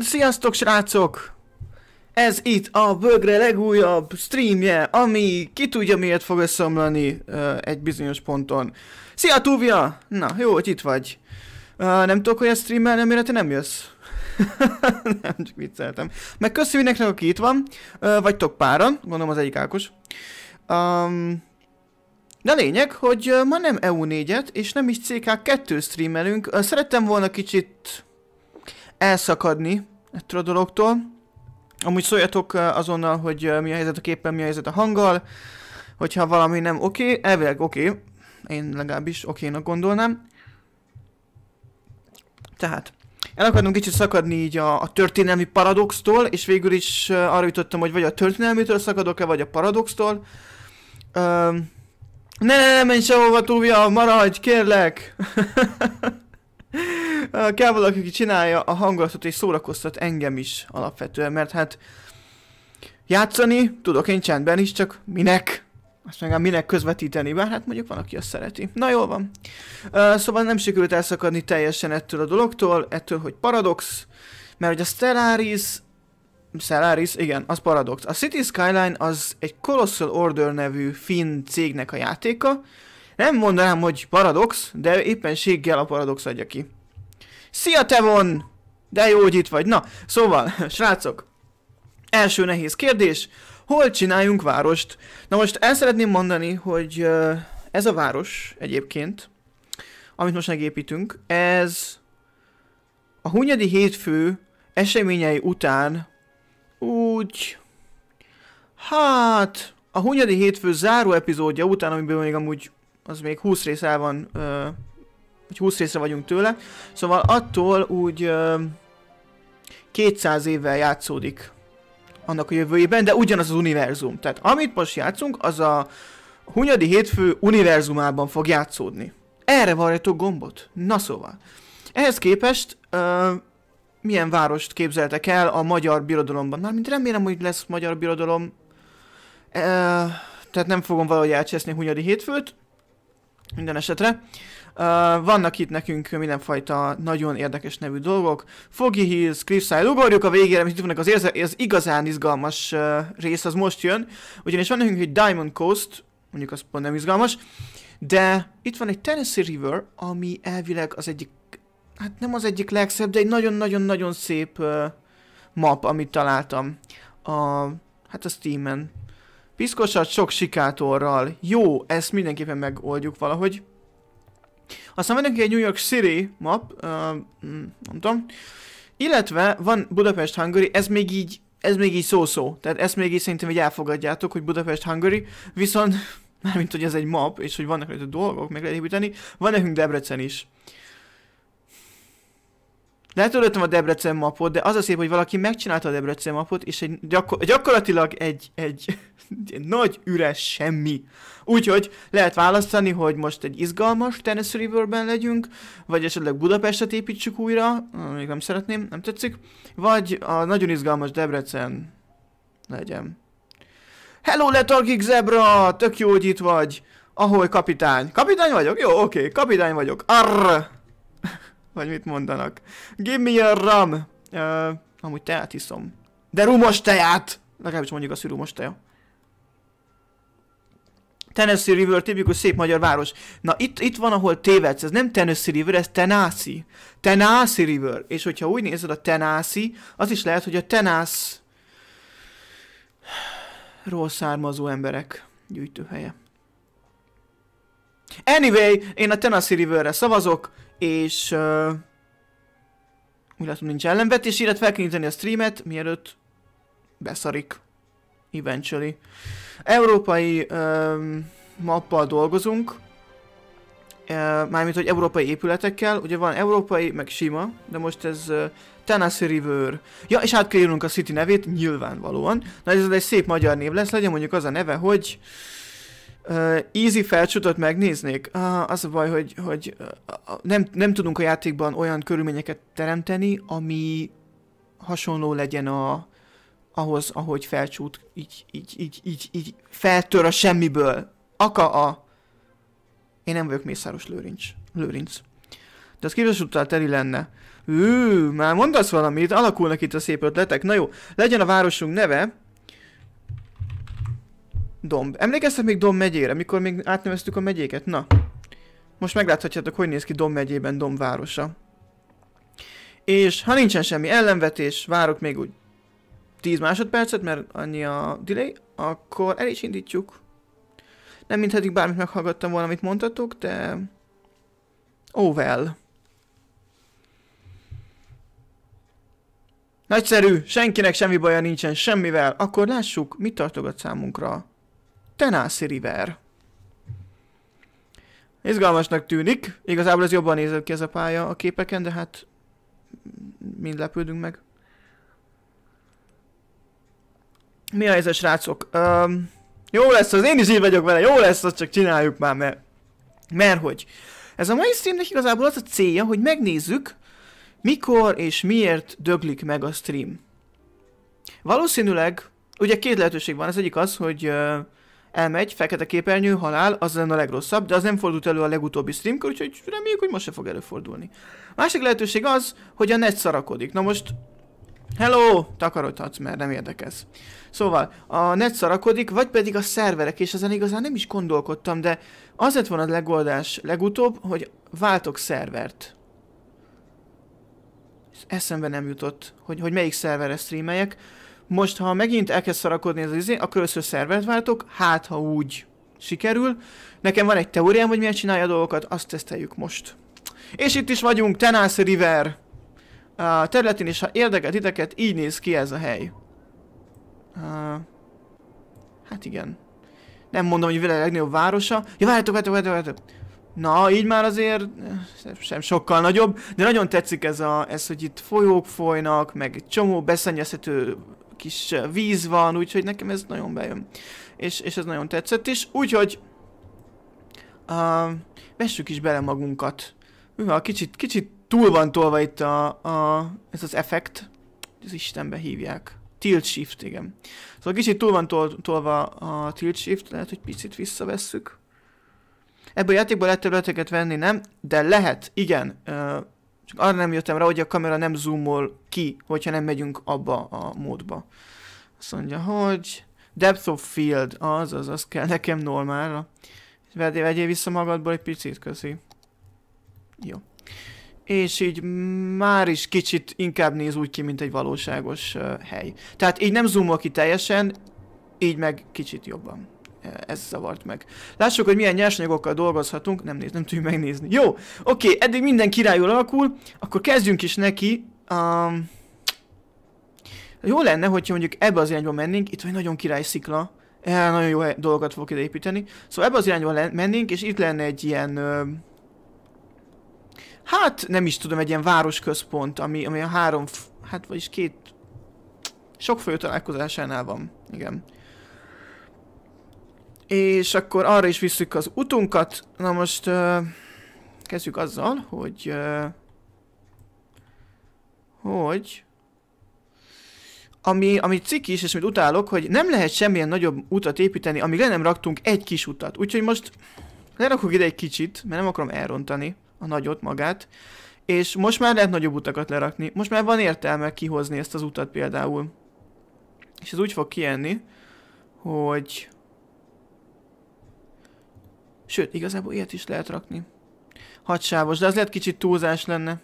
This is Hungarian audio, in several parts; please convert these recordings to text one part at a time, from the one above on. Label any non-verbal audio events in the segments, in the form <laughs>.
Sziasztok srácok! Ez itt a Bögre legújabb streamje, ami ki tudja miért fog összeomlani uh, egy bizonyos ponton. Szia Tuvia! Na, jó, hogy itt vagy. Uh, nem tudok olyan streamelni, amire te nem jössz. <laughs> nem, csak vicceltem. Meg köszi mindenkinek, aki itt van. Uh, vagytok páran, gondolom az egyik Ákos. Um, de lényeg, hogy ma nem EU4-et, és nem is CK2 streamelünk. Uh, szerettem volna kicsit elszakadni ettől a dologtól. Amúgy szóljatok azonnal, hogy mi a helyzet a képen, mi a helyzet a hanggal. Hogyha valami nem oké, okay, elvileg oké. Okay. Én legalábbis okénak gondolnám. Tehát, el akarunk kicsit szakadni így a, a történelmi paradoxtól, és végül is arra jutottam, hogy vagy a történelmitől szakadok-e, vagy a paradoxtól. Uh, ne, ne, ne menj sehova, Túvia, maradj, kérlek! <laughs> Kell valaki, aki csinálja a hangulatot és szórakoztat engem is alapvetően, mert hát játszani tudok én csendben is, csak minek? Azt meg minek közvetíteni, bár hát mondjuk van, aki azt szereti. Na jól van. Uh, szóval nem sikerült elszakadni teljesen ettől a dologtól, ettől, hogy paradox, mert hogy a Stellaris, Stellaris, igen, az paradox. A City Skyline az egy Colossal Order nevű finn cégnek a játéka. Nem mondanám, hogy paradox, de éppenséggel a paradox adja ki. Szia Tevon! De jó, hogy itt vagy. Na, szóval, <laughs> srácok, első nehéz kérdés, hol csináljunk várost? Na most el szeretném mondani, hogy ez a város egyébként, amit most megépítünk, ez a Hunyadi hétfő eseményei után úgy, hát, a Hunyadi hétfő záró epizódja után, amiből még amúgy az még 20 rész el van uh, hogy 20 részre vagyunk tőle. Szóval attól úgy ö, 200 évvel játszódik annak a jövőjében, de ugyanaz az univerzum. Tehát amit most játszunk, az a Hunyadi hétfő univerzumában fog játszódni. Erre varjatok gombot. Na szóval. Ehhez képest ö, milyen várost képzeltek el a magyar birodalomban? Mármint remélem, hogy lesz magyar birodalom. E, tehát nem fogom valahogy elcseszni Hunyadi hétfőt. Minden esetre. Uh, vannak itt nekünk mindenfajta nagyon érdekes nevű dolgok. Foggy Hills, Cliffside, ugorjuk a végére, mert itt vannak az, az igazán izgalmas uh, rész, az most jön. Ugyanis van nekünk egy Diamond Coast, mondjuk az pont nem izgalmas, de itt van egy Tennessee River, ami elvileg az egyik, hát nem az egyik legszebb, de egy nagyon-nagyon-nagyon szép uh, map, amit találtam a, hát a Steam-en. Piszkosat sok sikátorral. Jó, ezt mindenképpen megoldjuk valahogy. Aztán van neki egy New York City map, uh, nem tudom, illetve van Budapest Hungary, ez még így, ez még így szó-szó, tehát ezt még így szerintem így elfogadjátok, hogy Budapest Hungary, viszont <laughs> mármint, hogy ez egy map, és hogy vannak rajta dolgok, meg lehet építeni, van nekünk Debrecen is. Letöltöttem a Debrecen mapot, de az a szép, hogy valaki megcsinálta a Debrecen mapot, és egy gyakor- gyakorlatilag egy, egy, egy <laughs> nagy üres semmi. Úgyhogy lehet választani, hogy most egy izgalmas Tennessee Riverben legyünk, vagy esetleg Budapestet építsük újra, még nem szeretném, nem tetszik, vagy a nagyon izgalmas Debrecen legyen. Hello Letargic Zebra! Tök jó, hogy itt vagy! Ahogy kapitány. Kapitány vagyok? Jó, oké, okay. kapitány vagyok. Arr! Vagy mit mondanak? Give me a rum! Uh, amúgy teát iszom. De rumos teát! Legalábbis mondjuk hogy rumos teja. Tennessee River, tipikus szép magyar város. Na itt, itt van, ahol tévedsz, ez nem Tennessee River, ez Tennessee. Tennessee River. És hogyha úgy nézed a Tennessee, az is lehet, hogy a Tenász ról származó emberek gyűjtőhelye. Anyway, én a Tennessee Riverre szavazok, és uh, úgy látom nincs ellenvetés, illetve fel kell a streamet, mielőtt beszarik. Eventually. Európai um, mappal dolgozunk, uh, mármint, hogy európai épületekkel, ugye van európai, meg sima, de most ez uh, Tennessee River. Ja, és át kell a city nevét, nyilvánvalóan. Na ez egy szép magyar név lesz, legyen mondjuk az a neve, hogy uh, easy felcsutot megnéznék. Uh, az a baj, hogy, hogy uh, nem, nem tudunk a játékban olyan körülményeket teremteni, ami hasonló legyen a, ahhoz, ahogy felcsút, így, így, így, így, így feltör a semmiből. Aka a... Én nem vagyok Mészáros Lőrinc. Lőrinc. De az képes után teli lenne. Ű, már mondasz valamit, alakulnak itt a szép ötletek. Na jó, legyen a városunk neve. Domb. Emlékeztek még Domb megyére, mikor még átneveztük a megyéket? Na. Most megláthatjátok, hogy néz ki Domb megyében Domb városa. És ha nincsen semmi ellenvetés, várok még úgy 10 másodpercet, mert annyi a delay, akkor el is indítjuk. Nem mint eddig bármit meghallgattam volna, amit mondtatok, de... Oh well. Nagyszerű, senkinek semmi baja nincsen semmivel, akkor lássuk, mit tartogat számunkra. Tenassi River. Izgalmasnak tűnik, igazából ez jobban nézett ki ez a pálya a képeken, de hát mind lepődünk meg. Mi a helyzet, srácok? Um, jó lesz az, én is így vagyok vele, jó lesz, azt csak csináljuk már, mert... Mert hogy? Ez a mai streamnek igazából az a célja, hogy megnézzük, mikor és miért döglik meg a stream. Valószínűleg, ugye két lehetőség van, az egyik az, hogy uh, elmegy, fekete képernyő, halál, az lenne a legrosszabb, de az nem fordult elő a legutóbbi streamkor, úgyhogy reméljük, hogy most se fog előfordulni. Másik lehetőség az, hogy a net szarakodik. Na most, hello, takarodhatsz, mert nem érdekes. Szóval, a net szarakodik, vagy pedig a szerverek, és ezen igazán nem is gondolkodtam, de az lett volna a legoldás legutóbb, hogy váltok szervert. Eszembe nem jutott, hogy, hogy melyik szerverre streameljek. Most, ha megint elkezd szarakodni ez az izé, akkor először szervert váltok, hát ha úgy sikerül. Nekem van egy teóriám, hogy miért csinálja a dolgokat, azt teszteljük most. És itt is vagyunk, Tenace River. A területén is, ha érdekel titeket, így néz ki ez a hely. Uh, hát igen. Nem mondom, hogy világ legnagyobb városa. Ja, várjátok, várjátok, várjátok. Na, így már azért eh, sem sokkal nagyobb, de nagyon tetszik ez, a, ez hogy itt folyók folynak, meg egy csomó beszennyezhető kis víz van, úgyhogy nekem ez nagyon bejön. És, és ez nagyon tetszett is, úgyhogy uh, vessük is bele magunkat. Hűha, kicsit, kicsit túl van tolva itt a, a, ez az effekt. Ez Istenbe hívják. Tilt Shift, igen. Szóval kicsit túl van tol, tolva a Tilt Shift, lehet, hogy picit visszavesszük. Ebből a játékból lehet területeket venni, nem? De lehet, igen. Csak arra nem jöttem rá, hogy a kamera nem zoomol ki, hogyha nem megyünk abba a módba. Azt mondja, hogy depth of field, az, az, az kell nekem normálra. Vegyél, vegyél vissza magadból egy picit, köszi. Jó. És így már is kicsit inkább néz úgy ki, mint egy valóságos uh, hely. Tehát így nem zoomol ki teljesen, így meg kicsit jobban ez zavart meg. Lássuk, hogy milyen nyersanyagokkal dolgozhatunk. Nem néz, nem tudjuk megnézni. Jó, oké, eddig minden királyul alakul, akkor kezdjünk is neki. Um, jó lenne, hogyha mondjuk ebbe az irányba mennénk, itt vagy nagyon király szikla, eh, nagyon jó dolgokat fogok ide építeni. Szóval ebbe az irányba mennénk, és itt lenne egy ilyen... Uh, hát nem is tudom, egy ilyen városközpont, ami, ami a három, hát vagyis két, sok folyó találkozásánál van, igen. És akkor arra is visszük az utunkat. Na most uh, kezdjük azzal, hogy... Uh, hogy... Ami, ami cikk is, és amit utálok, hogy nem lehet semmilyen nagyobb utat építeni, amíg le nem raktunk egy kis utat. Úgyhogy most lerakok ide egy kicsit, mert nem akarom elrontani a nagyot magát. És most már lehet nagyobb utakat lerakni. Most már van értelme kihozni ezt az utat például. És ez úgy fog kienni, hogy Sőt, igazából ilyet is lehet rakni. Hadsávos, de az lehet kicsit túlzás lenne.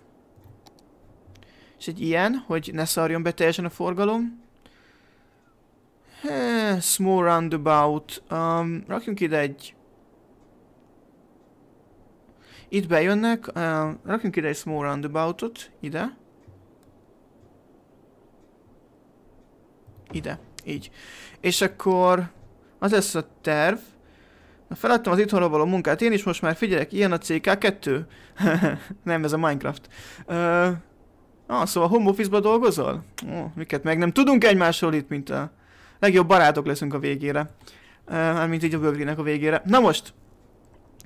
És egy ilyen, hogy ne szarjon be teljesen a forgalom. Eh, small roundabout. Um, rakjunk ide egy... Itt bejönnek. Uh, rakjunk ide egy small roundaboutot. Ide. Ide. Így. És akkor az lesz a terv. Na, feladtam az itthonról való munkát én is, most már figyelek, ilyen a CK2? <laughs> nem, ez a Minecraft. Uh, ah, szóval home office-ba dolgozol? Oh, miket meg nem tudunk egymásról itt, mint a legjobb barátok leszünk a végére. Uh, mint így a bögrinek a végére. Na most,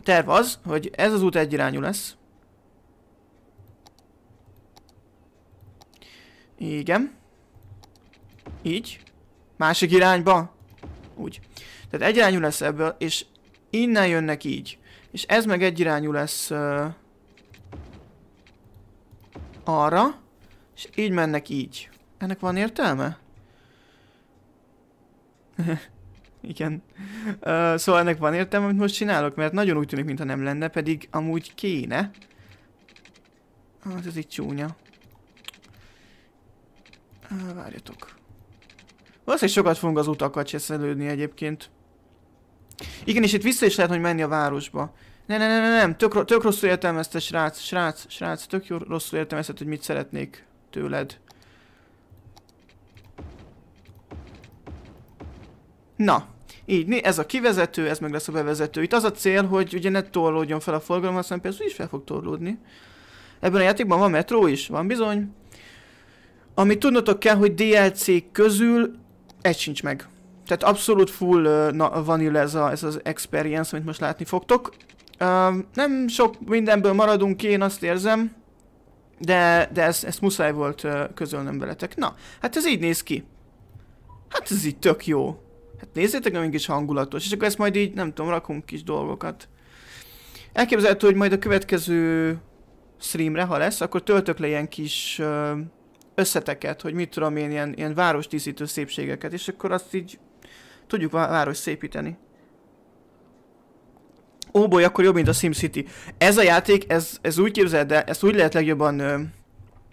terv az, hogy ez az út egyirányú lesz. Igen. Így. Másik irányba. Úgy. Tehát egyirányú lesz ebből, és Innen jönnek így. És ez meg egyirányú lesz... Uh, arra, és így mennek így. Ennek van értelme? <laughs> Igen. Uh, szóval ennek van értelme, amit most csinálok, mert nagyon úgy tűnik, mintha nem lenne, pedig amúgy kéne. Hát ez így csúnya. Uh, várjatok. Valószínűleg sokat fogunk az utakat cseszelődni egyébként. Igen, és itt vissza is lehet, hogy menni a városba. Ne, ne, ne, ne, nem, tök, tök rosszul értelmezte, srác, srác, srác, tök jó rosszul értelmezte, hogy mit szeretnék tőled. Na, így, ez a kivezető, ez meg lesz a bevezető. Itt az a cél, hogy ugye ne torlódjon fel a forgalom, aztán persze is fel fog torlódni. Ebben a játékban van metró is, van bizony. Amit tudnotok kell, hogy DLC közül egy sincs meg. Tehát abszolút full na, vanilla ez, a, ez az experience, amit most látni fogtok. Uh, nem sok mindenből maradunk én azt érzem. De, de ezt, ezt muszáj volt uh, közölnöm veletek. Na, hát ez így néz ki. Hát ez így tök jó. Hát nézzétek, nem kis hangulatos. És akkor ezt majd így, nem tudom, rakunk kis dolgokat. Elképzelhető, hogy majd a következő streamre, ha lesz, akkor töltök le ilyen kis összeteket, hogy mit tudom én, ilyen, ilyen városdíszítő szépségeket, és akkor azt így tudjuk a város szépíteni. Ó, boy, akkor jobb, mint a SimCity. Ez a játék, ez, ez úgy képzeld, de ezt úgy lehet legjobban ö,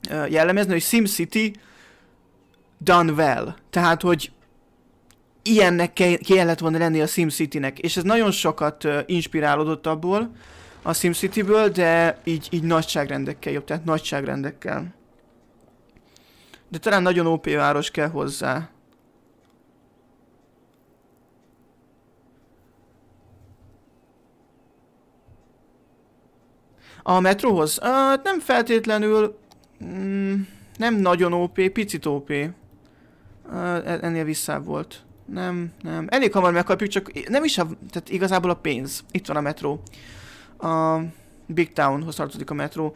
ö, jellemezni, hogy SimCity done well. Tehát, hogy ilyennek ke kellett volna lenni a SimCity-nek. És ez nagyon sokat ö, inspirálódott abból, a SimCity-ből, de így, így nagyságrendekkel jobb, tehát nagyságrendekkel. De talán nagyon OP város kell hozzá. A metróhoz? Uh, nem feltétlenül... Mm, nem nagyon OP, picit OP. Uh, ennél visszább volt. Nem, nem. Elég hamar megkapjuk, csak nem is a... Tehát igazából a pénz. Itt van a metró. A Big Townhoz tartozik a metró.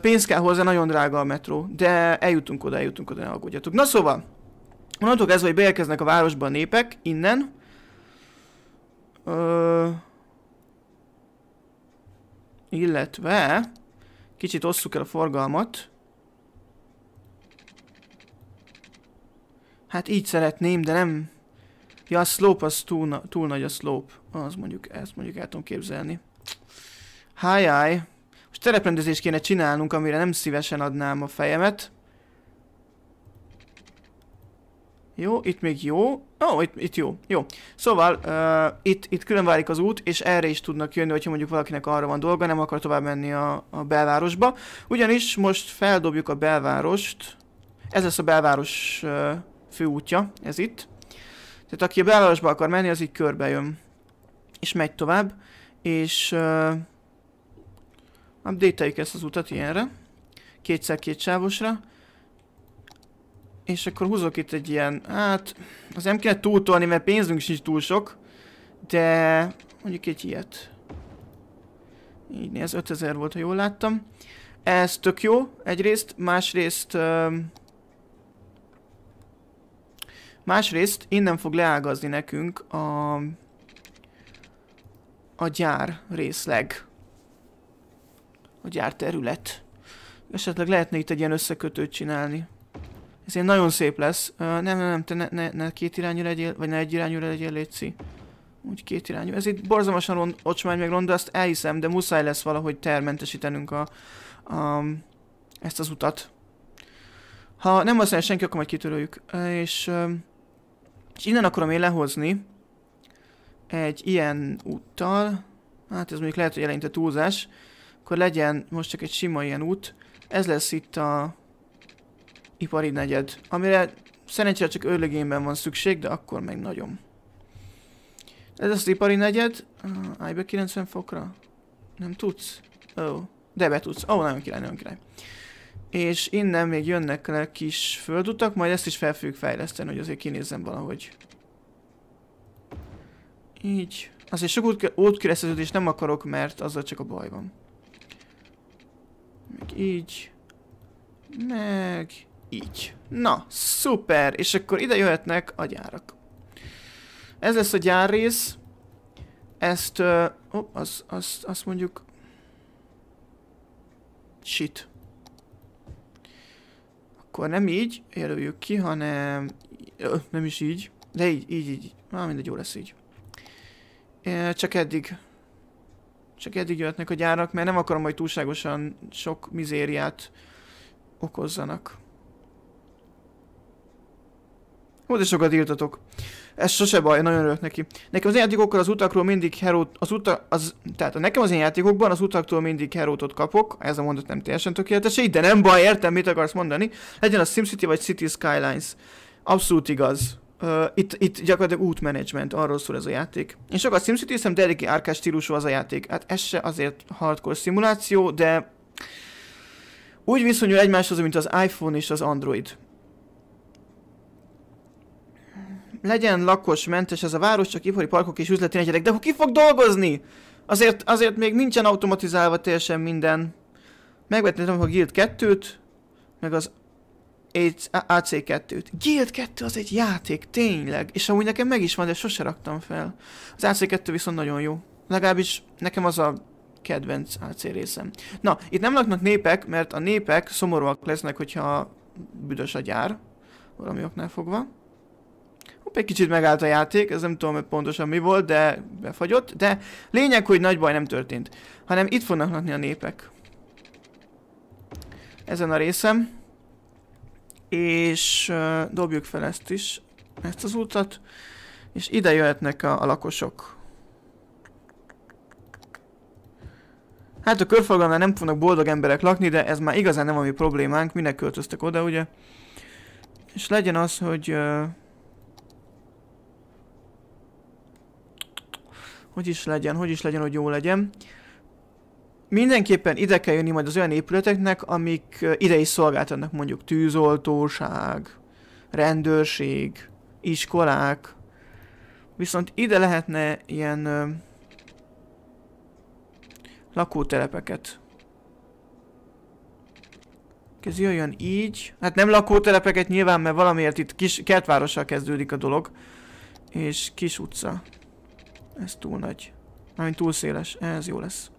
Pénz kell hozzá, nagyon drága a metró. De eljutunk oda, eljutunk oda, ne aggódjatok. Na szóval, onnantól ez, hogy beérkeznek a városba a népek, innen. Uh, illetve kicsit osszuk el a forgalmat. Hát így szeretném, de nem... Ja, a slope az túl, túl nagy a slope. Az mondjuk, ezt mondjuk el tudom képzelni. Hájjáj. Most tereprendezést kéne csinálnunk, amire nem szívesen adnám a fejemet. Jó, itt még jó. Ó, oh, itt, itt jó. Jó. Szóval, uh, itt, itt külön válik az út, és erre is tudnak jönni, hogyha mondjuk valakinek arra van dolga, nem akar tovább menni a, a belvárosba. Ugyanis most feldobjuk a belvárost. Ez lesz a belváros uh, főútja, ez itt. Tehát aki a belvárosba akar menni, az így körbe jön. És megy tovább. És uh, update ezt az utat ilyenre. Kétszer két sávosra. És akkor húzok itt egy ilyen, hát az nem kell túltolni, mert pénzünk sincs túl sok, de mondjuk egy ilyet. Így ez 5000 volt, ha jól láttam. Ez tök jó, egyrészt, másrészt... Um, másrészt innen fog leágazni nekünk a... A gyár részleg. A gyár terület. Esetleg lehetne itt egy ilyen összekötőt csinálni. Ez ilyen nagyon szép lesz. Uh, nem, nem, nem, te ne, ne, ne két irányú legyél, vagy ne egy irányú legyél, Léci. Úgy két irányú. Ez itt borzalmasan rond, ocsmány meg ronda, azt elhiszem, de muszáj lesz valahogy termentesítenünk a, a, ezt az utat. Ha nem használja senki, akkor majd kitöröljük. És, és innen akarom én lehozni egy ilyen úttal. Hát ez mondjuk lehet, hogy eleinte túlzás. Akkor legyen most csak egy sima ilyen út. Ez lesz itt a ipari negyed, amire szerencsére csak örlegényben van szükség, de akkor meg nagyon. Ez az ipari negyed, uh, állj be 90 fokra. Nem tudsz? Ó, oh. de be tudsz. Ó, oh, nagyon király, nagyon király. És innen még jönnek le kis földutak, majd ezt is fel fogjuk fejleszteni, hogy azért kinézzem valahogy. Így. Azért sok út, útkereszteződést nem akarok, mert azzal csak a baj van. Meg így. Meg így. Na, szuper! És akkor ide jöhetnek a gyárak. Ez lesz a gyárrész. Ezt, uh, oh, az, az, azt mondjuk... Shit. akkor nem így jelöljük ki, hanem... Ö, nem is így. De így, így, így. Már mindegy, jó lesz így. Csak eddig. Csak eddig jöhetnek a gyárak, mert nem akarom, hogy túlságosan sok mizériát okozzanak. Ó, de sokat írtatok. Ez sose baj, nagyon örülök neki. Nekem az játékokkal az utakról mindig herót, az uta, az, tehát nekem az én játékokban az utaktól mindig herótot kapok, ez a mondat nem teljesen tökéletes, de nem baj, értem, mit akarsz mondani. Legyen a SimCity vagy City Skylines. Abszolút igaz. Uh, itt, itt gyakorlatilag útmenedzsment, arról szól ez a játék. Én sokat SimCity hiszem, de eléggé árkás stílusú az a játék. Hát ez se azért hardcore szimuláció, de úgy viszonyul egymáshoz, mint az iPhone és az Android. Legyen lakosmentes ez a város, csak ipari parkok és üzleti negyedek, de ki fog dolgozni? Azért, azért még nincsen automatizálva teljesen minden. Megvettem a Guild 2-t, meg az AC2-t. Guild 2 az egy játék, tényleg. És amúgy nekem meg is van, de sose raktam fel. Az AC2 viszont nagyon jó. Legalábbis nekem az a kedvenc AC részem. Na, itt nem laknak népek, mert a népek szomorúak lesznek, hogyha büdös a gyár. Valami oknál fogva. Hopp, egy kicsit megállt a játék, ez nem tudom hogy pontosan mi volt, de befagyott. De lényeg, hogy nagy baj nem történt. Hanem itt fognak lakni a népek. Ezen a részem. És uh, dobjuk fel ezt is, ezt az utat. És ide jöhetnek a, a lakosok. Hát a körforgalomnál nem fognak boldog emberek lakni, de ez már igazán nem a mi problémánk, minek költöztek oda, ugye? És legyen az, hogy... Uh, hogy is legyen, hogy is legyen, hogy jó legyen. Mindenképpen ide kell jönni majd az olyan épületeknek, amik ide is szolgáltatnak, mondjuk tűzoltóság, rendőrség, iskolák. Viszont ide lehetne ilyen uh, lakótelepeket. Ez jöjjön így. Hát nem lakótelepeket nyilván, mert valamiért itt kis kertvárossal kezdődik a dolog. És kis utca. Ez túl nagy. Mármint túl széles. Ez jó lesz.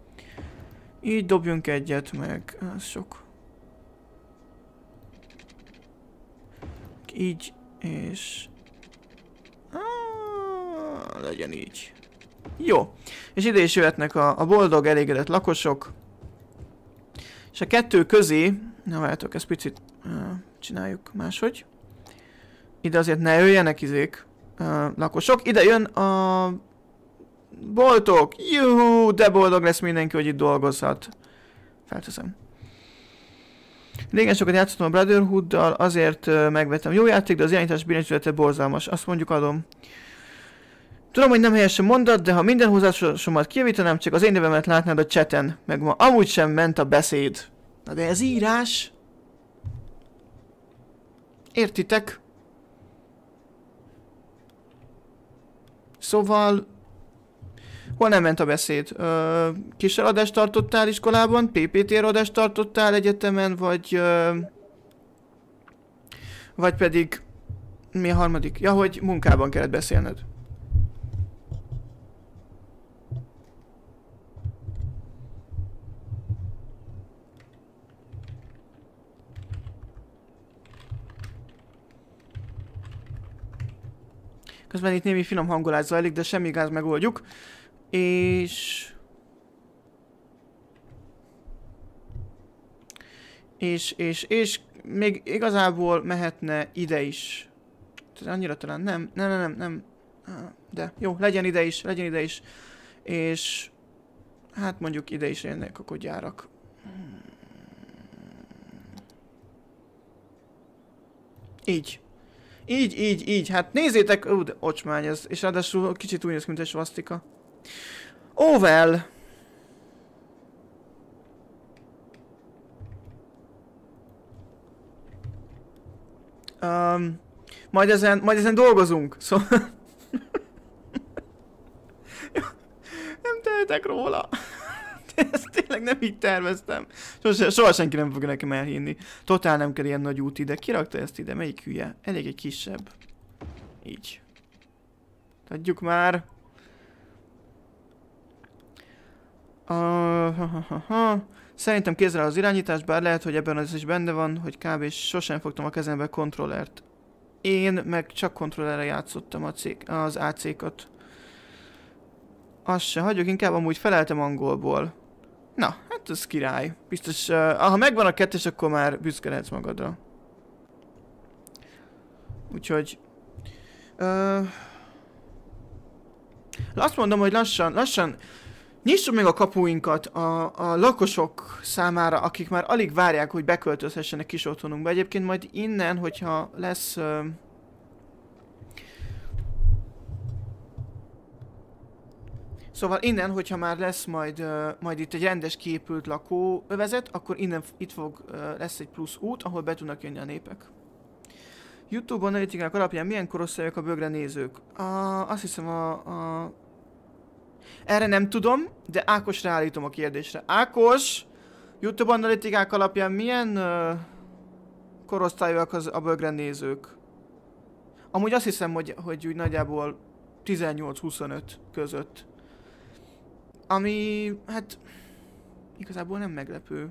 Így dobjunk egyet, meg ez sok. Így, és... Ah, legyen így. Jó. És ide is jöhetnek a, a boldog, elégedett lakosok. És a kettő közé, na várjátok, ezt picit uh, csináljuk máshogy. Ide azért ne jöjjenek izék, uh, lakosok. Ide jön a boltok. Juhú, de boldog lesz mindenki, hogy itt dolgozhat. Felteszem. Régen sokat játszottam a Brotherhood-dal, azért uh, megvettem. Jó játék, de az irányítás billentyűzete borzalmas. Azt mondjuk adom. Tudom, hogy nem helyesen mondat, de ha minden húzásomat kijavítanám, csak az én nevemet látnád a cseten, meg ma amúgy sem ment a beszéd. Na de ez írás. Értitek? Szóval... Hol nem ment a beszéd? Ö, kis eladást tartottál iskolában? PPT eladást tartottál egyetemen? Vagy... Ö, vagy pedig... Mi a harmadik? Ja, hogy munkában kellett beszélned. Közben itt némi finom hangolás zajlik, de semmi gáz megoldjuk. És... És, és, és még igazából mehetne ide is. Tehát annyira talán nem, nem, nem, nem. De jó, legyen ide is, legyen ide is. És hát mondjuk ide is jönnek a gyárak. Így. Így, így, így. Hát nézzétek, ú, de ocsmány ez. És ráadásul kicsit úgy néz mint egy svasztika. Oh well. Um, majd ezen, majd ezen dolgozunk, szóval... <laughs> nem tehetek róla. <laughs> Ezt tényleg nem így terveztem. Soha, soha senki nem fog nekem elhinni. Totál nem kell ilyen nagy út ide. Ki rakta ezt ide? Melyik hülye? Elég egy kisebb. Így. Adjuk már. Uh, ha, ha, ha. Szerintem kézzel az irányítás, bár lehet, hogy ebben az is benne van, hogy kb. sosem fogtam a kezembe kontrollert. Én meg csak kontrollerre játszottam a cég, az AC-kat. Azt se hagyjuk, inkább amúgy feleltem angolból. Na, hát ez király. Biztos, uh, ha megvan a kettes, akkor már büszke lehetsz magadra. Úgyhogy... Uh, azt mondom, hogy lassan, lassan Nyissuk meg a kapuinkat a, a lakosok számára, akik már alig várják, hogy beköltözhessenek kis otthonunkba. Egyébként majd innen, hogyha lesz... Uh, Szóval innen, hogyha már lesz majd, uh, majd itt egy rendes kiépült lakóövezet, akkor innen itt fog, uh, lesz egy plusz út, ahol be tudnak jönni a népek. Youtube analitikák alapján milyen korosztályok a bögre nézők? Uh, azt hiszem a, a erre nem tudom, de Ákosra állítom a kérdésre. Ákos, YouTube analitikák alapján milyen uh, korosztályúak az a bögre nézők? Amúgy azt hiszem, hogy, hogy úgy nagyjából 18-25 között. Ami, hát, igazából nem meglepő.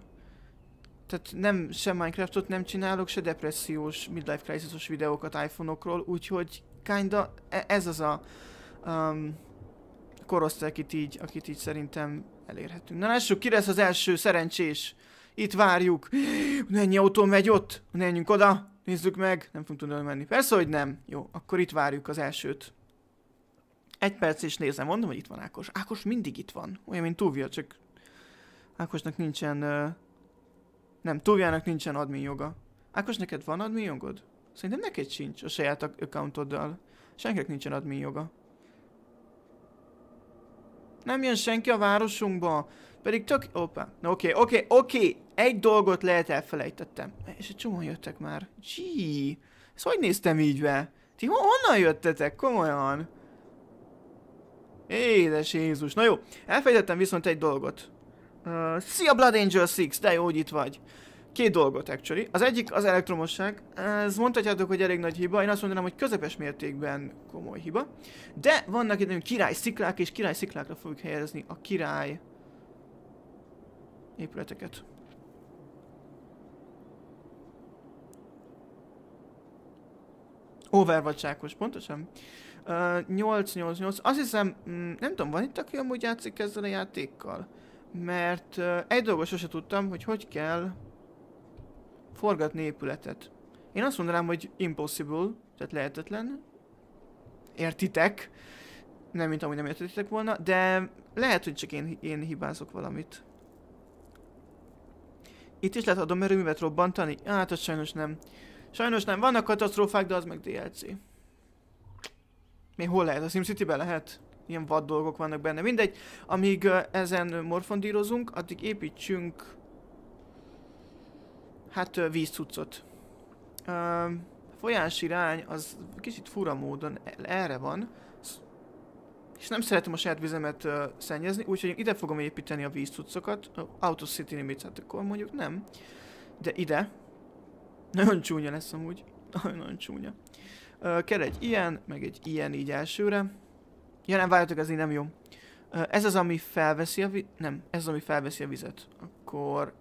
Tehát nem, sem Minecraftot nem csinálok, se depressziós, midlife crisis videókat iPhone-okról, úgyhogy kinda e, ez az a um, korosztály, akit így, akit így szerintem elérhetünk. Na lássuk, ki lesz az első szerencsés. Itt várjuk. Mennyi autó megy ott? Menjünk oda. Nézzük meg. Nem fogunk tudni menni. Persze, hogy nem. Jó, akkor itt várjuk az elsőt. Egy perc és nézem, mondom, hogy itt van Ákos. Ákos mindig itt van. Olyan, mint Tuvia, csak Ákosnak nincsen... Uh... Nem, Tuviának nincsen admin joga. Ákos, neked van admin jogod? Szerintem neked sincs a saját accountoddal. Senkinek nincsen admin joga. Nem jön senki a városunkba. Pedig tök... Opa. Oké, okay, oké, okay, oké. Okay. Egy dolgot lehet elfelejtettem. És egy csomó jöttek már. Gee. Ezt hogy néztem így be? Ti honnan jöttetek? Komolyan. Édes Jézus. Na jó, elfelejtettem viszont egy dolgot. Uh, szia Blood Angel 6, de jó, hogy itt vagy két dolgot actually. Az egyik az elektromosság. Ez mondhatjátok, hogy elég nagy hiba. Én azt mondanám, hogy közepes mértékben komoly hiba. De vannak itt nagyon király sziklák, és király sziklákra fogjuk helyezni a király épületeket. Overwatch pontosan. Uh, 888. Azt hiszem, mm, nem tudom, van itt, aki amúgy játszik ezzel a játékkal? Mert uh, egy dolgot sose tudtam, hogy hogy kell forgatni épületet. Én azt mondanám, hogy impossible, tehát lehetetlen. Értitek? Nem, mint amúgy nem értitek volna, de lehet, hogy csak én, én hibázok valamit. Itt is lehet atomerőművet robbantani? Hát, az sajnos nem. Sajnos nem. Vannak katasztrófák, de az meg DLC. Mi hol lehet? A SimCity-ben lehet? Ilyen vad dolgok vannak benne. Mindegy, amíg ezen morfondírozunk, addig építsünk Hát vízcuccot. Uh, folyás irány az kicsit fura módon erre van. És nem szeretem a saját vizemet uh, szennyezni, úgyhogy ide fogom építeni a vízcuccokat. Auto City Limits, hát akkor mondjuk nem. De ide. Nagyon csúnya lesz amúgy. <laughs> Nagyon csúnya. Uh, kell egy ilyen, meg egy ilyen így elsőre. Ja nem, várjatok, ez így nem jó. Uh, ez az, ami felveszi a vizet. Nem, ez az, ami felveszi a vizet. Akkor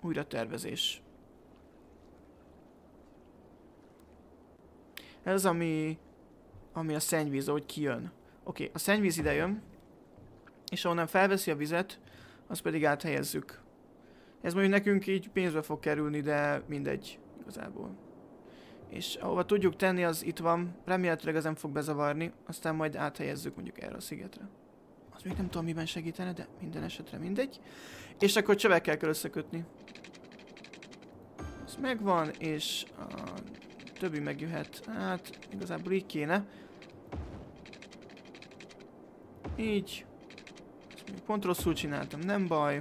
újra tervezés. Ez ami, ami a szennyvíz, ahogy kijön. Oké, okay, a szennyvíz ide jön, és ahonnan felveszi a vizet, azt pedig áthelyezzük. Ez mondjuk nekünk így pénzbe fog kerülni, de mindegy igazából. És ahova tudjuk tenni, az itt van. Remélhetőleg ez nem fog bezavarni, aztán majd áthelyezzük mondjuk erre a szigetre. Az még nem tudom miben segítene, de minden esetre mindegy. És akkor csövekkel kell összekötni. Ez megvan, és a többi megjöhet. Hát, igazából így kéne. Így. Ezt még pont rosszul csináltam, nem baj.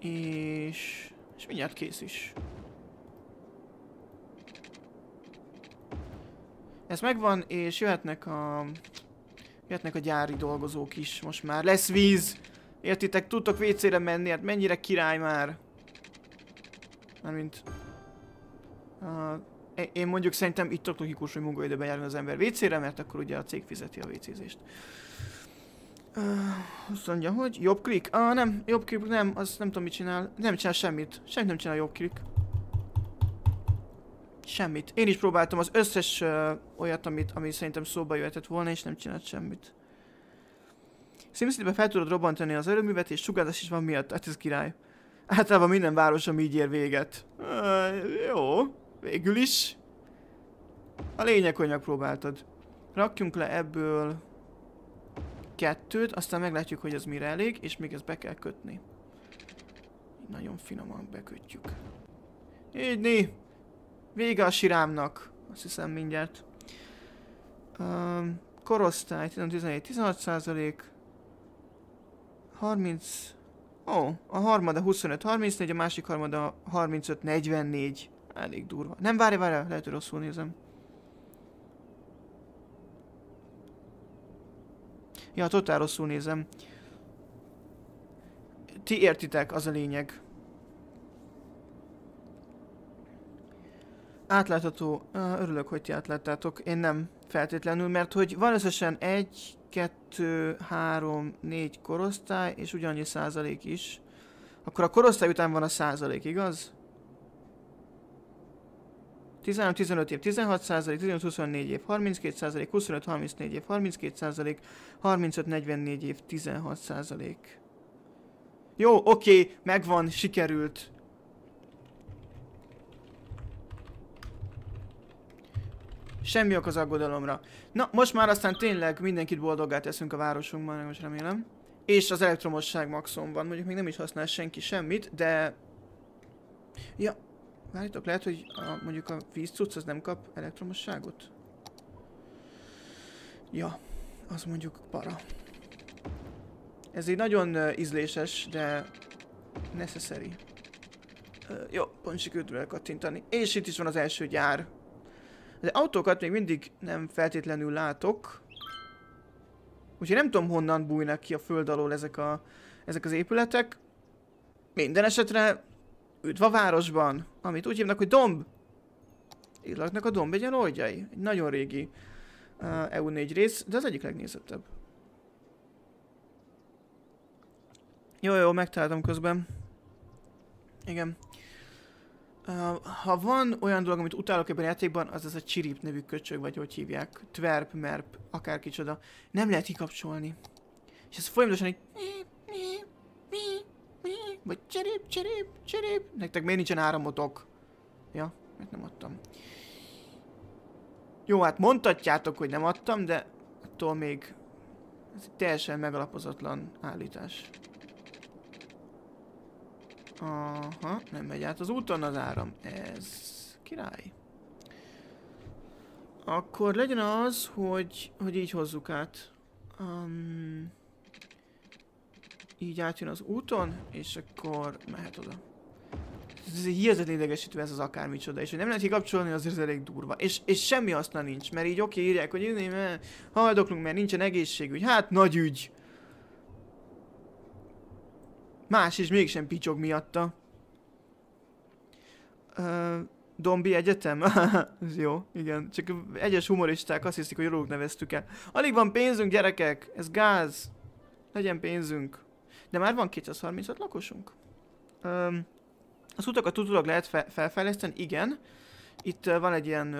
És... És mindjárt kész is. Ez megvan, és jöhetnek a... Jöhetnek a gyári dolgozók is most már. Lesz víz! Értitek, tudtok WC-re menni, hát mennyire király már. Mármint... Uh, én mondjuk szerintem itt tök logikus, hogy munkaidőben járjon az ember WC-re, mert akkor ugye a cég fizeti a WC-zést. Uh, azt mondja, hogy jobb klik? Ah, nem, jobb klik nem, az nem tudom mit csinál. Nem csinál semmit. Semmit nem csinál jobb klik. Semmit. Én is próbáltam az összes uh, olyat, amit, ami szerintem szóba jöhetett volna, és nem csinált semmit. SimCity-ben fel tudod robbantani az erőművet, és sugárzás is van miatt. Hát ez király. Általában minden város, ami így ér véget. Uh, jó. Végül is. A lényeg, hogy megpróbáltad. Rakjunk le ebből kettőt, aztán meglátjuk, hogy ez mire elég, és még ezt be kell kötni. Nagyon finoman bekötjük. Így né. Vége a sirámnak. Azt hiszem mindjárt. Um, korosztály 17-16 százalék. 30... Ó, a harmada 25-34, a másik harmada 35-44. Elég durva. Nem, várj, várj, lehet, hogy rosszul nézem. Ja, totál rosszul nézem. Ti értitek, az a lényeg. Átlátható. Örülök, hogy ti átláttátok. Én nem feltétlenül, mert hogy van összesen egy, kettő, három, négy korosztály, és ugyannyi százalék is. Akkor a korosztály után van a százalék, igaz? 13-15 év 16 százalék, 15-24 év 32 százalék, 25-34 év 32 százalék, 35-44 év 16 százalék. Jó, oké, megvan, sikerült. Semmi ok az aggodalomra. Na, most már aztán tényleg mindenkit boldoggá teszünk a városunkban, most remélem. És az elektromosság maximum van. Mondjuk még nem is használ senki semmit, de... Ja, várjátok, lehet, hogy a, mondjuk a vízcucc az nem kap elektromosságot? Ja, az mondjuk para. Ez egy nagyon uh, ízléses, de necessary. Uh, jó, pont sikerült kattintani. És itt is van az első gyár. De autókat még mindig nem feltétlenül látok. Úgyhogy nem tudom honnan bújnak ki a föld alól ezek, a, ezek az épületek. Minden esetre üdv a városban, amit úgy hívnak, hogy domb. Itt laknak a domb egyen oldjai. Egy nagyon régi uh, EU4 rész, de az egyik legnézettebb. Jó, jó, megtaláltam közben. Igen. Ha van olyan dolog, amit utálok ebben a játékban, az az a Chirip nevű köcsög, vagy hogy hívják. Twerp, merp, akárkicsoda. Nem lehet kikapcsolni. És ez folyamatosan egy... Vagy cserép, cserép, cserép. Nektek miért nincsen áramotok? Ja, mert nem adtam. Jó, hát mondhatjátok, hogy nem adtam, de attól még ez egy teljesen megalapozatlan állítás. Aha, nem megy át az úton az áram. Ez király. Akkor legyen az, hogy, hogy így hozzuk át. Um, így átjön az úton, és akkor mehet oda. Ez hihetetlen idegesítő ez az akármicsoda, és hogy nem lehet kikapcsolni, azért elég durva. És, és semmi haszna nincs, mert így oké írják, hogy haldoklunk, mert nincsen egészségügy. Hát nagy ügy. Más is mégsem picsog miatta. Uh, Dombi Egyetem? <laughs> Ez jó, igen. Csak egyes humoristák azt hiszik, hogy róluk neveztük el. Alig van pénzünk, gyerekek! Ez gáz! Legyen pénzünk. De már van 235 lakosunk. Um, az utakat tudulak lehet fe felfejleszteni? Igen. Itt van egy ilyen,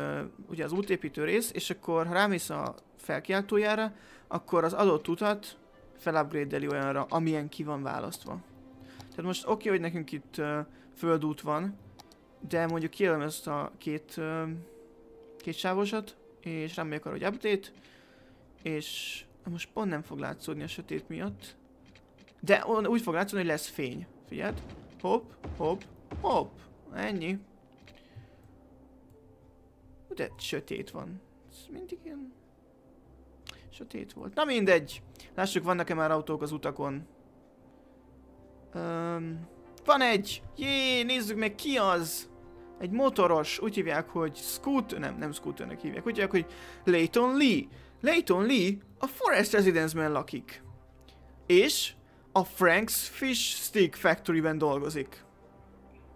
ugye az útépítő rész, és akkor ha rámész a felkiáltójára, akkor az adott utat felupgrade olyanra, amilyen ki van választva. Tehát most oké, okay, hogy nekünk itt uh, földút van, de mondjuk kijelöm ezt a két, uh, két sávosat, és reméljük arra, hogy update, és most pont nem fog látszódni a sötét miatt, de úgy fog látszódni, hogy lesz fény. Figyeld. Hopp, hopp, hopp. Ennyi. De sötét van. Ez mindig ilyen... Sötét volt. Na mindegy. Lássuk, vannak-e már autók az utakon. Um, van egy! Jé, nézzük meg ki az! Egy motoros, úgy hívják, hogy Scooter, nem, nem Scooternek hívják, úgy hívják, hogy Layton Lee. Layton Lee a Forest Residence-ben lakik. És a Frank's Fish Stick Factory-ben dolgozik.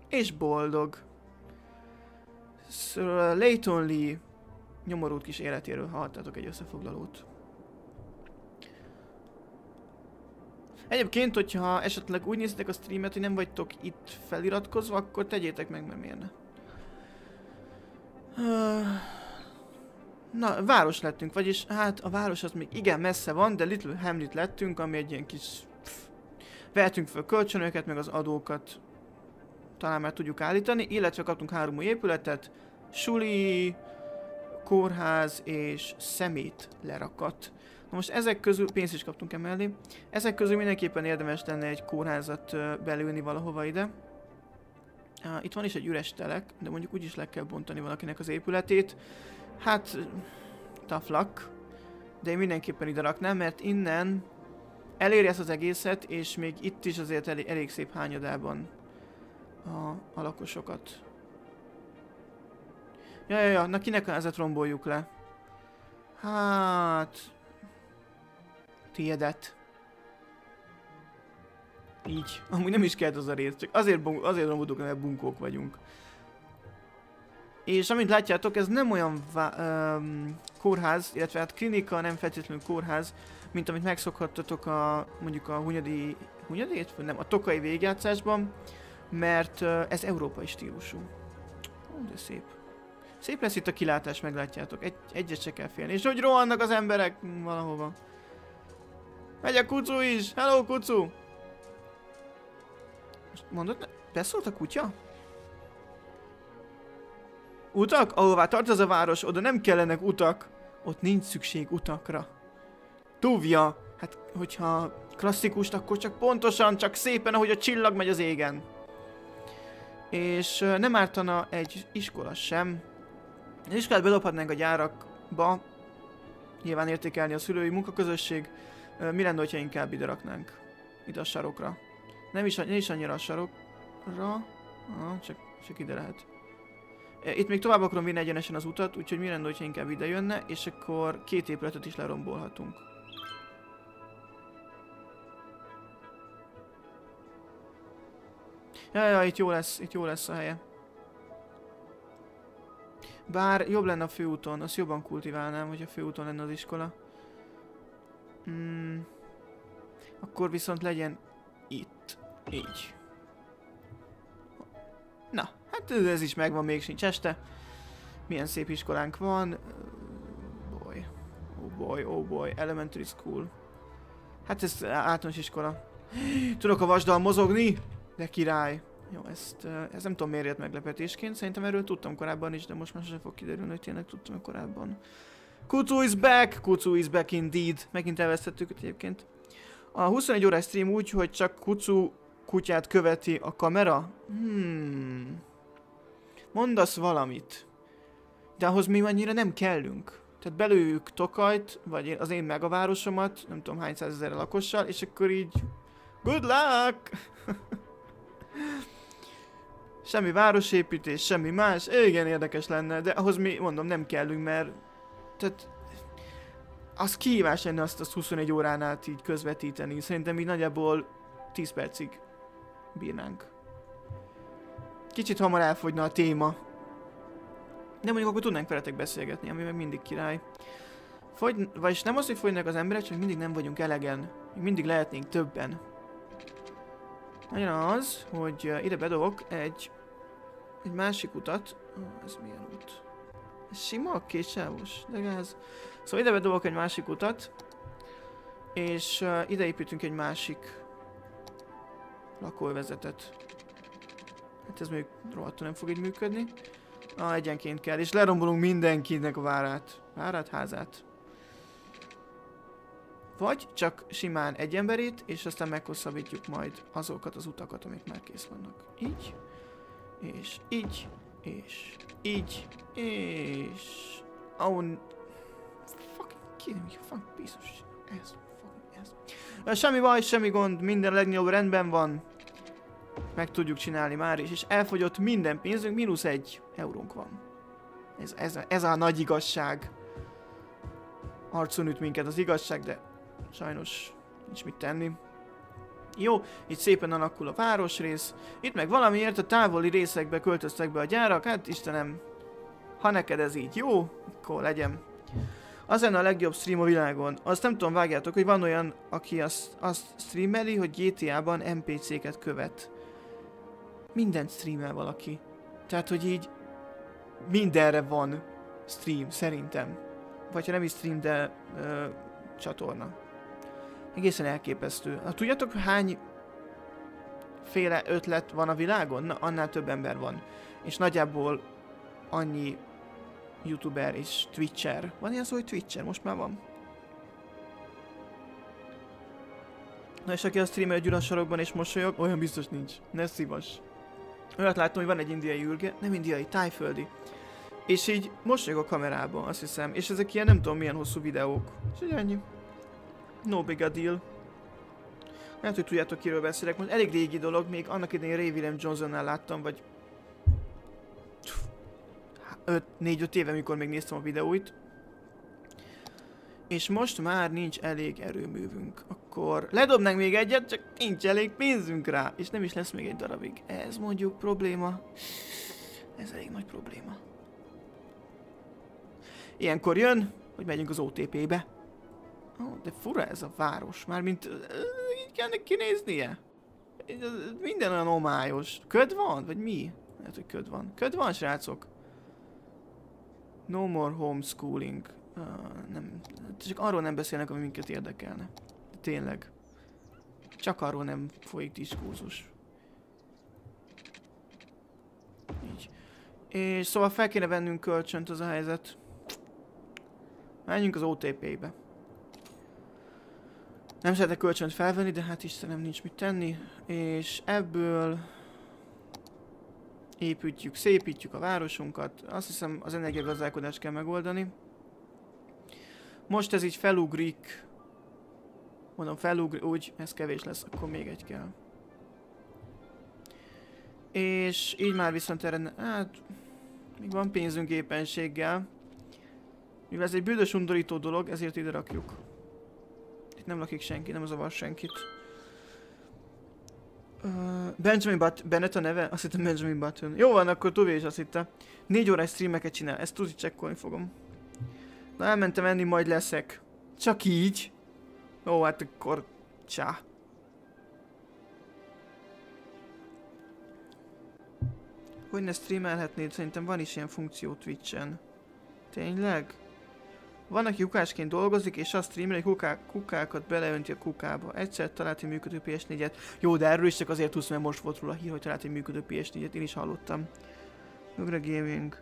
És boldog. Sir Leighton Lee nyomorult kis életéről hallottatok egy összefoglalót. Egyébként, hogyha esetleg úgy nézitek a streamet, hogy nem vagytok itt feliratkozva, akkor tegyétek meg, mert miért ne. Na, város lettünk, vagyis hát a város az még igen messze van, de Little Hamlet lettünk, ami egy ilyen kis... Pff, vehetünk föl kölcsönöket, meg az adókat talán már tudjuk állítani, illetve kaptunk három új épületet, suli, kórház és szemét lerakat. Na most ezek közül, pénzt is kaptunk emellé, ezek közül mindenképpen érdemes lenne egy kórházat belülni valahova ide. Itt van is egy üres telek, de mondjuk úgyis le kell bontani valakinek az épületét. Hát, tough luck. De én mindenképpen ide raknám, mert innen eléri ezt az egészet, és még itt is azért elég, elég szép hányadában a, a lakosokat. Ja, ja, ja, na kinek házat romboljuk le? Hát... Tiédet. Így. Amúgy nem is kellett az a rész, csak azért, azért romboltuk, mert bunkók vagyunk. És amint látjátok, ez nem olyan um, kórház, illetve hát klinika, nem feltétlenül kórház, mint amit megszokhattatok a mondjuk a Hunyadi, vagy nem, a Tokai végjátszásban, mert uh, ez európai stílusú. Ó, de szép. Szép lesz itt a kilátás, meglátjátok. Egy, egyet se kell félni. És hogy rohannak az emberek valahova. Megy a kucu is! Hello, kucu! Most mondod, beszólt a kutya? Utak? Ahová tart az a város, oda nem kellenek utak. Ott nincs szükség utakra. Tuvja! Hát, hogyha klasszikust, akkor csak pontosan, csak szépen, ahogy a csillag megy az égen. És nem ártana egy iskola sem. Az iskolát bedobhatnánk a gyárakba, nyilván értékelni a szülői munkaközösség. Mi lenne, hogyha inkább ide raknánk? Ide a sarokra. Nem is, nem is annyira a sarokra, ah, csak, csak ide lehet. Itt még tovább akarom vinni egyenesen az utat, úgyhogy mi lenne, hogyha inkább ide jönne, és akkor két épületet is lerombolhatunk. Ja, ja, itt jó lesz, itt jó lesz a helye. Bár jobb lenne a főúton, azt jobban kultiválnám, hogy a főúton lenne az iskola. Hmm. Akkor viszont legyen itt. Így. Na, hát ez is megvan, még sincs este. Milyen szép iskolánk van. Boy. Oh boy, oh boy. Elementary school. Hát ez általános iskola. <gasps> Tudok a vasdal mozogni? De király. Jó, ezt, ez nem tudom miért jött meglepetésként. Szerintem erről tudtam korábban is, de most már sem fog kiderülni, hogy tényleg tudtam korábban. Kucu is back! Kucu is back indeed. Megint elvesztettük egyébként. A 21 órás stream úgy, hogy csak Kucu kutyát követi a kamera? Hmm. Mondasz valamit. De ahhoz mi annyira nem kellünk. Tehát belőjük Tokajt, vagy az én megavárosomat, nem tudom hány százezer lakossal, és akkor így... Good luck! <laughs> semmi városépítés, semmi más. Igen, érdekes lenne, de ahhoz mi, mondom, nem kellünk, mert... Tehát... Az kihívás lenne azt, azt 21 órán át így közvetíteni. Szerintem így nagyjából 10 percig bírnánk. Kicsit hamar elfogyna a téma. De mondjuk akkor tudnánk veletek beszélgetni, ami meg mindig király. Fogy, vagyis nem az, hogy fogynak az emberek, csak mindig nem vagyunk elegen. Még mindig lehetnénk többen. Nagyon az, hogy ide bedobok egy, egy másik utat. Ez milyen út? Sima, kétsávos, de gáz. Szóval ide bedobok egy másik utat, és uh, ide építünk egy másik lakóvezetet. Hát ez még rohadtul nem fog így működni. Ah, egyenként kell, és lerombolunk mindenkinek a várát. Várát, házát. Vagy csak simán egy emberét, és aztán meghosszabbítjuk majd azokat az utakat, amik már kész vannak. Így, és így, és így, és... Oh, fucking kidding me, fucking piece of shit. Ez, fucking ez. Semmi baj, semmi gond, minden legnagyobb rendben van meg tudjuk csinálni már is, és elfogyott minden pénzünk, mínusz egy eurónk van. Ez, ez, ez a nagy igazság. Arcon üt minket az igazság, de sajnos nincs mit tenni. Jó, itt szépen alakul a városrész. Itt meg valamiért a távoli részekbe költöztek be a gyárak, hát Istenem, Ha neked ez így jó, akkor legyen. Az lenne a legjobb stream a világon. Azt nem tudom, vágjátok, hogy van olyan, aki azt, azt streameli, hogy GTA-ban NPC-ket követ. Mindent streamel valaki. Tehát, hogy így mindenre van stream, szerintem. Vagy ha nem is stream, de ö, csatorna. Egészen elképesztő. Na, tudjátok, hány féle ötlet van a világon? Na, annál több ember van. És nagyjából annyi youtuber és twitcher. Van ilyen szó, hogy twitcher? Most már van. Na és aki a streamer egy sarokban és mosolyog, olyan biztos nincs. Ne szívas. Olyat láttam, hogy van egy indiai ülge, nem indiai, tájföldi. És így mosolyog a kamerában, azt hiszem. És ezek ilyen nem tudom milyen hosszú videók. És így ennyi. No big a deal. Lehet, hogy tudjátok kiről beszélek, most elég régi dolog, még annak idején Ray William Johnsonnál láttam, vagy 4-5 éve, mikor még néztem a videóit. És most már nincs elég erőművünk. Akkor ledobnánk még egyet, csak nincs elég pénzünk rá. És nem is lesz még egy darabig. Ez mondjuk probléma. Ez elég nagy probléma. Ilyenkor jön, hogy megyünk az OTP-be. Oh, de fura ez a város, mármint így kell kinéznie. Minden olyan omályos. Köd van? Vagy mi? Lehet, hogy köd van. Köd van, srácok. No more homeschooling. Uh, nem, csak arról nem beszélnek, ami minket érdekelne. De tényleg. Csak arról nem folyik diskurzus. Így. És szóval fel kéne vennünk kölcsönt az a helyzet. Menjünk az OTP-be. Nem szeretek kölcsönt felvenni, de hát Istenem nincs mit tenni. És ebből építjük, szépítjük a városunkat. Azt hiszem az energiagazdálkodást kell megoldani. Most ez így felugrik. Mondom, felugrik, úgy, ez kevés lesz, akkor még egy kell. És így már viszont erre, hát, még van pénzünk éppenséggel. Mivel ez egy bődös undorító dolog, ezért ide rakjuk. Itt nem lakik senki, nem zavar senkit. Uh, Benjamin But Bennett a neve? Azt hittem Benjamin Button. Jó van, akkor Tovi is azt hitte. Négy órás streameket csinál, ezt tudni csekkolni fogom. Na elmentem enni, majd leszek. Csak így? Ó, hát akkor... Csá. Hogy ne streamelhetnéd? Szerintem van is ilyen funkció Twitch-en. Tényleg? Van, aki kukásként dolgozik, és azt streamel, hogy kuká kukákat beleönti a kukába. Egyszer talált egy működő PS4-et. Jó, de erről is csak azért tudsz, mert most volt róla hír, hogy talált egy működő PS4-et. Én is hallottam. Ugre Gaming.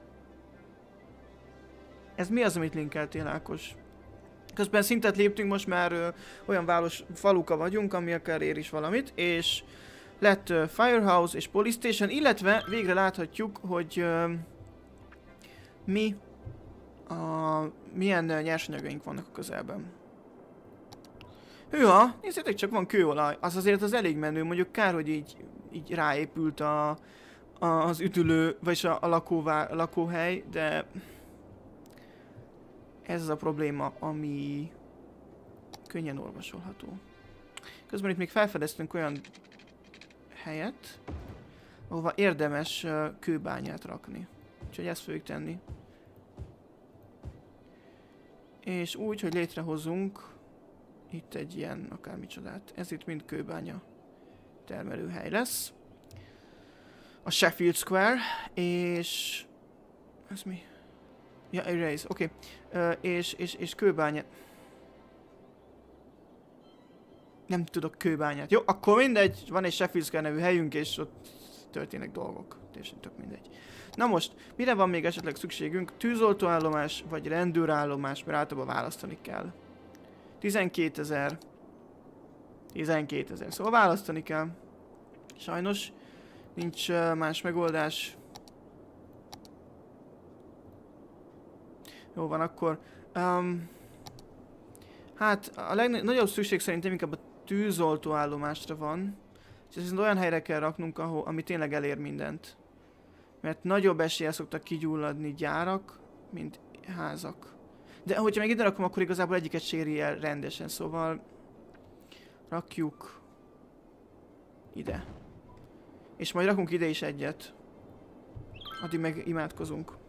Ez mi az, amit linkeltél, Ákos? Közben szintet léptünk, most már ö, olyan város faluka vagyunk, ami akár ér is valamit, és lett ö, Firehouse és Police Station, illetve végre láthatjuk, hogy ö, mi a, milyen nyersanyagaink vannak a közelben. Hűha, nézzétek csak, van kőolaj. Az azért az elég menő, mondjuk kár, hogy így, így ráépült a, a, az üdülő, vagy a, a, lakóvá, lakóhely, de ez az a probléma, ami könnyen olvasolható. Közben itt még felfedeztünk olyan helyet, ahova érdemes kőbányát rakni. Úgyhogy ezt fogjuk tenni. És úgy, hogy létrehozunk itt egy ilyen akármicsodát. Ez itt mind kőbánya termelőhely lesz. A Sheffield Square, és... Ez mi? Ja, erase, oké. Okay. És, és, és kőbánya... Nem tudok kőbányát. Jó, akkor mindegy, van egy Sheffield Square nevű helyünk, és ott történnek dolgok. Teljesen tök mindegy. Na most, mire van még esetleg szükségünk? Tűzoltóállomás vagy rendőrállomás, mert általában választani kell. 12 ezer. 12 ezer. Szóval választani kell. Sajnos nincs más megoldás. Jó van, akkor... Um, hát a legnagyobb szükség szerintem inkább a tűzoltóállomásra van. És ez olyan helyre kell raknunk, ahol, ami tényleg elér mindent. Mert nagyobb esélye szoktak kigyulladni gyárak, mint házak. De hogyha meg ide rakom, akkor igazából egyiket séri el rendesen, szóval rakjuk ide. És majd rakunk ide is egyet. Addig meg imádkozunk.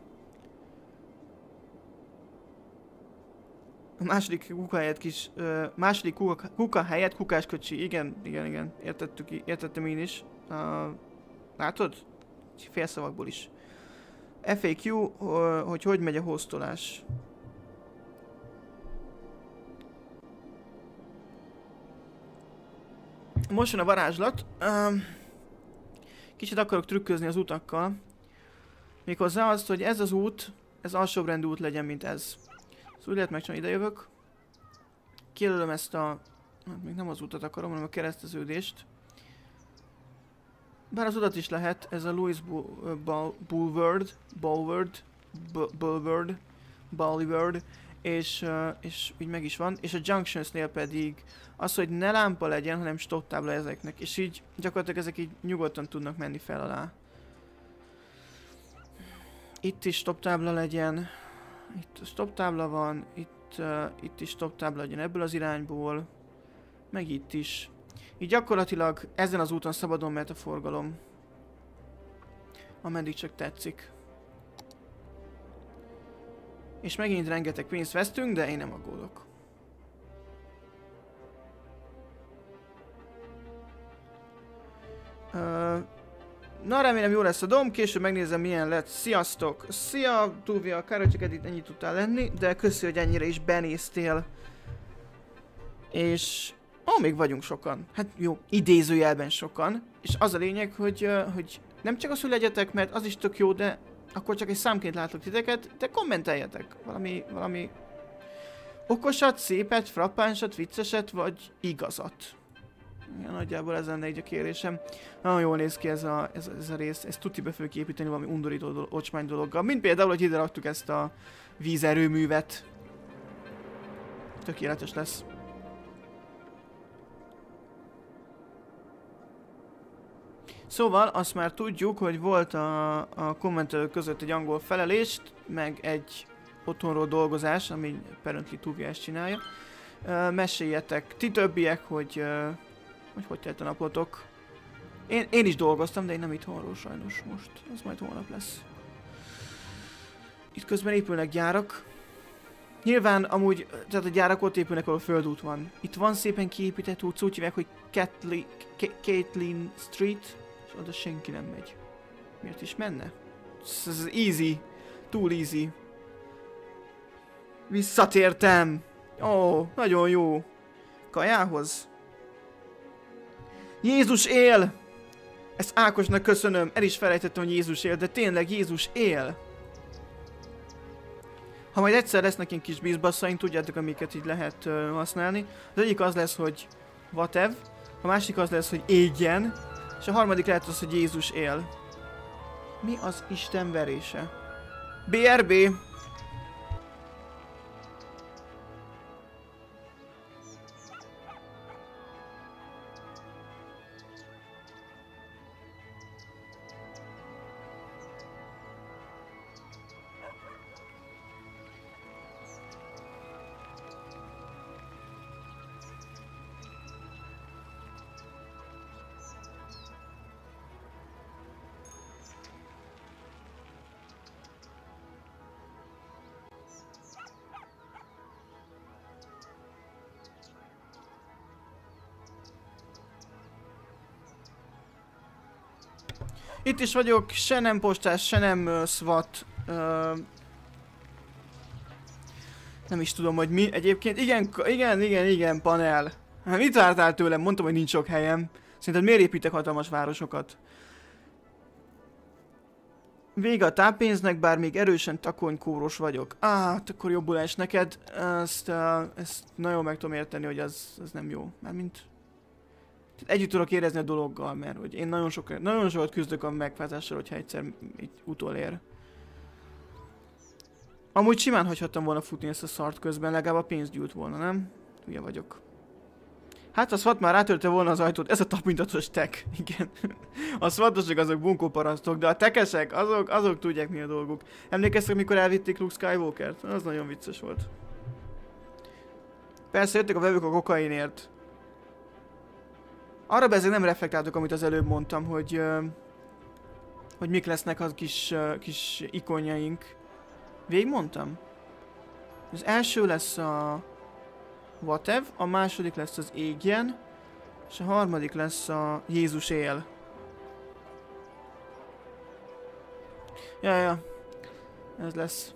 A második kuka helyett kis... Ö, második kuka, kuka helyett kukásköcsi. Igen, igen, igen. Értettük, értettem én is. Uh, látod? Félszavakból is. FAQ, hogy hogy megy a hostolás. Most jön a varázslat. Kicsit akarok trükközni az utakkal. Méghozzá azt, hogy ez az út, ez alsóbrendű út legyen, mint ez. Szóval úgy lehet megcsinálni, ide. Kijelölöm ezt a... Hát még nem az utat akarom, hanem a kereszteződést. Bár az utat is lehet, ez a Louis Boulevard, Boulevard, Boulevard, Boulevard, és, és így meg is van, és a Junctionsnél pedig az, hogy ne lámpa legyen, hanem stop tábla ezeknek, és így gyakorlatilag ezek így nyugodtan tudnak menni fel alá. Itt is stop tábla legyen, itt stop tábla van, itt, uh, itt is stop tábla legyen ebből az irányból, meg itt is. Így gyakorlatilag ezen az úton szabadon mehet a forgalom. Ameddig csak tetszik. És megint rengeteg pénzt vesztünk, de én nem aggódok. Uh, na remélem jó lesz a dom, később megnézem milyen lett. Sziasztok! Szia, Tuvia, kár, hogy csak eddig ennyit tudtál lenni, de köszi, hogy ennyire is benéztél. És Ó, még vagyunk sokan. Hát jó, idézőjelben sokan. És az a lényeg, hogy, hogy nem csak az, hogy legyetek, mert az is tök jó, de akkor csak egy számként látok titeket, de kommenteljetek. Valami, valami okosat, szépet, frappánsat, vicceset, vagy igazat. Ja, nagyjából ez lenne így a kérésem. Nagyon jól néz ki ez a, ez, ez a rész. Ezt tuti be fogjuk építeni valami undorító dolog, ocsmány dologgal. Mint például, hogy ide raktuk ezt a vízerőművet. Tökéletes lesz. Szóval azt már tudjuk, hogy volt a, a kommentelők között egy angol felelést, meg egy otthonról dolgozás, ami apparently Tuvi ezt csinálja. Uh, meséljetek ti többiek, hogy uh, hogy, hogy telt a napotok. Én, én is dolgoztam, de én nem itthonról sajnos most. Az majd holnap lesz. Itt közben épülnek gyárak. Nyilván amúgy, tehát a gyárak ott épülnek, ahol földút van. Itt van szépen kiépített út, úgy hívják, hogy Kathleen Street és oda senki nem megy. Miért is menne? Ez, ez easy. Túl easy. Visszatértem! Ó, oh, nagyon jó. Kajához? Jézus él! Ezt Ákosnak köszönöm. El is felejtettem, hogy Jézus él, de tényleg Jézus él. Ha majd egyszer lesznek ilyen kis bízbasszaink, tudjátok, amiket így lehet uh, használni. Az egyik az lesz, hogy whatever. A másik az lesz, hogy égjen. És a harmadik lehet az, hogy Jézus él. Mi az Isten verése? BRB! Itt is vagyok, se nem postás, se nem uh, SWAT. Uh, nem is tudom, hogy mi. Egyébként igen, igen, igen, igen, panel. Hát mit vártál tőlem? Mondtam, hogy nincs sok helyem. Szerinted miért építek hatalmas városokat? Vége a táppénznek, bár még erősen takonykóros vagyok. Á, hát akkor jobbulás neked. Ezt, uh, ezt nagyon meg tudom érteni, hogy az, az nem jó. Mármint együtt tudok érezni a dologgal, mert hogy én nagyon, sok, nagyon sokat küzdök a megfázással, hogyha egyszer így utolér. Amúgy simán hagyhattam volna futni ezt a szart közben, legalább a pénz gyűlt volna, nem? Hülye vagyok. Hát a SWAT már rátörte volna az ajtót, ez a tapintatos tek, <laughs> igen. A SWATosok azok bunkóparasztok, de a tekesek, azok, azok tudják mi a dolguk. Emlékeztek, mikor elvitték Luke Skywalker-t? Az nagyon vicces volt. Persze jöttek a vevők a kokainért. Arra bezeg nem reflektáltok, amit az előbb mondtam, hogy, hogy mik lesznek az kis, kis ikonjaink. Végig mondtam? Az első lesz a Whatever. A második lesz az égjen. És a harmadik lesz a Jézus él. Ja, ja. Ez lesz.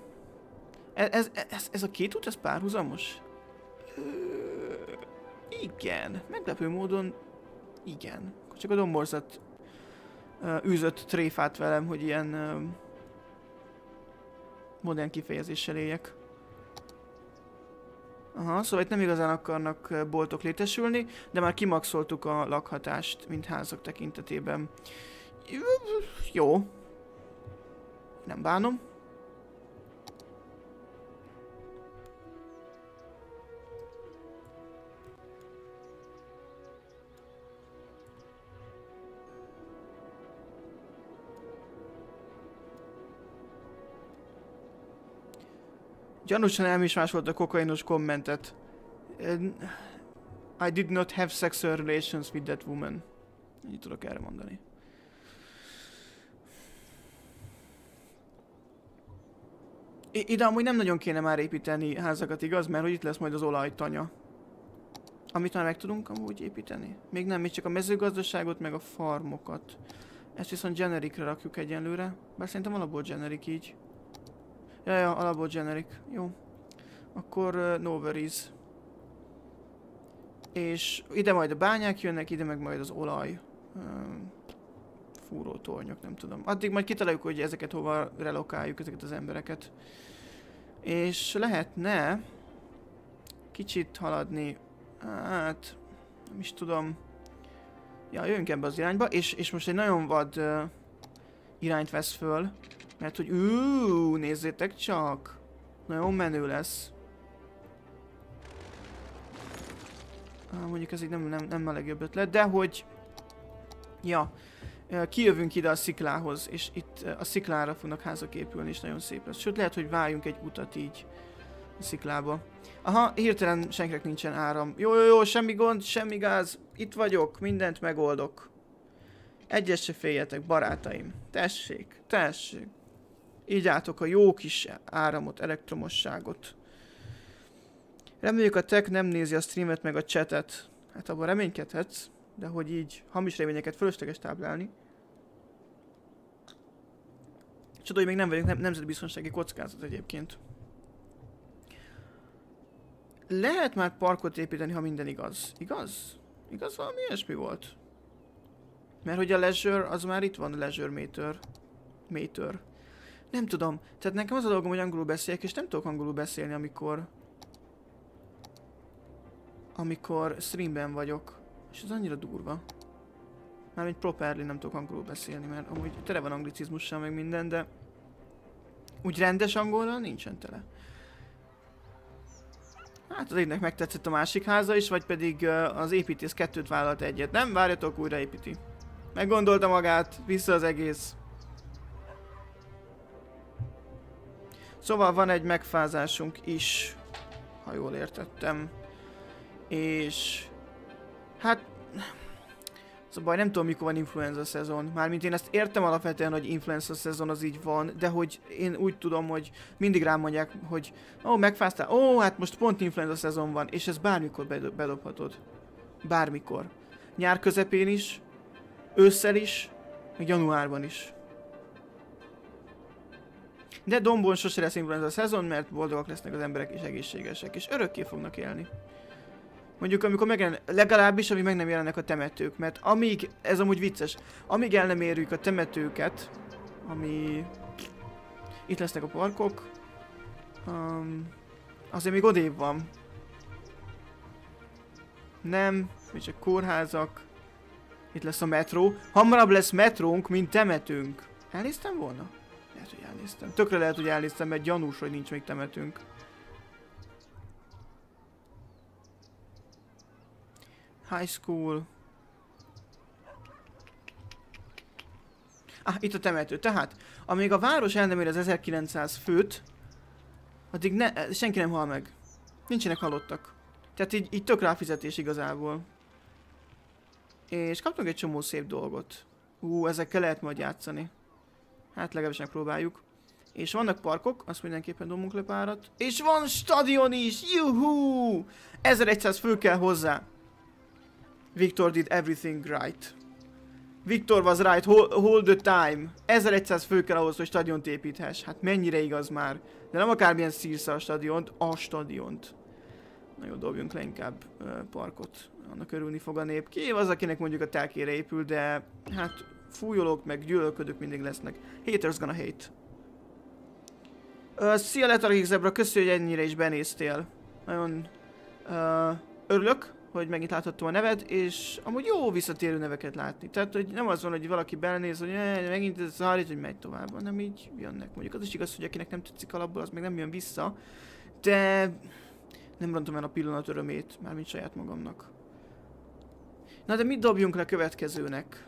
Ez, ez, ez, ez a két út, ez párhuzamos? Ö, igen. Meglepő módon igen. Csak a domborzat uh, űzött tréfát velem, hogy ilyen uh, modern kifejezéssel éljek. Aha, szóval itt nem igazán akarnak boltok létesülni, de már kimaxoltuk a lakhatást, mint házak tekintetében. Jó. Nem bánom. Gyanúsan elmismásolt a kokainos kommentet. I did not have sexual relations with that woman. Így tudok erre mondani. I ide amúgy nem nagyon kéne már építeni házakat, igaz? Mert hogy itt lesz majd az olajtanya. Amit már meg tudunk amúgy építeni. Még nem, még csak a mezőgazdaságot, meg a farmokat. Ezt viszont generikre rakjuk egyenlőre. Bár szerintem alapból generik így. Ja, ja, alapból generic. Jó. Akkor uh, no worries. És ide majd a bányák jönnek, ide meg majd az olaj. Uh, fúró tornyok, nem tudom. Addig majd kitaláljuk, hogy ezeket hova relokáljuk, ezeket az embereket. És lehetne kicsit haladni, hát nem is tudom. Ja, jönk ebbe az irányba, és, és most egy nagyon vad uh, irányt vesz föl. Mert hogy úúúú, nézzétek csak. Nagyon menő lesz. Ah, mondjuk ez így nem, nem, nem a legjobb ötlet, de hogy... Ja, kijövünk ide a sziklához, és itt a sziklára fognak házak épülni, és nagyon szép lesz. Sőt, lehet, hogy váljunk egy utat így a sziklába. Aha, hirtelen senkinek nincsen áram. Jó, jó, jó, semmi gond, semmi gáz. Itt vagyok, mindent megoldok. Egyes se féljetek, barátaim. Tessék, tessék. Így álltok a jó kis áramot, elektromosságot. Reméljük a tech nem nézi a streamet meg a chatet. Hát abban reménykedhetsz, de hogy így hamis reményeket fölösleges táblálni. Csoda, hogy még nem vagyunk nem nemzetbiztonsági kockázat egyébként. Lehet már parkot építeni, ha minden igaz. Igaz? Igaz valami ilyesmi volt? Mert hogy a leisure, az már itt van, leisure meter. Meter. Nem tudom. Tehát nekem az a dolgom, hogy angolul beszéljek, és nem tudok angolul beszélni, amikor... Amikor streamben vagyok. És ez annyira durva. Mármint properly nem tudok angolul beszélni, mert amúgy tele van anglicizmussal meg minden, de... Úgy rendes angolra nincsen tele. Hát az egynek megtetszett a másik háza is, vagy pedig az építész kettőt vállalt egyet. Nem, várjatok, újra építi. Meggondolta magát, vissza az egész. Szóval van egy megfázásunk is, ha jól értettem. És... Hát... Szóval nem tudom mikor van influenza szezon. Mármint én ezt értem alapvetően, hogy influenza szezon az így van, de hogy én úgy tudom, hogy mindig rám mondják, hogy ó, oh, megfáztál, ó, oh, hát most pont influenza szezon van, és ez bármikor bedobhatod. Bármikor. Nyár közepén is, ősszel is, meg januárban is. De dombon sose lesz influenza a szezon, mert boldogak lesznek az emberek és egészségesek, és örökké fognak élni. Mondjuk amikor megjelen, legalábbis amíg meg nem jelennek a temetők, mert amíg, ez amúgy vicces, amíg el nem érjük a temetőket, ami... Itt lesznek a parkok, um, azért még odébb van. Nem, még csak kórházak. Itt lesz a metró. Hamarabb lesz metrónk, mint temetőnk. Elnéztem volna? Lehet, hogy elnéztem. Tökre lehet, hogy elnéztem, mert gyanús, hogy nincs még temetünk. High school. Ah, itt a temető. Tehát, amíg a város el nem ér az 1900 főt, addig ne, senki nem hal meg. Nincsenek halottak. Tehát így, így tök ráfizetés igazából. És kaptunk egy csomó szép dolgot. Ú, ezekkel lehet majd játszani. Hát legalábbis megpróbáljuk. És vannak parkok, azt mindenképpen dobunk le párat. És van stadion is, juhú! 1100 fő kell hozzá. Victor did everything right. Victor was right, hold, hold the time. 1100 fő kell ahhoz, hogy stadiont építhess. Hát mennyire igaz már. De nem akármilyen szírsz a stadiont, a stadiont. Na jó, dobjunk le inkább uh, parkot. Annak örülni fog a nép. Ki az, akinek mondjuk a telkére épül, de hát fújolók meg gyűlölködők mindig lesznek. Haters gonna hate. Uh, szia Lethargic Zebra, köszönjük, hogy ennyire is benéztél. Nagyon uh, örülök, hogy megint láthattam a neved, és amúgy jó visszatérő neveket látni. Tehát, hogy nem az van, hogy valaki belenéz, hogy eh, megint ez szárít, hogy megy tovább, hanem így jönnek. Mondjuk az is igaz, hogy akinek nem tetszik alapból, az még nem jön vissza, de nem rontom el a pillanat örömét, mármint saját magamnak. Na de mit dobjunk le következőnek?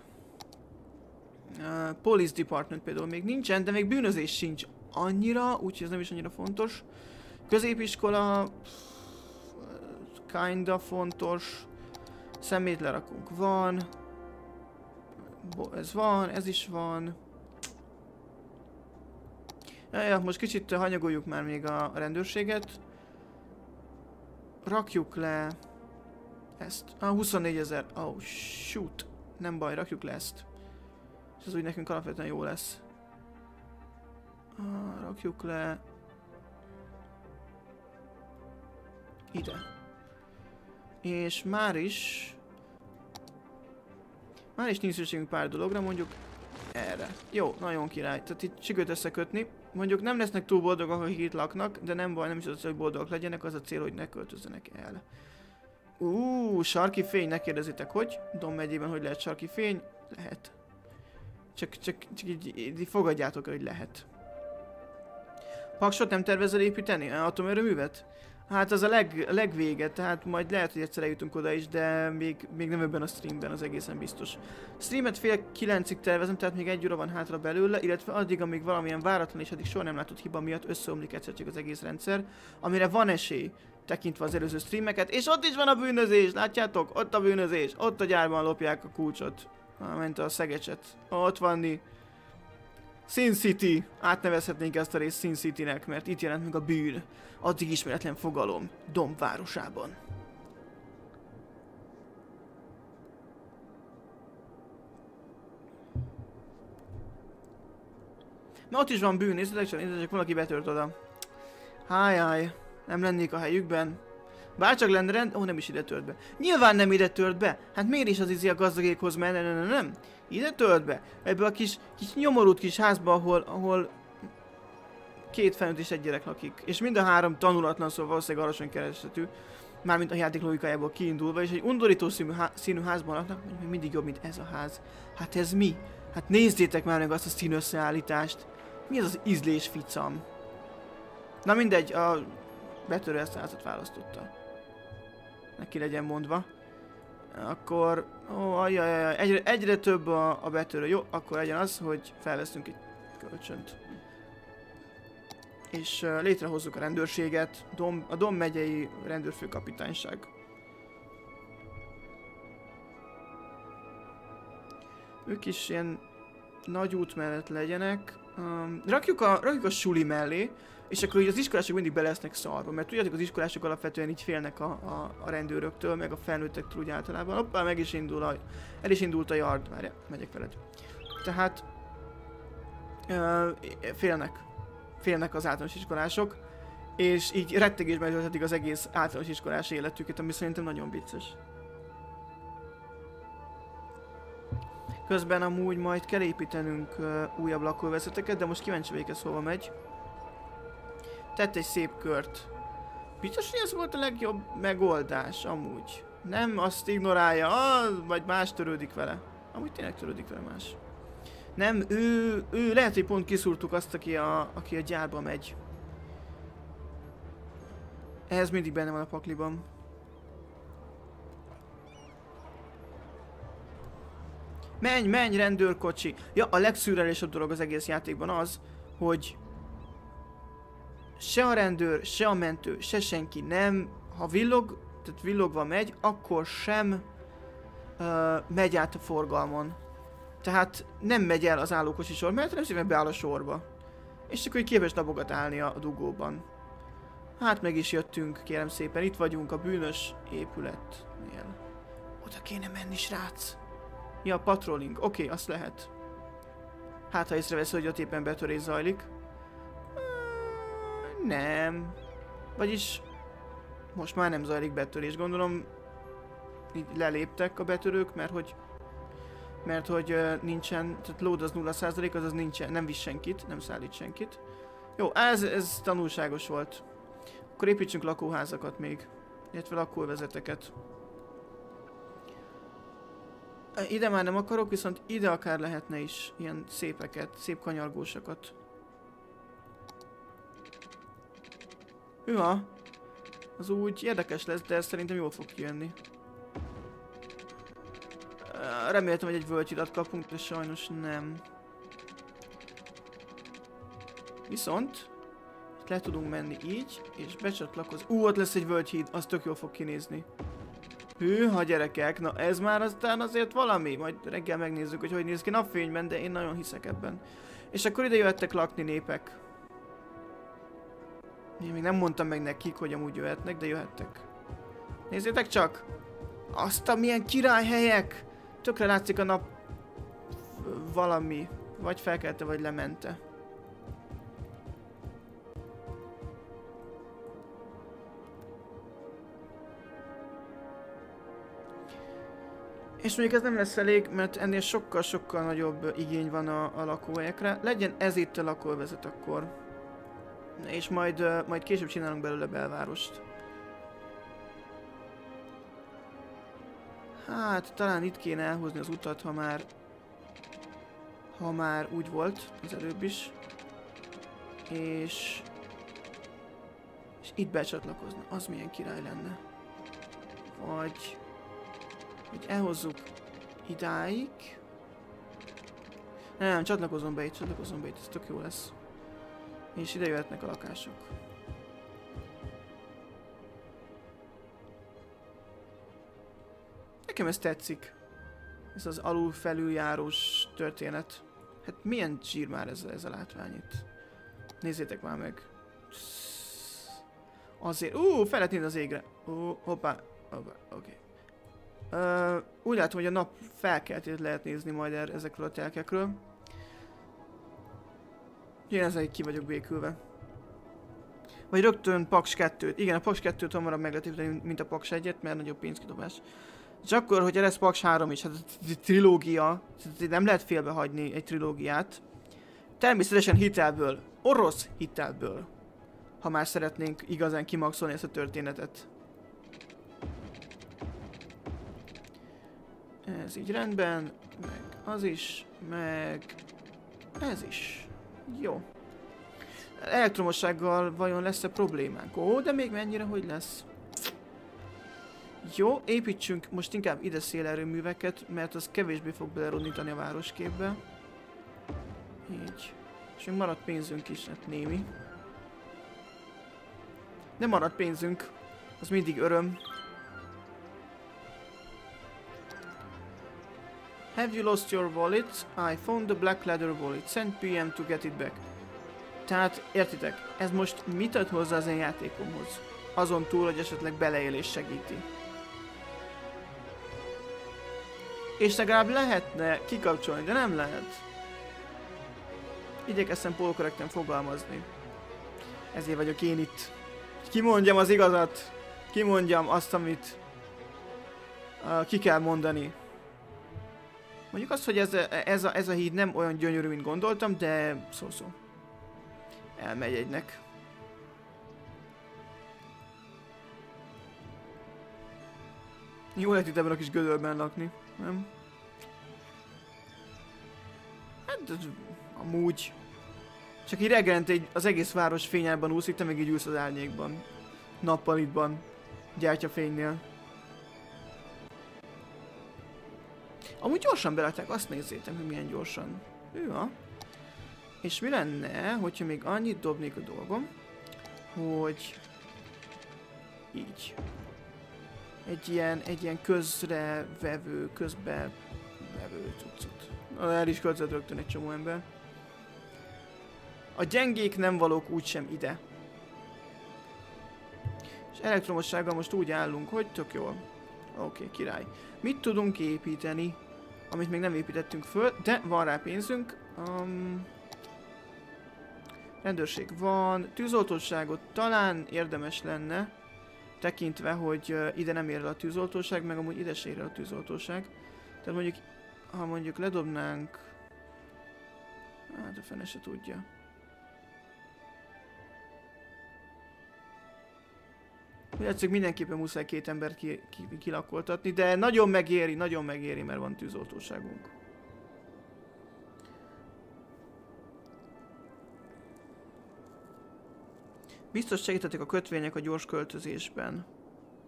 Police Department például még nincsen, de még bűnözés sincs annyira, úgyhogy ez nem is annyira fontos. Középiskola... Kinda fontos. Szemét lerakunk. Van. Bo ez van, ez is van. Ja, most kicsit hanyagoljuk már még a rendőrséget. Rakjuk le ezt. Ah, 24 ezer. Oh, shoot. Nem baj, rakjuk le ezt. Ez úgy nekünk alapvetően jó lesz. Rakjuk le. Ide. És már is... Már is nincs szükségünk pár dologra, mondjuk erre. Jó, nagyon király. Tehát itt sikerült összekötni. Mondjuk nem lesznek túl boldogak, akik itt laknak, de nem baj, nem is az, hogy boldogak legyenek, az a cél, hogy ne költözzenek el. Ú, sarki fény, ne kérdezitek, hogy? Dom megyében hogy lehet sarki fény? Lehet. Csak, csak, csak így, így fogadjátok, hogy lehet. Paksot nem tervezel építeni? Atomerőművet? Hát az a leg, a legvége, tehát majd lehet, hogy egyszer eljutunk oda is, de még, még nem ebben a streamben, az egészen biztos. Streamet fél kilencig tervezem, tehát még egy óra van hátra belőle, illetve addig, amíg valamilyen váratlan és addig soha nem látott hiba miatt összeomlik egyszer csak az egész rendszer, amire van esély, tekintve az előző streameket, és ott is van a bűnözés, látjátok? Ott a bűnözés, ott a gyárban lopják a kulcsot. Ment a szegecset. Ott van Sin City. Átnevezhetnénk ezt a részt Sin City-nek, mert itt jelent meg a bűn. Addig ismeretlen fogalom. Domb városában. Na ott is van bűn, nézzétek csak, valaki betört oda. Hájjáj, nem lennék a helyükben. Bárcsak lenne rend... Ó, oh, nem is ide tört be. Nyilván nem ide tört be. Hát miért is az izi a gazdagékhoz menne, nem, nem, nem. Ide tört be. Ebbe a kis, kis nyomorult kis házba, ahol, ahol két felnőtt és egy gyerek lakik. És mind a három tanulatlan, szóval valószínűleg alacsony keresetű. Mármint a játék logikájából kiindulva, és egy undorító színű, há színű házban laknak, mondjuk, hogy mindig jobb, mint ez a ház. Hát ez mi? Hát nézzétek már meg azt a színösszeállítást. Mi ez az ízlés ficam? Na mindegy, a betörő ezt a házat választotta neki legyen mondva. Akkor, ó, ajajaj, egyre, egyre több a, a betörő. Jó, akkor legyen az, hogy felveszünk egy kölcsönt. És uh, létrehozzuk a rendőrséget, Dom, a Dom megyei rendőrfőkapitányság. Ők is ilyen nagy út mellett legyenek. Um, rakjuk, a, rakjuk a suli mellé, és akkor ugye az iskolások mindig be lesznek szarva, mert tudjátok, az iskolások alapvetően így félnek a, a, a rendőröktől, meg a felnőttektől úgy általában. Hoppá, meg is indul a, el is indult a yard, várja, megyek veled. Tehát uh, félnek. Félnek az általános iskolások, és így rettegésben tölthetik az egész általános iskolás életüket, ami szerintem nagyon vicces. Közben amúgy majd kell építenünk uh, újabb lakóvezeteket, de most kíváncsi vagyok, ez hova megy. Tett egy szép kört. Biztos, hogy ez volt a legjobb megoldás, amúgy. Nem azt ignorálja, ah, vagy más törődik vele. Amúgy tényleg törődik vele más. Nem, ő, ő lehet, hogy pont kiszúrtuk azt, aki a, aki a gyárba megy. Ehhez mindig benne van a pakliban. Menj, menj, rendőrkocsi! Ja, a legszürelésebb dolog az egész játékban az, hogy se a rendőr, se a mentő, se senki nem, ha villog, tehát villogva megy, akkor sem uh, megy át a forgalmon. Tehát nem megy el az állókocsi sor, mert nem szépen beáll a sorba. És akkor így képes napokat állni a dugóban. Hát meg is jöttünk, kérem szépen, itt vagyunk a bűnös épületnél. Oda kéne menni, srác. Ja, patrolling. Oké, okay, azt lehet. Hát, ha észrevesz, hogy ott éppen betörés zajlik. Nem. Vagyis most már nem zajlik betörés. Gondolom így leléptek a betörők, mert hogy mert hogy uh, nincsen, tehát load az 0%, azaz nincsen, nem visz senkit, nem szállít senkit. Jó, ez, ez tanulságos volt. Akkor építsünk lakóházakat még, illetve lakóvezeteket. Ide már nem akarok, viszont ide akár lehetne is ilyen szépeket, szép kanyargósakat. Hűha! Az úgy érdekes lesz, de szerintem jól fog kijönni. Reméltem, hogy egy völgyidat kapunk, de sajnos nem. Viszont le tudunk menni így, és becsatlakoz. Ú, ott lesz egy völgyhíd, az tök jól fog kinézni. Hűha gyerekek, na ez már aztán azért valami. Majd reggel megnézzük, hogy hogy néz ki napfényben, de én nagyon hiszek ebben. És akkor ide jöttek lakni népek. Én még nem mondtam meg nekik, hogy amúgy jöhetnek, de jöhettek. Nézzétek csak! Azt a milyen királyhelyek! Tökre látszik a nap valami. Vagy felkelte, vagy lemente. És mondjuk ez nem lesz elég, mert ennél sokkal-sokkal nagyobb igény van a, a lakóhelyekre. Legyen ez itt a lakóvezet akkor. És majd, majd később csinálunk belőle belvárost. Hát, talán itt kéne elhozni az utat, ha már... Ha már úgy volt az előbb is. És... És itt becsatlakozna. Az milyen király lenne. Vagy... Hogy elhozzuk idáig. Nem, csatlakozom be itt, csatlakozom be itt, ez tök jó lesz. És ide jöhetnek a lakások. Nekem ez tetszik. Ez az alul-felüljárós történet. Hát milyen zsír már ez, ez a látvány itt. Nézzétek már meg. Azért... Ú, fel az égre. Ú, hoppá. Hoppá, oké. Okay. Úgy látom, hogy a nap felkeltét lehet nézni majd er ezekről a telkekről. Én ezzel ki vagyok békülve. Vagy rögtön Paks 2-t. Igen, a Paks 2-t hamarabb meg lehet mint a Paks 1-et, mert nagyobb pénzkidobás. És akkor, hogy lesz Paks 3 is, hát ez trilógia, nem lehet félbehagyni egy trilógiát. Természetesen hitelből, orosz hitelből, ha már szeretnénk igazán kimaxolni ezt a történetet. Ez így rendben, meg az is, meg ez is. Jó. Elektromossággal vajon lesz-e problémánk? Ó, de még mennyire, hogy lesz? Jó, építsünk most inkább ide szélerőműveket, mert az kevésbé fog belerondítani a városképbe. Így. És még maradt pénzünk is, hát némi. Nem maradt pénzünk, az mindig öröm. Have you lost your wallet? I found the black leather wallet. Send PM to get it back. Tehát, értitek, ez most mit ad hozzá az én játékomhoz? Azon túl, hogy esetleg beleélés segíti. És legalább lehetne kikapcsolni, de nem lehet. Igyekeztem polkorrekten fogalmazni. Ezért vagyok én itt. Kimondjam az igazat. Kimondjam azt, amit uh, ki kell mondani. Mondjuk azt, hogy ez, ez, a, ez a híd nem olyan gyönyörű, mint gondoltam, de szó-szó. Elmegy egynek. Jó lehet itt ebben a kis gödörben lakni, nem? Hát, amúgy. Csak így reggelente egy, az egész város fényában úszik, te meg így ülsz az árnyékban. Nappalitban. Gyártyafénynél. Amúgy gyorsan beletek, azt nézzétek, hogy milyen gyorsan. Hűha. És mi lenne, hogyha még annyit dobnék a dolgom, hogy így. Egy ilyen, egy ilyen közre vevő, közbe vevő cuccot. El is költött rögtön egy csomó ember. A gyengék nem valók úgysem ide. És elektromossággal most úgy állunk, hogy tök jól. Oké, okay, király. Mit tudunk építeni, amit még nem építettünk föl, de van rá pénzünk. Um, rendőrség van, tűzoltóságot talán érdemes lenne, tekintve, hogy uh, ide nem ér el a tűzoltóság, meg amúgy ide se ér el a tűzoltóság. Tehát mondjuk, ha mondjuk ledobnánk... Hát a fene se tudja. Látszik mindenképpen muszáj két embert ki, ki, kilakoltatni, de nagyon megéri, nagyon megéri, mert van tűzoltóságunk. Biztos segítettek a kötvények a gyors költözésben.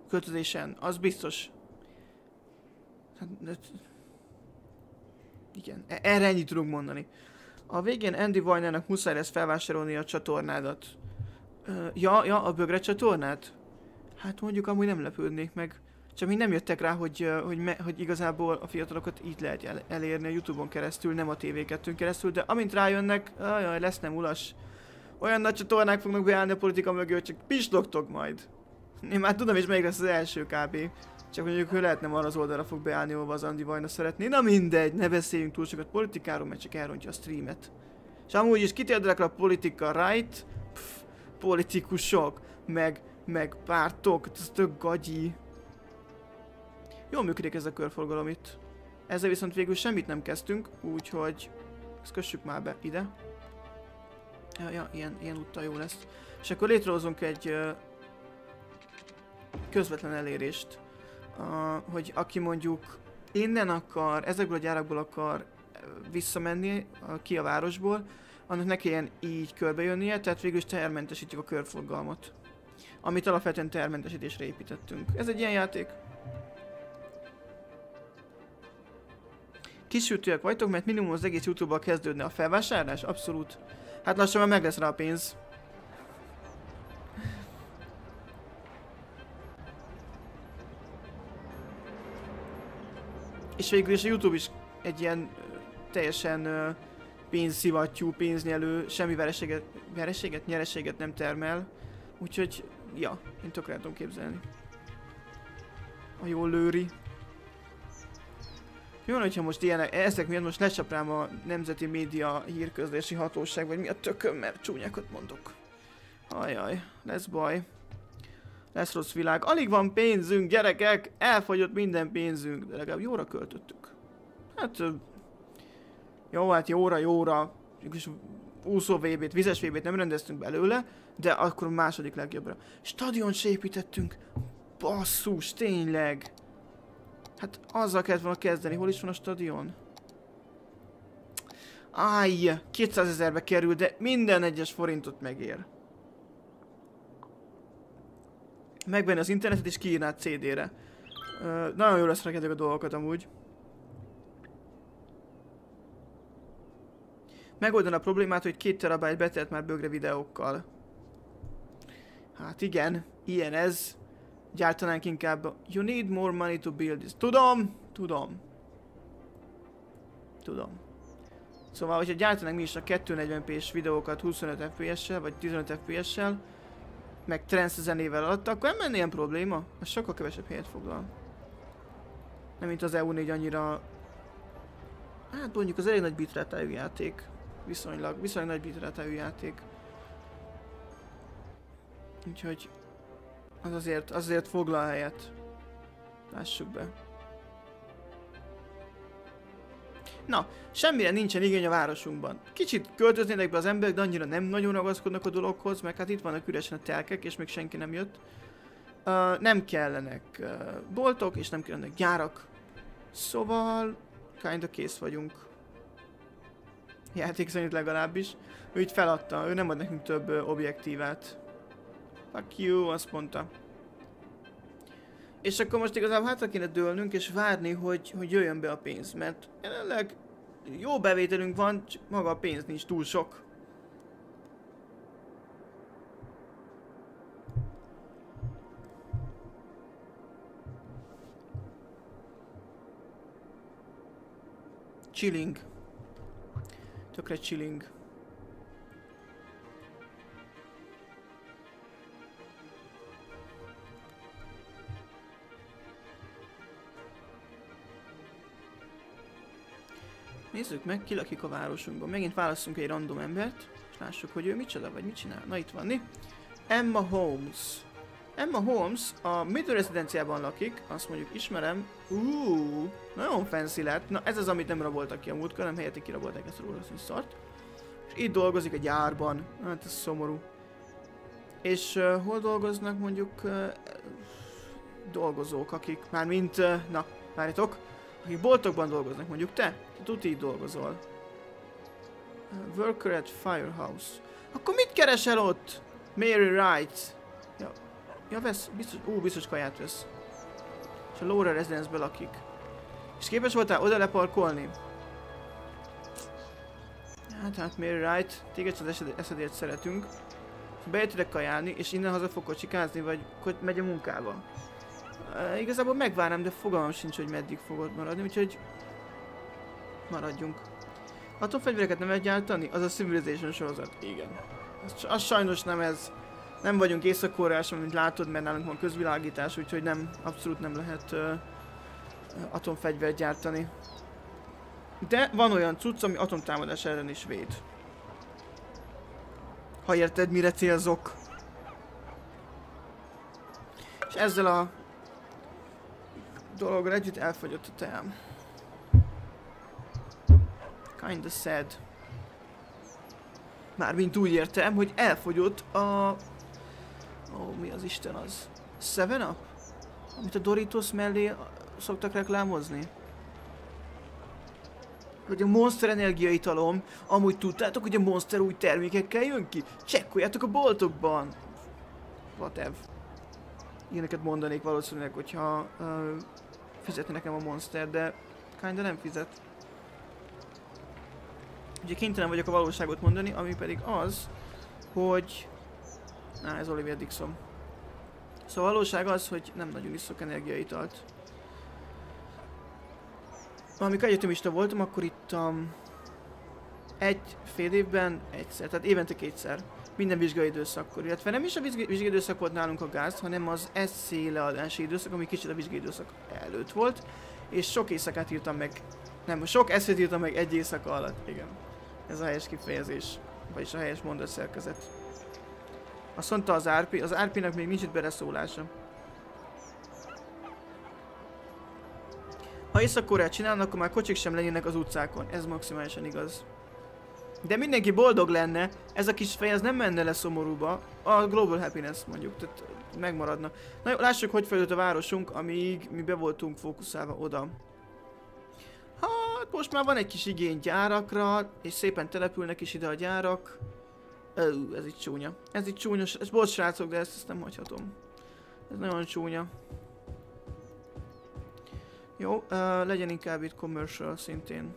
Költözésen, az biztos. Hát, de... Igen, e- erre ennyit tudunk mondani. A végén Andy Vajnának muszáj lesz felvásárolni a csatornádat. Ja, ja, a bögre csatornát? Hát mondjuk amúgy nem lepődnék meg. Csak még nem jöttek rá, hogy, hogy, me, hogy igazából a fiatalokat így lehet el, elérni a Youtube-on keresztül, nem a TV2-n keresztül, de amint rájönnek, ajaj, lesz nem ulas. Olyan nagy csatornák fognak beállni a politika mögé, hogy csak pislogtok majd. Én már tudom, és még lesz az első kb. Csak mondjuk ő lehetne arra az oldalra fog beállni, ahova az Andi Vajna szeretné. Na mindegy, ne beszéljünk túl sokat politikáról, mert csak elrontja a streamet. És amúgy is kitérdelek a politika right, Pff, politikusok, meg meg pártok, ez tök gagyi. Jól működik ez a körforgalom itt. Ezzel viszont végül semmit nem kezdtünk, úgyhogy ezt kössük már be ide. Ja, ja ilyen, ilyen úttal jó lesz. És akkor létrehozunk egy közvetlen elérést, hogy aki mondjuk innen akar, ezekből a gyárakból akar visszamenni ki a városból, annak ne kelljen így körbejönnie, tehát végül is termentesítjük a körforgalmat amit alapvetően termentesítésre építettünk. Ez egy ilyen játék. Kisütőek vagytok, mert minimum az egész Youtube-bal kezdődne a felvásárlás? Abszolút. Hát lassan már meg lesz rá a pénz. És végül is a Youtube is egy ilyen teljesen uh, pénzszivattyú, pénznyelő, semmi vereséget, vereséget, nyereséget nem termel. Úgyhogy ja, én tökre tudom képzelni. A jó lőri. Van, hogyha most ilyenek, ezek miatt most lecsap rám a Nemzeti Média Hírközlési Hatóság, vagy mi a tököm, mert csúnyákat mondok. Ajaj, lesz baj. Lesz rossz világ. Alig van pénzünk, gyerekek! Elfogyott minden pénzünk, de legalább jóra költöttük. Hát... Jó, hát jóra, jóra. És úszó VB-t, vizes VB-t nem rendeztünk belőle, de akkor a második legjobbra. Stadion se építettünk. Basszus, tényleg. Hát azzal kellett volna kezdeni. Hol is van a stadion? Áj, 200 ezerbe kerül, de minden egyes forintot megér. Megvenni az internetet és kiírnád CD-re. Nagyon jó lesz a dolgokat amúgy. Megoldani a problémát, hogy két terabájt betelt már bögre videókkal. Hát igen, ilyen ez. Gyártanánk inkább. You need more money to build this. Tudom, tudom. Tudom. Szóval, hogyha gyártanánk mi is a 240p-s videókat 25 fps-sel, vagy 15 fps-sel, meg trance zenével alatt, akkor nem menne ilyen probléma. Az sokkal kevesebb helyet foglal. Nem mint az EU4 annyira... Hát mondjuk az elég nagy bitrátájú játék. Viszonylag, viszonylag nagy bitrátájú játék. Úgyhogy az azért, azért foglal helyet. Lássuk be. Na, semmire nincsen igény a városunkban. Kicsit költöznének be az emberek, de annyira nem nagyon ragaszkodnak a dologhoz, mert hát itt vannak üresen a telkek, és még senki nem jött. Uh, nem kellenek uh, boltok, és nem kellenek gyárak. Szóval, kinda kész vagyunk. Játék szerint legalábbis. Ő így feladta, ő nem ad nekünk több uh, objektívát. Fuck you, azt mondta. És akkor most igazából hátra kéne dőlnünk és várni, hogy, hogy jöjjön be a pénz, mert jelenleg jó bevételünk van, csak maga a pénz nincs túl sok. Chilling. Tökre chilling. Nézzük meg, ki lakik a városunkban. Megint válasszunk egy random embert, és lássuk, hogy ő micsoda, vagy mit csinál. Na itt van, mi? Emma Holmes. Emma Holmes a Middle rezidenciában lakik, azt mondjuk ismerem. Uh, nagyon fancy lett. Na ez az, amit nem raboltak ki a múltkor, nem helyette kirabolták ezt a rólaszín szart. És itt dolgozik a gyárban. Hát ez szomorú. És uh, hol dolgoznak mondjuk uh, dolgozók, akik már mint, uh, na, várjatok, akik boltokban dolgoznak, mondjuk te, tuti itt dolgozol. Uh, worker at Firehouse. Akkor mit keresel ott? Mary Wright. Ja, ja vesz, biztos, ú, biztos kaját vesz. És a Laura residence lakik. És képes voltál oda leparkolni? Hát, hát Mary Wright, téged az eszedért szeretünk. Bejöttek kajálni, és innen haza fog kocsikázni, vagy megy a munkába. Uh, igazából megvárom, de fogalmam sincs, hogy meddig fogod maradni, úgyhogy maradjunk. Atomfegyvereket nem lehet gyártani? Az a Civilization sorozat. Igen. Az, az sajnos nem ez. Nem vagyunk észak mint látod, mert nálunk van közvilágítás, úgyhogy nem, abszolút nem lehet uh, atomfegyvert gyártani. De van olyan cucc, ami atomtámadás ellen is véd. Ha érted, mire célzok. És ezzel a dologgal együtt elfogyott a teám. Kinda sad. Mármint úgy értem, hogy elfogyott a... Ó, oh, mi az Isten az? Seven Up? Amit a Doritos mellé szoktak reklámozni? Hogy a Monster Energia italom, amúgy tudtátok, hogy a Monster új termékekkel jön ki? Csekkoljátok a boltokban! Whatever. Ilyeneket mondanék valószínűleg, hogyha uh, fizetni nekem a Monster, de kinda nem fizet. Ugye kénytelen vagyok a valóságot mondani, ami pedig az, hogy... Na, ez Olivia Dixon. Szóval a valóság az, hogy nem nagyon iszok energiaitalt. Amikor egyetemista voltam, akkor itt um, egy fél évben egyszer, tehát évente kétszer. Minden vizsgai időszakkor, illetve nem is a vizsgai időszak volt nálunk a gáz, hanem az SC leadási időszak, ami kicsit a vizsgai időszak előtt volt. És sok éjszakát írtam meg, nem, sok eszét írtam meg egy éjszaka alatt, igen. Ez a helyes kifejezés, vagyis a helyes mondatszerkezet. Azt mondta az RP, az RP-nak még nincs itt beleszólása. Ha észak csinálnak, akkor már kocsik sem lennének az utcákon. Ez maximálisan igaz. De mindenki boldog lenne, ez a kis fej ez nem menne le szomorúba, a Global Happiness mondjuk, tehát megmaradna. Na jó, lássuk, hogy fejlődött a városunk, amíg mi be voltunk fókuszálva oda. Hát most már van egy kis igény gyárakra, és szépen települnek is ide a gyárak. Ö, ez itt csúnya. Ez itt csúnya, ez bocs srácok, de ezt, ezt nem hagyhatom. Ez nagyon csúnya. Jó, uh, legyen inkább itt commercial szintén.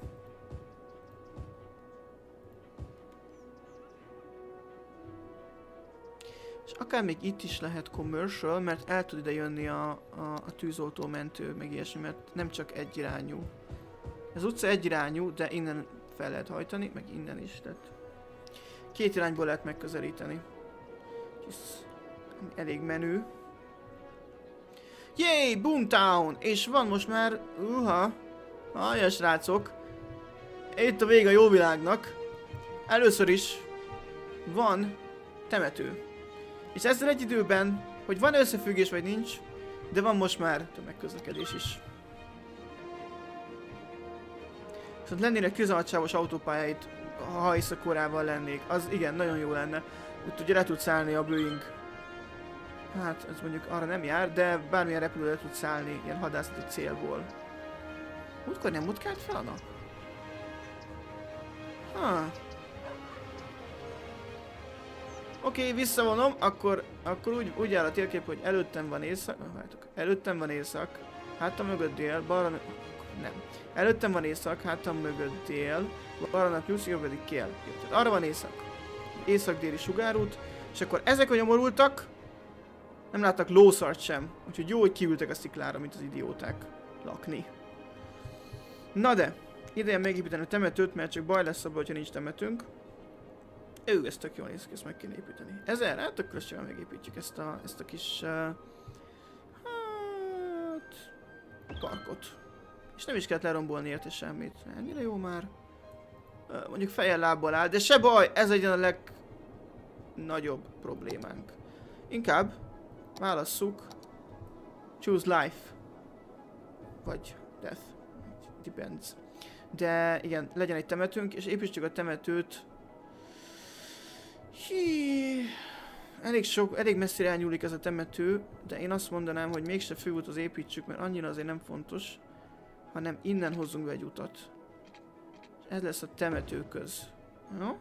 És akár még itt is lehet commercial, mert el tud ide jönni a, a, a tűzoltó mentő, meg ilyesmi, mert nem csak egy irányú. Az utca egy irányú, de innen fel lehet hajtani, meg innen is, tehát két irányból lehet megközelíteni. Ez elég menő. Yay, Boomtown! És van most már, uha, Ajja, srácok, itt a vége a jó világnak. Először is van temető. És ezzel egy időben, hogy van összefüggés vagy nincs, de van most már tömegközlekedés is. Viszont lennének közelhatságos autópályáit, ha éjszakórával lennék. Az igen, nagyon jó lenne. Úgy ugye le tudsz szállni a Boeing. Hát, ez mondjuk arra nem jár, de bármilyen repülő le tud szállni ilyen hadászati célból. Múltkor nem mutkált fel a nap? Ha. Oké, okay, visszavonom, akkor, akkor úgy, úgy áll a térkép, hogy előttem van észak, várjátok, előttem van észak, hátam mögött dél, balra, nem. Előttem van észak, hátam mögött dél, balra nap plusz, jobb pedig kél. Jó, tehát arra van észak. Észak-déli sugárút, és akkor ezek a nyomorultak, nem láttak lószart sem, úgyhogy jó, hogy kiültek a sziklára, mint az idióták lakni. Na de, ideje megépíteni a temetőt, mert csak baj lesz abban, hogyha nincs temetőnk. Ő, ez tök jól néz ki, ezt meg kéne építeni. Ezer? Hát akkor ezt megépítjük ezt a, ezt a kis... Uh, hát... Parkot. És nem is kellett lerombolni érte semmit. Ennyire jó már. mondjuk fejjel lábbal áll, de se baj, ez egy a legnagyobb problémánk. Inkább válasszuk choose life, vagy death, depends. De igen, legyen egy temetőnk, és építsük a temetőt. Hí, elég sok, elég messzire elnyúlik ez a temető, de én azt mondanám, hogy mégse az építsük, mert annyira azért nem fontos, hanem innen hozzunk be egy utat. Ez lesz a temető köz. Jó?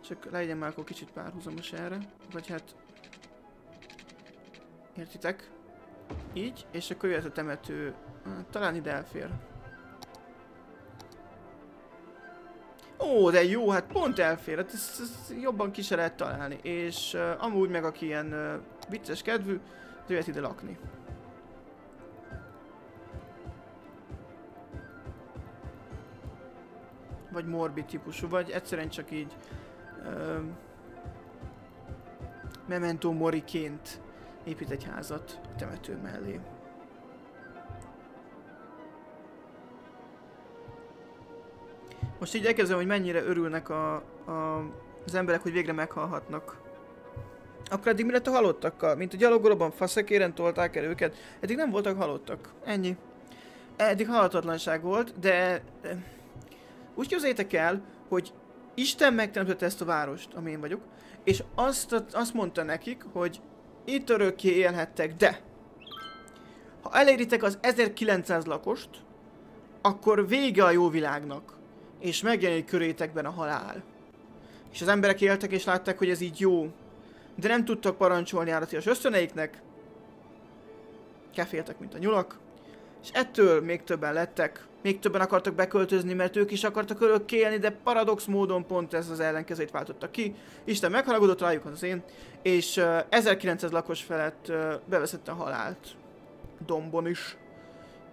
Csak legyen már akkor kicsit párhuzamos erre. Vagy hát... Értitek? Így, és akkor jöhet a temető. Talán ide elfér. Ó, de jó, hát pont elfér, hát ezt, ezt jobban ki se lehet találni. És uh, amúgy meg aki ilyen uh, vicces kedvű, jöhet ide lakni. vagy morbid típusú, vagy egyszerűen csak így uh, memento moriként épít egy házat temető mellé. Most így elkezdem, hogy mennyire örülnek a, a, az emberek, hogy végre meghalhatnak. Akkor eddig mi lett a halottakkal? Mint a gyalogolóban faszekéren tolták el őket. Eddig nem voltak halottak. Ennyi. Eddig halhatatlanság volt, de úgy képzeljétek el, hogy Isten megteremtette ezt a várost, ami én vagyok, és azt, azt mondta nekik, hogy itt örökké élhettek, de ha eléritek az 1900 lakost, akkor vége a jó világnak, és megjelenik körétekben a halál. És az emberek éltek és látták, hogy ez így jó, de nem tudtak parancsolni állatias ösztöneiknek, keféltek, mint a nyulak, és ettől még többen lettek, még többen akartak beköltözni, mert ők is akartak örökké élni, de paradox módon pont ez az ellenkezőt váltotta ki. Isten megharagudott rájuk az én, és uh, 1900 lakos felett uh, a halált. Dombon is.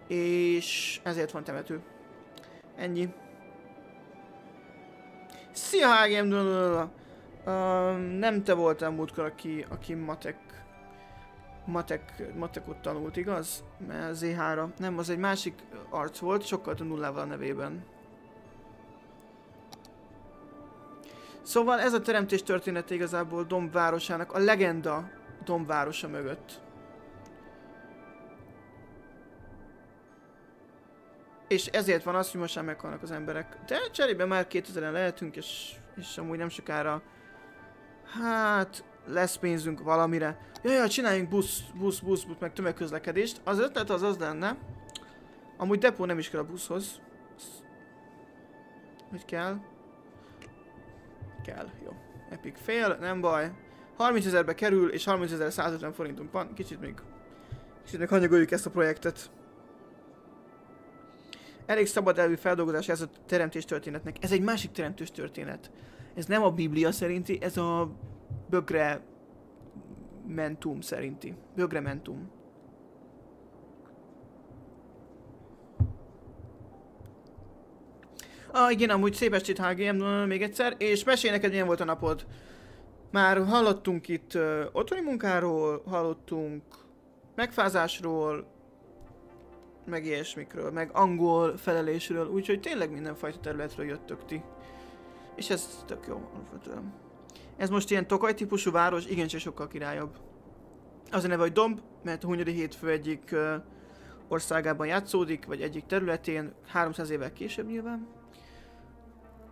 És ezért van temető. Ennyi. Szia HGM! Uh, nem te voltál múltkor, aki, aki matek matek, matekot tanult, igaz? Mert ZH-ra. Nem, az egy másik arc volt, sokkal több nullával a nevében. Szóval ez a teremtés története igazából Domb városának, a legenda Domb városa mögött. És ezért van az, hogy most már meghalnak az emberek. De cserébe már 2000-en lehetünk, és, és amúgy nem sokára... Hát, lesz pénzünk valamire. Jaj, jaj, csináljunk busz, busz, busz, busz, meg tömegközlekedést. Az ötlet az az lenne, amúgy depó nem is kell a buszhoz. Hogy kell? Kell, jó. Epic fail, nem baj. 30 ezerbe kerül, és 30 ezer 150 forintunk van. Kicsit még, kicsit még hanyagoljuk ezt a projektet. Elég szabad elvű feldolgozás ez a teremtés történetnek. Ez egy másik teremtős történet. Ez nem a Biblia szerinti, ez a bögre mentum szerinti. Bögre mentum. Ah, igen, amúgy szép estét HGM még egyszer, és mesélj neked milyen volt a napod. Már hallottunk itt uh, otthoni munkáról, hallottunk megfázásról, meg ilyesmikről, meg angol felelésről, úgyhogy tényleg mindenfajta területről jöttök ti. És ez tök jó, alapvetően. Ez most ilyen Tokaj típusú város, igencsak sokkal királyabb. Az a neve, hogy Domb, mert a Hunyadi hétfő egyik uh, országában játszódik, vagy egyik területén, 300 évvel később nyilván.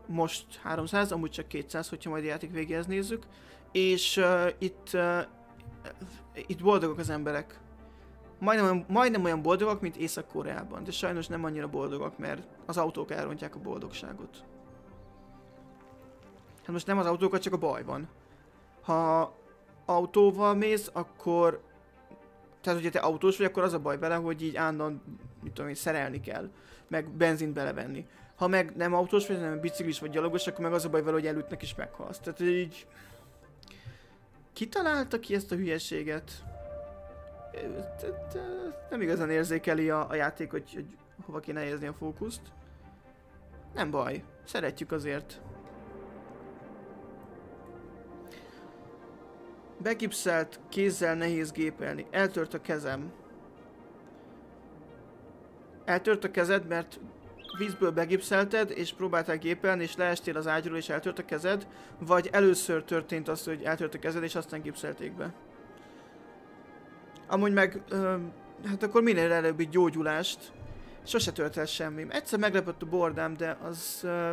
Most 300, amúgy csak 200, hogyha majd a játék végéhez nézzük. És uh, itt, uh, itt boldogok az emberek. Majdnem, majdnem olyan boldogok, mint Észak-Koreában, de sajnos nem annyira boldogok, mert az autók elrontják a boldogságot. Hát most nem az autókat, csak a baj van. Ha autóval mész, akkor... Tehát, hogyha te autós vagy, akkor az a baj vele, hogy így állandóan, mit tudom én, szerelni kell. Meg benzint belevenni. Ha meg nem autós vagy, hanem biciklis vagy gyalogos, akkor meg az a baj vele, hogy elütnek és meghalsz. Tehát így... Ki találta ki ezt a hülyeséget? Nem igazán érzékeli a, a játék, hogy, hogy hova kéne helyezni a fókuszt. Nem baj, szeretjük azért. Begipszelt kézzel nehéz gépelni. Eltört a kezem. Eltört a kezed, mert vízből begipszelted, és próbáltál gépelni, és leestél az ágyról, és eltört a kezed, vagy először történt az, hogy eltört a kezed, és aztán gipszelték be. Amúgy meg, ö, hát akkor minél előbbi gyógyulást, sose tört el semmi. Egyszer meglepett a bordám, de az... Ö,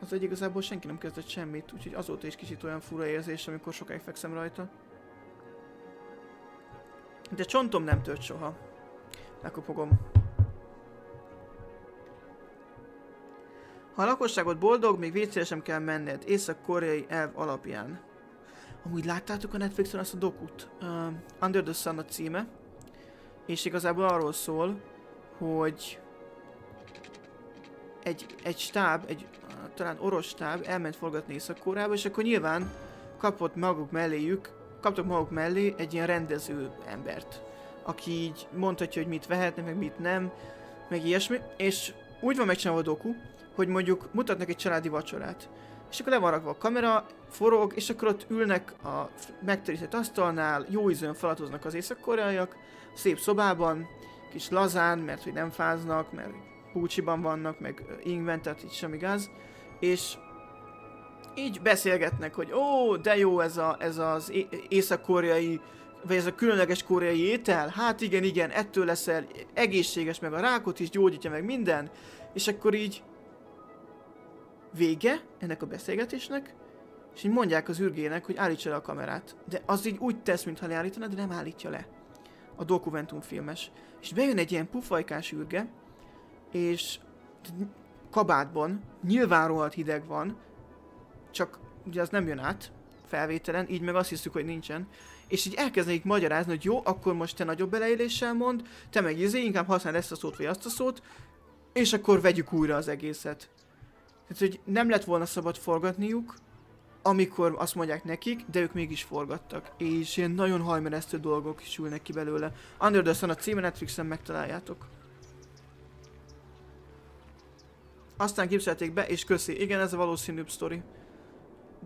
az egy igazából senki nem kezdett semmit, úgyhogy azóta is kicsit olyan fura érzés, amikor sokáig fekszem rajta. De csontom nem tört soha. Lekopogom. Ha a lakosságot boldog, még vécére sem kell menned, észak-koreai elv alapján. Amúgy láttátok a Netflixen azt a dokut? Uh, Under the Sun a címe. És igazából arról szól, hogy egy, egy stáb, egy talán orosz stáb elment forgatni észak és akkor nyilván kapott maguk melléjük, kaptak maguk mellé egy ilyen rendező embert, aki így mondhatja, hogy mit vehetne, meg mit nem, meg ilyesmi, és úgy van megcsinálva a doku, hogy mondjuk mutatnak egy családi vacsorát. És akkor le van rakva a kamera, forog, és akkor ott ülnek a megterített asztalnál, jó ízűen falatoznak az észak-koreaiak, szép szobában, kis lazán, mert hogy nem fáznak, mert púcsiban vannak, meg ingven, tehát így semmi gáz, és így beszélgetnek, hogy ó, de jó ez, a, ez az észak-koreai, vagy ez a különleges koreai étel, hát igen, igen, ettől leszel egészséges, meg a rákot is gyógyítja, meg minden, és akkor így vége ennek a beszélgetésnek, és így mondják az űrgének, hogy állítsa le a kamerát. De az így úgy tesz, mintha leállítana, de nem állítja le. A dokumentumfilmes. És bejön egy ilyen pufajkás űrge, és kabátban, nyilván rohadt hideg van, csak ugye az nem jön át felvételen, így meg azt hiszük, hogy nincsen. És így elkezdenék magyarázni, hogy jó, akkor most te nagyobb beleéléssel mond, te meg izé, inkább használ ezt a szót vagy azt a szót, és akkor vegyük újra az egészet. Tehát, hogy nem lett volna szabad forgatniuk, amikor azt mondják nekik, de ők mégis forgattak. És ilyen nagyon hajmeresztő dolgok sülnek ki belőle. Under the Sun a címe Netflixen megtaláljátok. Aztán képzelték be, és köszi. Igen, ez a valószínűbb sztori.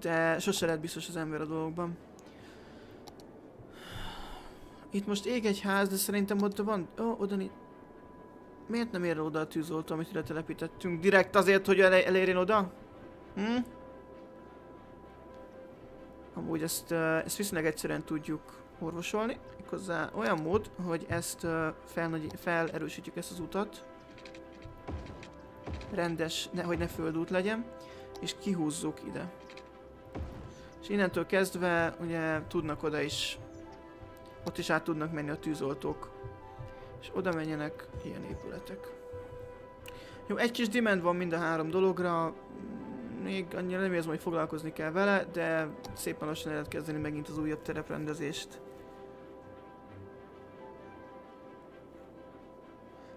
De sose lehet biztos az ember a dolgokban. Itt most ég egy ház, de szerintem ott van... Ó, oh, oda Miért nem ér oda a tűzoltó, amit ide telepítettünk? Direkt azért, hogy el elérjen oda? Hm? Amúgy ezt, ezt viszonylag egyszerűen tudjuk orvosolni. Méghozzá olyan mód, hogy ezt felnagy, felerősítjük ezt az utat. Rendes, ne, hogy ne földút legyen. És kihúzzuk ide. És innentől kezdve ugye tudnak oda is, ott is át tudnak menni a tűzoltók és oda menjenek ilyen épületek. Jó, egy kis demand van mind a három dologra, még annyira nem érzem, hogy foglalkozni kell vele, de szépen lassan el lehet kezdeni megint az újabb tereprendezést.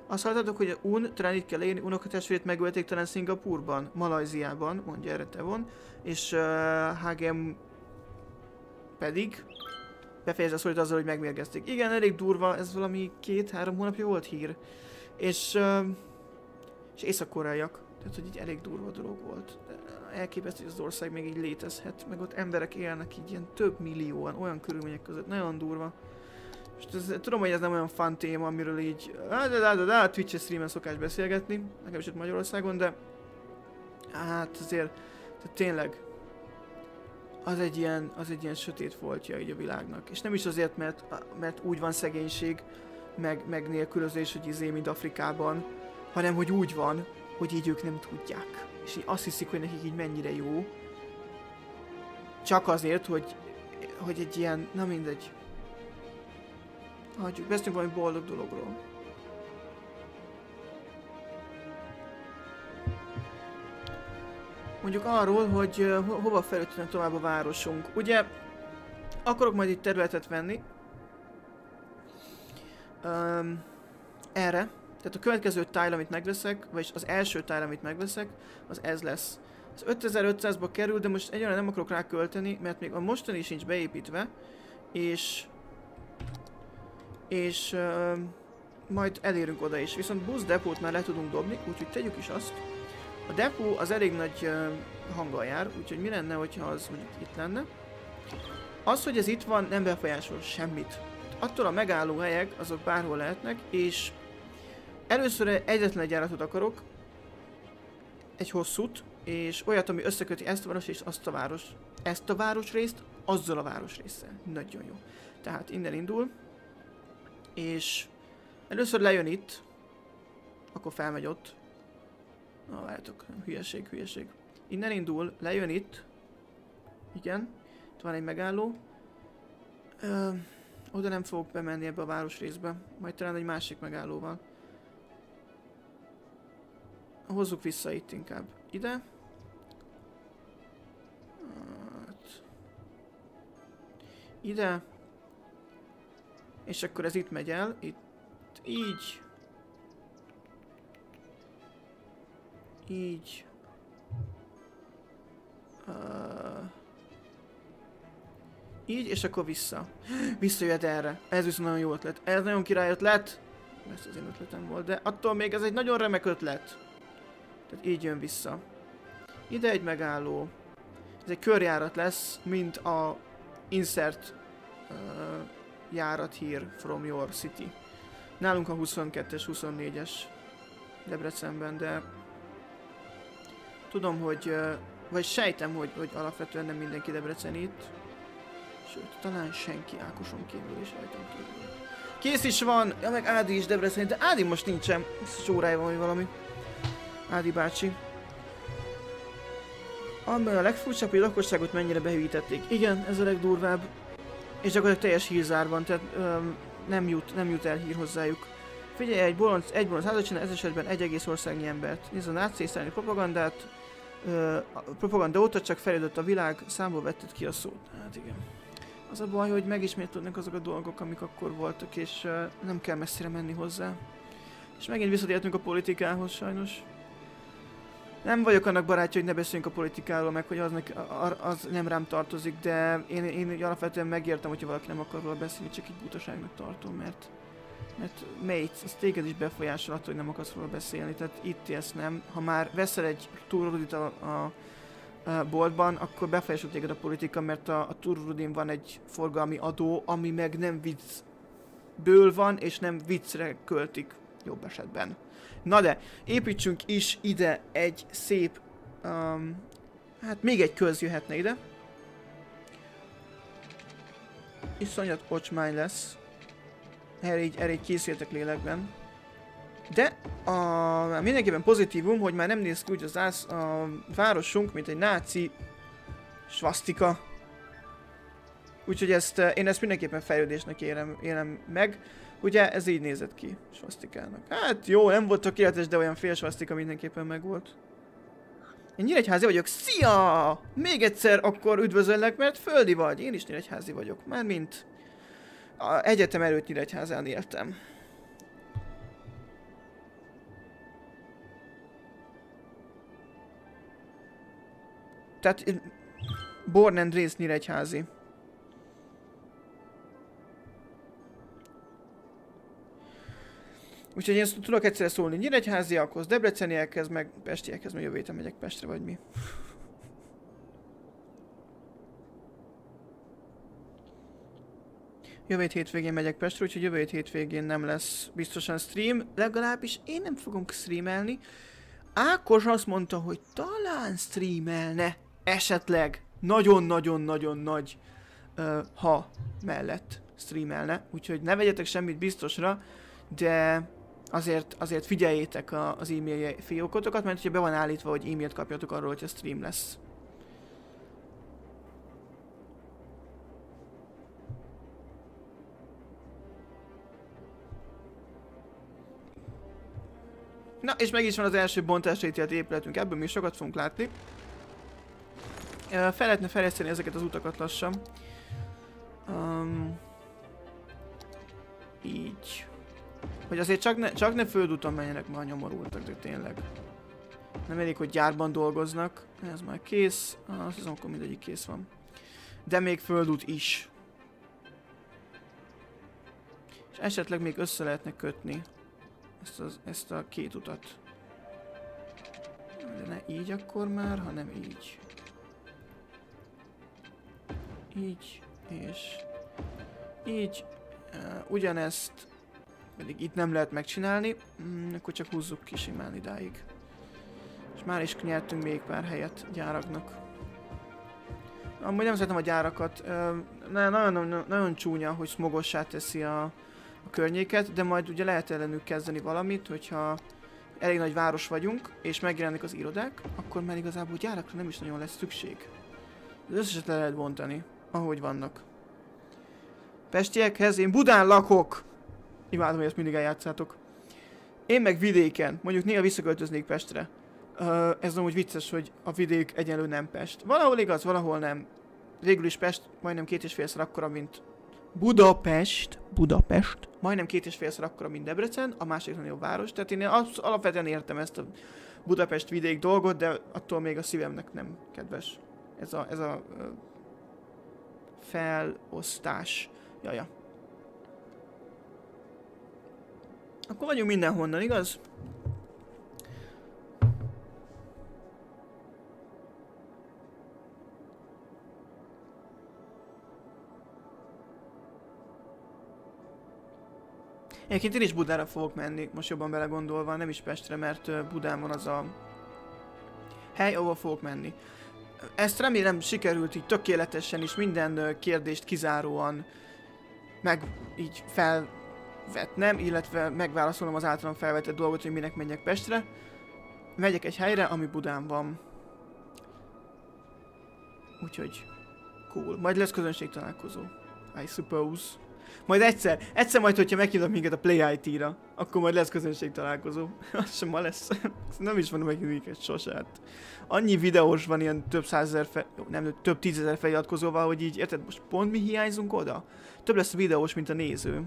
Azt hallottatok, hogy a Un, talán itt kell élni, unokatestvérét megölték talán Szingapurban, Malajziában, mondja erre Tevon, és uh, HGM pedig befejezze a szót azzal, hogy megmérgezték. Igen, elég durva, ez valami két-három hónapja volt hír. És, uh, és észak-koreaiak. Tehát, hogy így elég durva dolog volt. Elképesztő, hogy az ország még így létezhet, meg ott emberek élnek így ilyen több millióan, olyan körülmények között, nagyon durva. És ez, tudom, hogy ez nem olyan fun téma, amiről így a Twitch streamen szokás beszélgetni, nekem is ott Magyarországon, de hát azért, tehát tényleg, az egy ilyen, az egy ilyen sötét foltja így a világnak. És nem is azért, mert, mert úgy van szegénység, meg, meg nélkülözés, hogy izé, mint Afrikában, hanem hogy úgy van, hogy így ők nem tudják. És így azt hiszik, hogy nekik így mennyire jó. Csak azért, hogy, hogy egy ilyen, na mindegy. Hagyjuk, beszélünk valami boldog dologról. Mondjuk arról, hogy ho hova fejlődne tovább a városunk. Ugye, akarok majd itt területet venni. Um, erre. Tehát a következő tile, amit megveszek, vagyis az első tile, amit megveszek, az ez lesz. Ez 5500-ba kerül, de most egyáltalán nem akarok rá költeni, mert még a mostani sincs beépítve, és... És... Uh, majd elérünk oda is. Viszont busz depót már le tudunk dobni, úgyhogy tegyük is azt. A depó az elég nagy hanggal jár, úgyhogy mi lenne, hogyha az mondjuk itt lenne. Az, hogy ez itt van, nem befolyásol semmit. Attól a megálló helyek, azok bárhol lehetnek, és először egyetlen egy járatot akarok, egy hosszút, és olyat, ami összeköti ezt a város és azt a város. Ezt a városrészt azzal a városrészsel. Nagyon jó. Tehát innen indul, és először lejön itt, akkor felmegy ott. Na, várjátok, hülyeség, hülyeség. Innen indul, lejön itt. Igen, itt van egy megálló. Ö, oda nem fogok bemenni ebbe a városrészbe, majd talán egy másik megállóval. Hozzuk vissza itt inkább. Ide. Hát. Ide. És akkor ez itt megy el. Itt így. Így. Uh, így, és akkor vissza. Visszajöhet erre. Ez viszont nagyon jó ötlet. Ez nagyon király ötlet. Ez az én ötletem volt, de attól még ez egy nagyon remek ötlet. Tehát így jön vissza. Ide egy megálló. Ez egy körjárat lesz, mint a insert uh, járat hír from your city. Nálunk a 22-es, 24-es Debrecenben, de tudom, hogy, vagy sejtem, hogy, hogy alapvetően nem mindenki Debrecen itt. Sőt, talán senki Ákoson kívül is rajtam kívül. Kész is van! Ja, meg Ádi is Debrecen, de Ádi most nincsen. Biztos órája van, vagy valami. Ádi bácsi. Amely a legfurcsább, hogy a lakosságot mennyire behűítették. Igen, ez a legdurvább. És gyakorlatilag teljes hírzár van, tehát öm, nem, jut, nem jut el hír hozzájuk. Figyelj, egy bolond, egy bolond házat csinál, ez esetben egy egész országnyi embert. Nézd a náci propagandát. Ö, a propaganda óta csak fejlődött a világ, számból vetted ki a szót. Hát igen. Az a baj, hogy megismétlődnek azok a dolgok, amik akkor voltak, és uh, nem kell messzire menni hozzá. És megint visszatértünk a politikához sajnos. Nem vagyok annak barátja, hogy ne beszéljünk a politikáról, meg hogy az, az nem rám tartozik, de én, én alapvetően megértem, hogyha valaki nem akar róla beszélni, csak egy butaságnak tartom, mert mert mates, az téged is befolyásol hogy nem akarsz róla beszélni, tehát itt ezt nem. Ha már veszel egy túrorudit a, a, a boltban, akkor befolyásol téged a politika, mert a, a túrorudin van egy forgalmi adó, ami meg nem viccből van, és nem viccre költik jobb esetben. Na de, építsünk is ide egy szép, um, hát még egy köz jöhetne ide. Iszonyat ocsmány lesz. Erre így, erre így készültek lélekben. De a, mindenképpen pozitívum, hogy már nem néz ki úgy az ász, a városunk, mint egy náci svasztika. Úgyhogy ezt, én ezt mindenképpen fejlődésnek érem, érem meg. Ugye ez így nézett ki svasztikának. Hát jó, nem volt tökéletes, de olyan fél svasztika mindenképpen megvolt. Én Nyíregyházi vagyok. Szia! Még egyszer akkor üdvözöllek, mert földi vagy. Én is Nyíregyházi vagyok. Már mint a egyetem előtt Nyíregyházán éltem. Tehát Born and Raised Nyíregyházi. Úgyhogy én tudok egyszerre szólni nyíregyháziakhoz, debreceniekhez, meg pestiekhez, mert jövő héten megyek Pestre, vagy mi. Jövő hétvégén megyek Pestre, úgyhogy jövő hétvégén nem lesz biztosan stream. Legalábbis én nem fogom streamelni. Ákos azt mondta, hogy talán streamelne. Esetleg. Nagyon-nagyon-nagyon nagy uh, ha mellett streamelne. Úgyhogy ne vegyetek semmit biztosra, de azért, azért figyeljétek a, az e-mail fiókotokat, mert hogyha be van állítva, hogy e-mailt kapjatok arról, hogyha stream lesz. Na, és meg is van az első bontásra ítélt épületünk, ebből mi sokat fogunk látni. Fel lehetne fejleszteni ezeket az utakat lassan. Um, így. Hogy azért csak ne, csak ne földúton menjenek már nyomorultak, de tényleg. Nem elég, hogy gyárban dolgoznak. Ez már kész. Azt hiszem, akkor mindegyik kész van. De még földút is. És esetleg még össze lehetne kötni ezt, az, ezt a két utat. De ne így akkor már, hanem így. Így, és így. Uh, ugyanezt pedig itt nem lehet megcsinálni, mm, akkor csak húzzuk ki simán idáig. És Már is nyertünk még pár helyet gyáraknak. Amúgy nem szeretem a gyárakat. Nagyon, nagyon, nagyon csúnya, hogy smogossá teszi a, a környéket, de majd ugye lehet ellenük kezdeni valamit, hogyha elég nagy város vagyunk, és megjelennek az irodák, akkor már igazából gyárakra nem is nagyon lesz szükség. Az összeset le lehet bontani, ahogy vannak. Pestiekhez én Budán lakok! Imádom, hogy ezt mindig eljátszátok. Én meg vidéken, mondjuk néha visszaköltöznék Pestre. Uh, ez amúgy vicces, hogy a vidék egyenlő nem Pest. Valahol igaz, valahol nem. Végül is Pest majdnem két és félszer akkora, mint Budapest. Budapest. Majdnem két és félszer akkora, mint Debrecen, a másik nagyobb város. Tehát én alapvetően értem ezt a Budapest vidék dolgot, de attól még a szívemnek nem kedves. Ez a, ez a uh, felosztás. Jaja. Akkor vagyunk mindenhonnan, igaz? Egyébként én is Budára fogok menni, most jobban belegondolva, nem is Pestre, mert Budán van az a hely, ahol fogok menni. Ezt remélem sikerült így tökéletesen is minden kérdést kizáróan meg így felvetnem, illetve megválaszolom az általam felvetett dolgot, hogy minek menjek Pestre. Megyek egy helyre, ami Budán van. Úgyhogy cool. Majd lesz közönség találkozó. I suppose. Majd egyszer, egyszer majd, hogyha meghívnak minket a Play IT-ra, akkor majd lesz közönség találkozó. <laughs> Az sem ma lesz. <laughs> nem is mondom meg minket sose. Hát. Annyi videós van ilyen több százezer fe... Jó, nem, több tízezer feliratkozóval, hogy így, érted, most pont mi hiányzunk oda? Több lesz videós, mint a néző.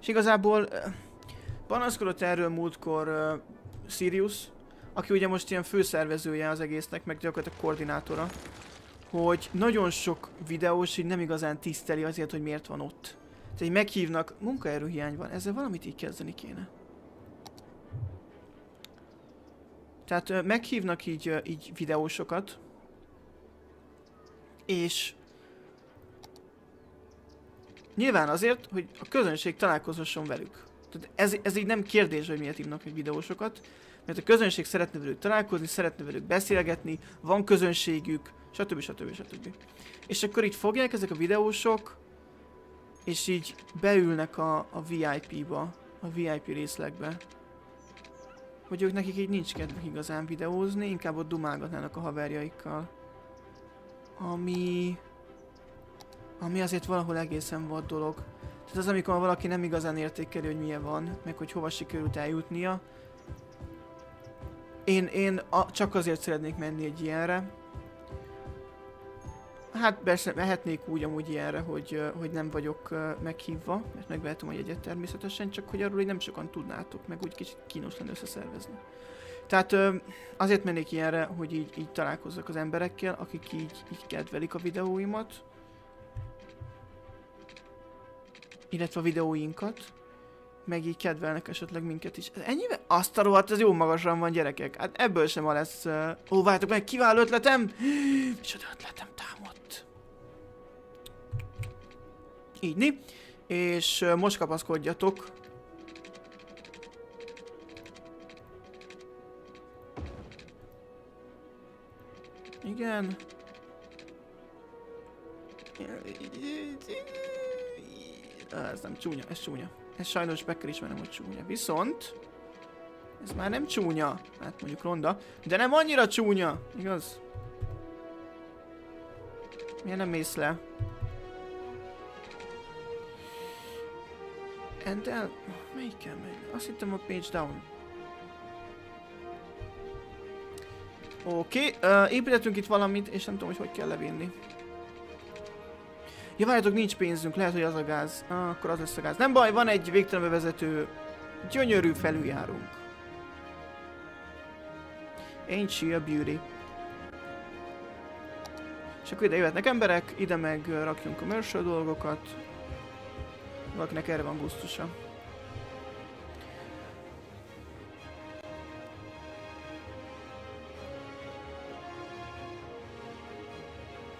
És igazából panaszkodott erről múltkor uh, Sirius, aki ugye most ilyen főszervezője az egésznek, meg gyakorlatilag koordinátora hogy nagyon sok videós így nem igazán tiszteli azért, hogy miért van ott. Tehát meghívnak, munkaerőhiány van, ezzel valamit így kezdeni kéne. Tehát meghívnak így, így videósokat, és nyilván azért, hogy a közönség találkozhasson velük. Tehát ez, ez így nem kérdés, hogy miért hívnak egy videósokat, mert a közönség szeretne velük találkozni, szeretne velük beszélgetni, van közönségük, stb. stb. stb. És akkor így fogják ezek a videósok, és így beülnek a, a VIP-ba, a VIP részlegbe. Hogy ők nekik így nincs kedvük igazán videózni, inkább ott dumálgatnának a haverjaikkal. Ami... Ami azért valahol egészen vad dolog. Tehát az, amikor valaki nem igazán értékeli, hogy milyen van, meg hogy hova sikerült eljutnia. Én, én a, csak azért szeretnék menni egy ilyenre, Hát persze, mehetnék úgy amúgy ilyenre, hogy, hogy nem vagyok meghívva, mert megvehetem a jegyet természetesen, csak hogy arról hogy nem sokan tudnátok, meg úgy kicsit kínos lenne összeszervezni. Tehát azért mennék ilyenre, hogy így, így találkozzak az emberekkel, akik így, így kedvelik a videóimat, illetve a videóinkat, meg így kedvelnek esetleg minket is. Ennyivel? Azt a rohadt, ez jó magasan van gyerekek. Hát ebből sem ma lesz... Ó, várjátok meg, kiváló ötletem! <gasps> Micsoda ötletem támadt. Így, És most kapaszkodjatok. Igen. Ez nem csúnya, ez csúnya. Ez sajnos be kell ismernem, hogy csúnya. Viszont... Ez már nem csúnya. Hát mondjuk ronda. De nem annyira csúnya. Igaz? Miért nem mész le? Endel... Melyik kell meg? Azt hittem a page down. Oké, okay. uh, építettünk itt valamit, és nem tudom, hogy hogy kell levinni. Ja, várjatok, nincs pénzünk, lehet, hogy az a gáz. Ah, akkor az lesz a gáz. Nem baj, van egy végtelenbe vezető, gyönyörű felüljárunk. Ain't she a beauty? És akkor ide jöhetnek emberek, ide meg rakjunk commercial dolgokat. Valakinek erre van gusztusa.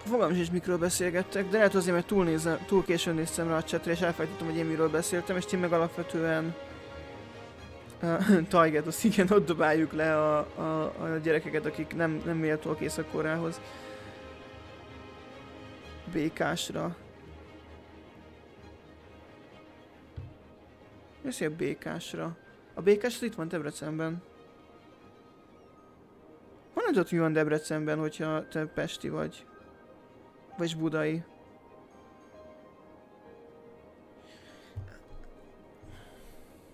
Fogalmas is mikről beszélgettek, de lehet azért, mert túl, nézem, túl későn néztem rá a chatre, és elfelejtettem, hogy én miről beszéltem, és ti meg alapvetően <laughs> Tajget, azt igen, ott dobáljuk le a, a, a gyerekeket, akik nem, nem méltóak éjszakkorához. Békásra. Mi a békásra? A békás az itt van Debrecenben. Honnan tudod, mi van Debrecenben, hogyha te Pesti vagy? Vagy Budai?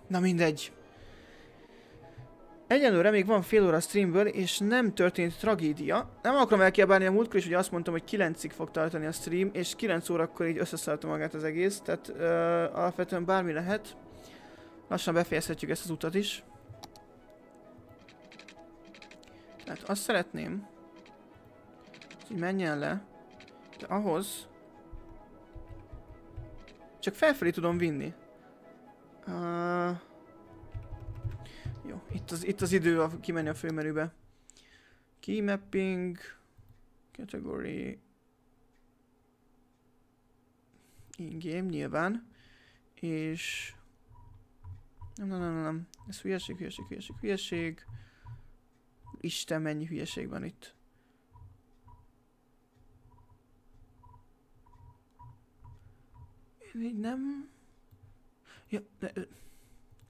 Na mindegy. Egyelőre még van fél óra streamből, és nem történt tragédia. Nem akarom elkiabálni a múltkor is, hogy azt mondtam, hogy 9-ig fog tartani a stream, és 9 órakor így összeszállta magát az egész, tehát uh, alapvetően bármi lehet. Lassan befejezhetjük ezt az utat is. Tehát azt szeretném, hogy menjen le, de ahhoz csak felfelé tudom vinni. Uh, jó, itt az, itt az idő a, kimenni a főmenübe. Key mapping, category, in-game nyilván, és nem, nem, nem, nem, ez hülyeség, hülyeség, hülyeség, hülyeség. Isten, mennyi hülyeség van itt. Én így nem... Ja, ne,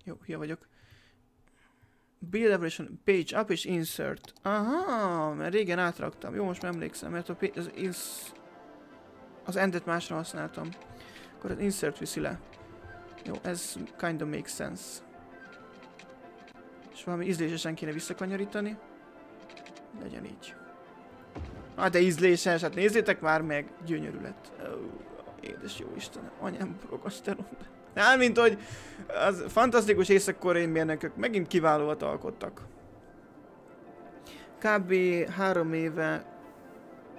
jó, hülye vagyok. Build Evolution Page Up és Insert. Aha, mert régen átraktam. Jó, most már emlékszem, mert a az, ins az endet másra használtam. Akkor az Insert viszi le. Jó, ez kinda makes sense. És valami ízlésesen kéne visszakanyarítani. Legyen így. Ah, de ízléses, hát nézzétek már meg, gyönyörű édes jó Istenem, anyám progaszteron. Hát, mint hogy az fantasztikus észak-koreai mérnökök megint kiválóat alkottak. Kb. három éve...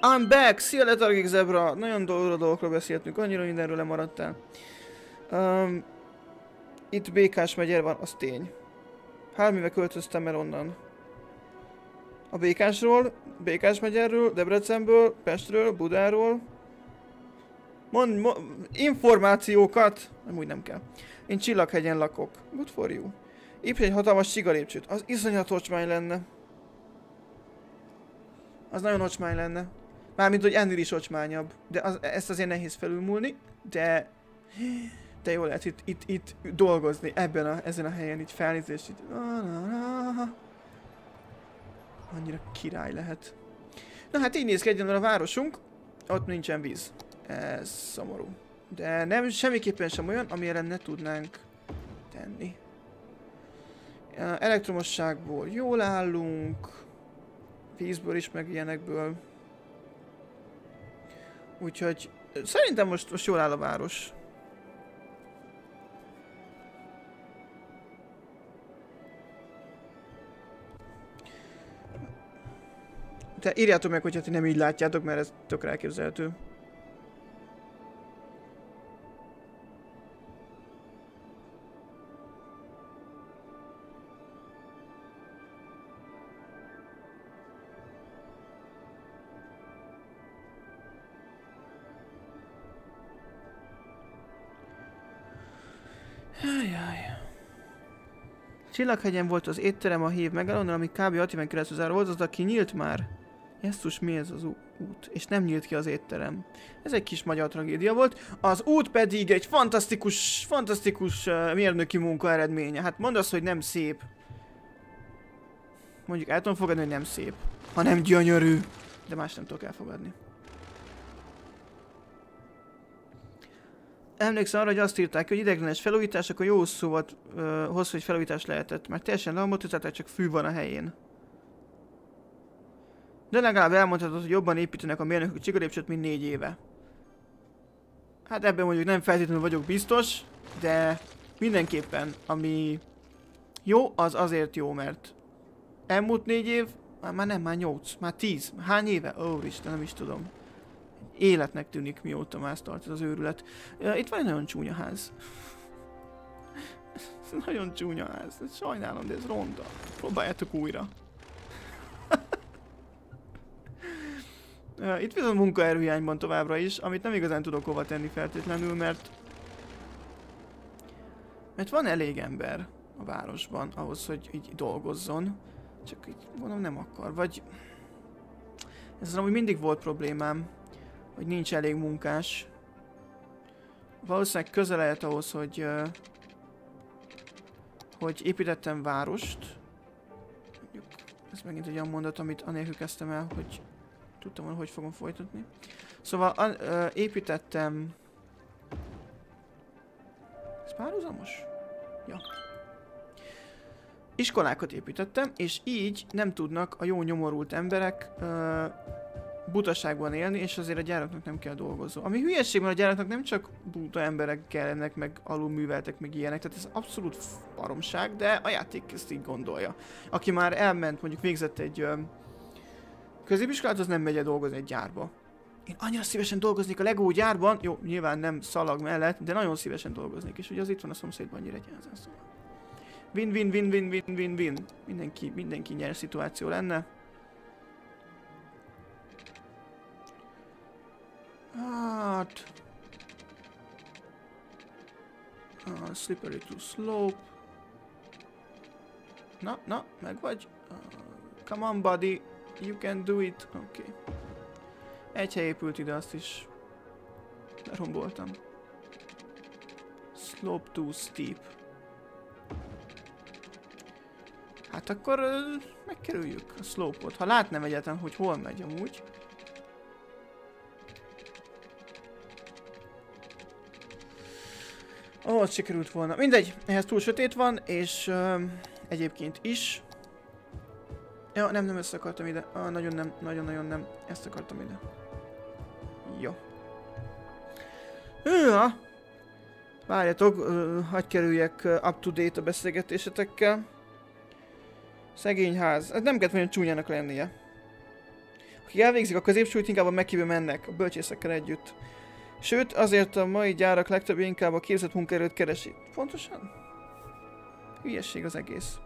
I'm back! Szia Letargic Zebra! Nagyon dolgokról beszéltünk, annyira mindenről lemaradtál. Um, itt Békás megyer van, az tény. Három éve költöztem el onnan. A Békásról, Békás megyerről, Debrecenből, Pestről, Budáról, Mond, mond, információkat, nem úgy nem kell. Én Csillaghegyen lakok. Good for you. Épp egy hatalmas sigalépcsőt. Az iszonyat ocsmány lenne. Az nagyon ocsmány lenne. Mármint, hogy ennél is ocsmányabb. De az, ezt azért nehéz felülmúlni. De... De jó lehet itt, itt, itt dolgozni ebben a, ezen a helyen, így felnézést, így... Annyira király lehet. Na hát így néz ki a városunk. Ott nincsen víz. Ez szomorú. De nem, semmiképpen sem olyan, amire ne tudnánk tenni. Elektromosságból jól állunk. Vízből is, meg ilyenekből. Úgyhogy szerintem most, most jól áll a város. De írjátok meg, hogyha ti nem így látjátok, mert ez tökre elképzelhető. Csillaghegyen volt az étterem a hív megállónál, ami kb. 60 keresztül volt, az aki nyílt már. Jesszus, mi ez az út? És nem nyílt ki az étterem. Ez egy kis magyar tragédia volt. Az út pedig egy fantasztikus, fantasztikus uh, mérnöki munka eredménye. Hát mondd azt, hogy nem szép. Mondjuk el tudom fogadni, hogy nem szép. Hanem gyönyörű. De más nem tudok elfogadni. emlékszem arra, hogy azt írták, hogy ideglenes felújítás, akkor jó szó volt, uh, hosszú, hogy felújítás lehetett, mert teljesen leomlott, csak fű van a helyén. De legalább elmondhatod, hogy jobban építenek a mérnökök csigalépcsőt, mint négy éve. Hát ebben mondjuk nem feltétlenül vagyok biztos, de mindenképpen, ami jó, az azért jó, mert elmúlt négy év, már, már nem, már nyolc, már tíz, hány éve? Ó, Isten, nem is tudom életnek tűnik, mióta már tart ez az őrület. Itt van egy nagyon csúnya ház. <laughs> nagyon csúnya ház. Sajnálom, de ez ronda. Próbáljátok újra. Itt viszont munkaerőhiányban továbbra is, amit nem igazán tudok hova tenni feltétlenül, mert... Mert van elég ember a városban, ahhoz, hogy így dolgozzon. Csak így mondom nem akar, vagy... Ez amúgy mindig volt problémám, hogy nincs elég munkás. Valószínűleg közel lehet ahhoz, hogy... Hogy építettem várost. Mondjuk, ez megint egy olyan mondat, amit anélkül kezdtem el, hogy tudtam volna, hogy fogom folytatni. Szóval uh, építettem... Ez párhuzamos? Ja. Iskolákat építettem, és így nem tudnak a jó nyomorult emberek uh, butaságban élni, és azért a gyáraknak nem kell dolgozó. Ami hülyeség, mert a gyáraknak nem csak buta emberek kellenek, meg alulműveltek, meg ilyenek, tehát ez abszolút baromság, de a játék ezt így gondolja. Aki már elment, mondjuk végzett egy középiskolát, az nem megy dolgozni egy gyárba. Én annyira szívesen dolgoznék a Lego gyárban, jó, nyilván nem szalag mellett, de nagyon szívesen dolgoznék, és ugye az itt van a szomszédban egy szóval. Win, win, win, win, win, win, win. Mindenki, mindenki nyer szituáció lenne. Hát... Uh, slippery to slope. Na, na, meg vagy. Uh, come on, buddy. You can do it. Oké. Okay. Egy hely épült ide, azt is leromboltam. Slope too steep. Hát akkor uh, megkerüljük a slope-ot. Ha látnám egyáltalán, hogy hol megy amúgy. Oh, sikerült volna. Mindegy, ehhez túl sötét van, és uh, egyébként is. Ja, nem, nem ezt akartam ide. Ah, nagyon nem, nagyon-nagyon nem. Ezt akartam ide. Jó. Ja. Várjatok, uh, hagyj kerüljek uh, up-to-date a beszélgetésetekkel. Szegény ház. Ez nem kellett volna csúnyának lennie. Akik elvégzik a középsúlyt, inkább a megkívül mennek, a bölcsészekkel együtt. Sőt, azért a mai gyárak legtöbb inkább a képzett munkaerőt keresi. Pontosan? Hülyesség az egész.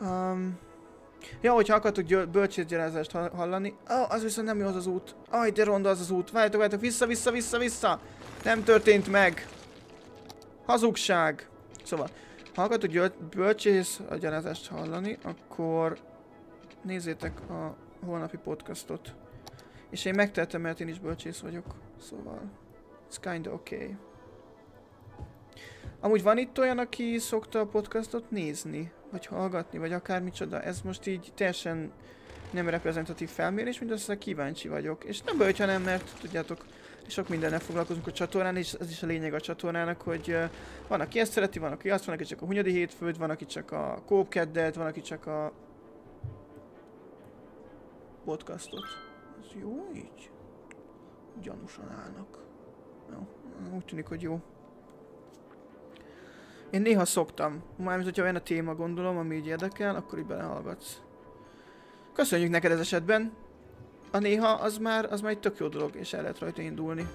Um, ja, hogyha akartok bölcsészgyarázást hallani, oh, az viszont nem jó az az út. Aj, de ronda az az út. Várjátok, várjátok, vissza, vissza, vissza, vissza! Nem történt meg! Hazugság! Szóval, ha akartok bölcsész a gyarázást hallani, akkor nézzétek a holnapi podcastot. És én megtettem, mert én is bölcsész vagyok. Szóval, it's kinda okay. Amúgy van itt olyan, aki szokta a podcastot nézni, vagy hallgatni, vagy akármicsoda. Ez most így teljesen nem reprezentatív felmérés, mindössze kíváncsi vagyok. És nem baj, hogyha nem, mert tudjátok, sok mindennel foglalkozunk a csatornán, és ez is a lényeg a csatornának, hogy uh, van, aki ezt szereti, van, aki azt, van, aki csak a Hunyadi hétfőt, van, aki csak a Kópkeddet, van, aki csak a podcastot. Ez jó így? Gyanúsan állnak. Jó, úgy tűnik, hogy jó. Én néha szoktam. Mármint, hogyha olyan a téma gondolom, ami így érdekel, akkor így belehallgatsz. Köszönjük neked ez esetben. A néha az már, az már egy tök jó dolog, és el lehet rajta indulni.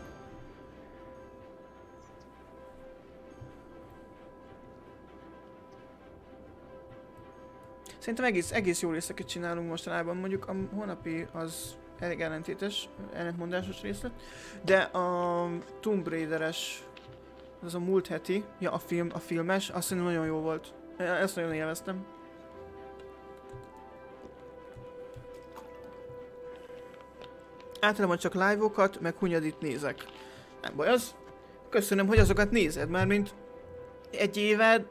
Szerintem egész, egész jó részeket csinálunk mostanában, mondjuk a holnapi az elég ellentétes, ellentmondásos részlet, de a Tomb Raider-es, az a múlt heti, ja a film, a filmes, azt szerintem nagyon jó volt. Ezt nagyon élveztem. Általában csak live-okat, meg hunyadit nézek. Nem baj az. Köszönöm, hogy azokat nézed, mert mint egy éve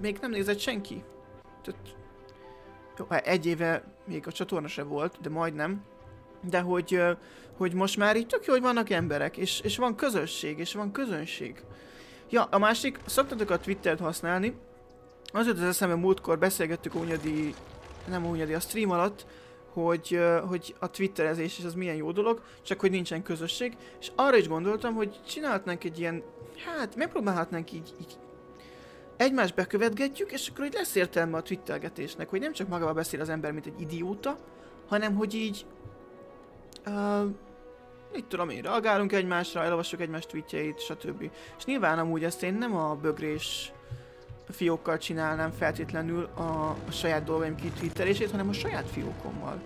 még nem nézett senki. Tehát jó, hát egy éve még a csatorna se volt, de majdnem. De hogy, hogy most már így tök jó, hogy vannak emberek, és, és van közösség, és van közönség. Ja, a másik, szoktatok a Twittert használni. Azért az eszembe múltkor beszélgettük Únyadi, nem Únyadi, a stream alatt, hogy, hogy a twitterezés is az milyen jó dolog, csak hogy nincsen közösség, és arra is gondoltam, hogy csinálhatnánk egy ilyen, hát megpróbálhatnánk így, így egymást bekövetgetjük, és akkor így lesz értelme a twittelgetésnek, hogy nem csak magával beszél az ember, mint egy idióta, hanem hogy így... Uh, mit tudom én, reagálunk egymásra, elolvassuk egymás tweetjeit, stb. És nyilván amúgy ezt én nem a bögrés fiókkal csinálnám feltétlenül a, a saját dolgaim kitwittelését, hanem a saját fiókommal.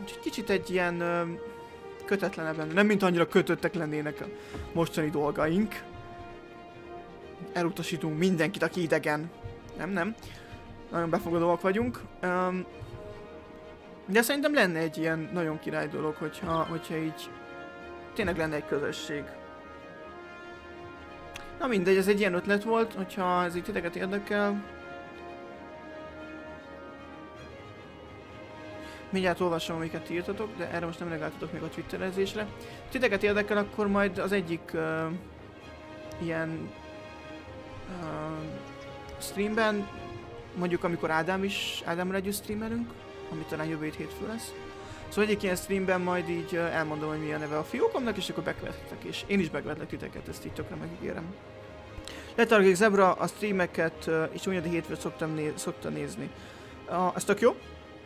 Úgyhogy kicsit egy ilyen uh, kötetlenebb lenne. Nem mint annyira kötöttek lennének a mostani dolgaink. Elutasítunk mindenkit, aki idegen. Nem, nem. Nagyon befogadóak vagyunk. Um, de szerintem lenne egy ilyen nagyon király dolog, hogyha, hogyha így tényleg lenne egy közösség. Na mindegy, ez egy ilyen ötlet volt, hogyha ez így titeket érdekel. Mindjárt olvasom, amiket írtatok, de erre most nem reagáltatok még a twitterezésre. Ha titeket érdekel, akkor majd az egyik uh, ilyen uh, streamben, mondjuk amikor Ádám is, Ádámra együtt streamelünk, ami talán jövő hét hétfő lesz. Szóval egyik ilyen streamben majd így elmondom, hogy mi a neve a fiókomnak, és akkor bekövethetek, és én is bekövetlek titeket, ezt így tökre megígérem. Letargék Zebra a streameket és úgy hétfőt szoktam, né szoktam nézni. Uh, ez tök jó,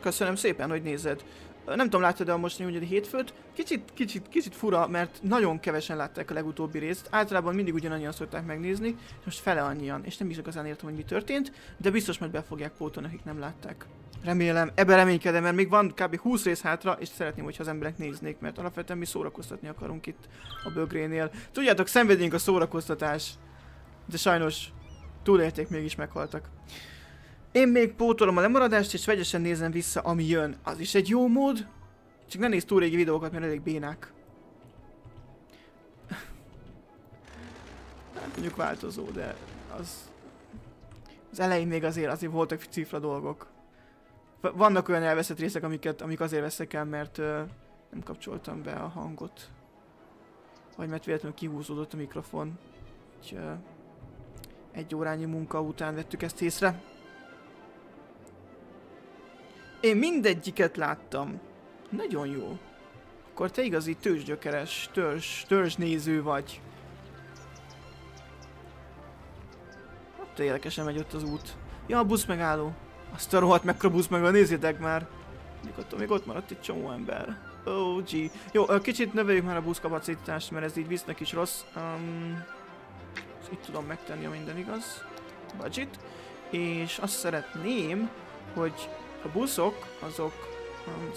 Köszönöm szépen, hogy nézed. Nem tudom, láttad-e a mostani ugyani hétfőt? Kicsit, kicsit, kicsit fura, mert nagyon kevesen látták a legutóbbi részt. Általában mindig ugyanannyian szokták megnézni, most fele annyian, és nem is igazán értem, hogy mi történt, de biztos majd be fogják pótolni, akik nem látták. Remélem, ebben reménykedem, mert még van kb. 20 rész hátra, és szeretném, hogyha az emberek néznék, mert alapvetően mi szórakoztatni akarunk itt a bögrénél. Tudjátok, szenvedénk a szórakoztatás, de sajnos túlélték, mégis meghaltak. Én még pótolom a lemaradást, és vegyesen nézem vissza, ami jön. Az is egy jó mód. Csak ne nézz túl régi videókat, mert elég bénák. <laughs> hát mondjuk változó, de az... Az elején még azért, azért voltak cifra dolgok. Vannak olyan elveszett részek, amiket, amik azért veszek el, mert uh, nem kapcsoltam be a hangot. Vagy mert véletlenül kihúzódott a mikrofon. Úgyhogy uh, egy órányi munka után vettük ezt észre. Én mindegyiket láttam. Nagyon jó. Akkor te igazi tőzsgyökeres, törzs, törzsnéző vagy. Hát érdekesen megy ott az út. Ja, a busz megálló. Azt a rohadt mekkora busz megálló, nézzétek már. Ott, még ott maradt egy csomó ember. Oh, gee. Jó, kicsit növeljük már a buszkapacitást, mert ez így visznek is rossz. Um, így tudom megtenni, a minden igaz. Budget. És azt szeretném, hogy a buszok azok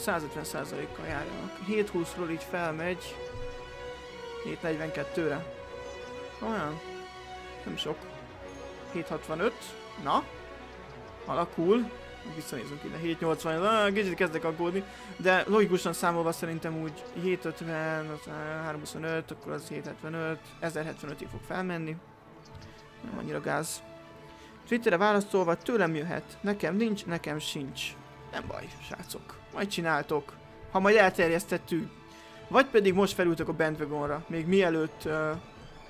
150%-kal járjanak. 720-ról így felmegy 742-re. Olyan. Nem sok. 765. Na. Alakul. Visszanézünk ide. 780. Ah, kicsit kezdek aggódni. De logikusan számolva szerintem úgy 750, 325, akkor az 775, 1075-ig fog felmenni. Nem annyira gáz. Twitterre válaszolva tőlem jöhet. Nekem nincs, nekem sincs. Nem baj, srácok. Majd csináltok. Ha majd elterjesztettük. Vagy pedig most felültök a bandwagonra. Még mielőtt... Uh,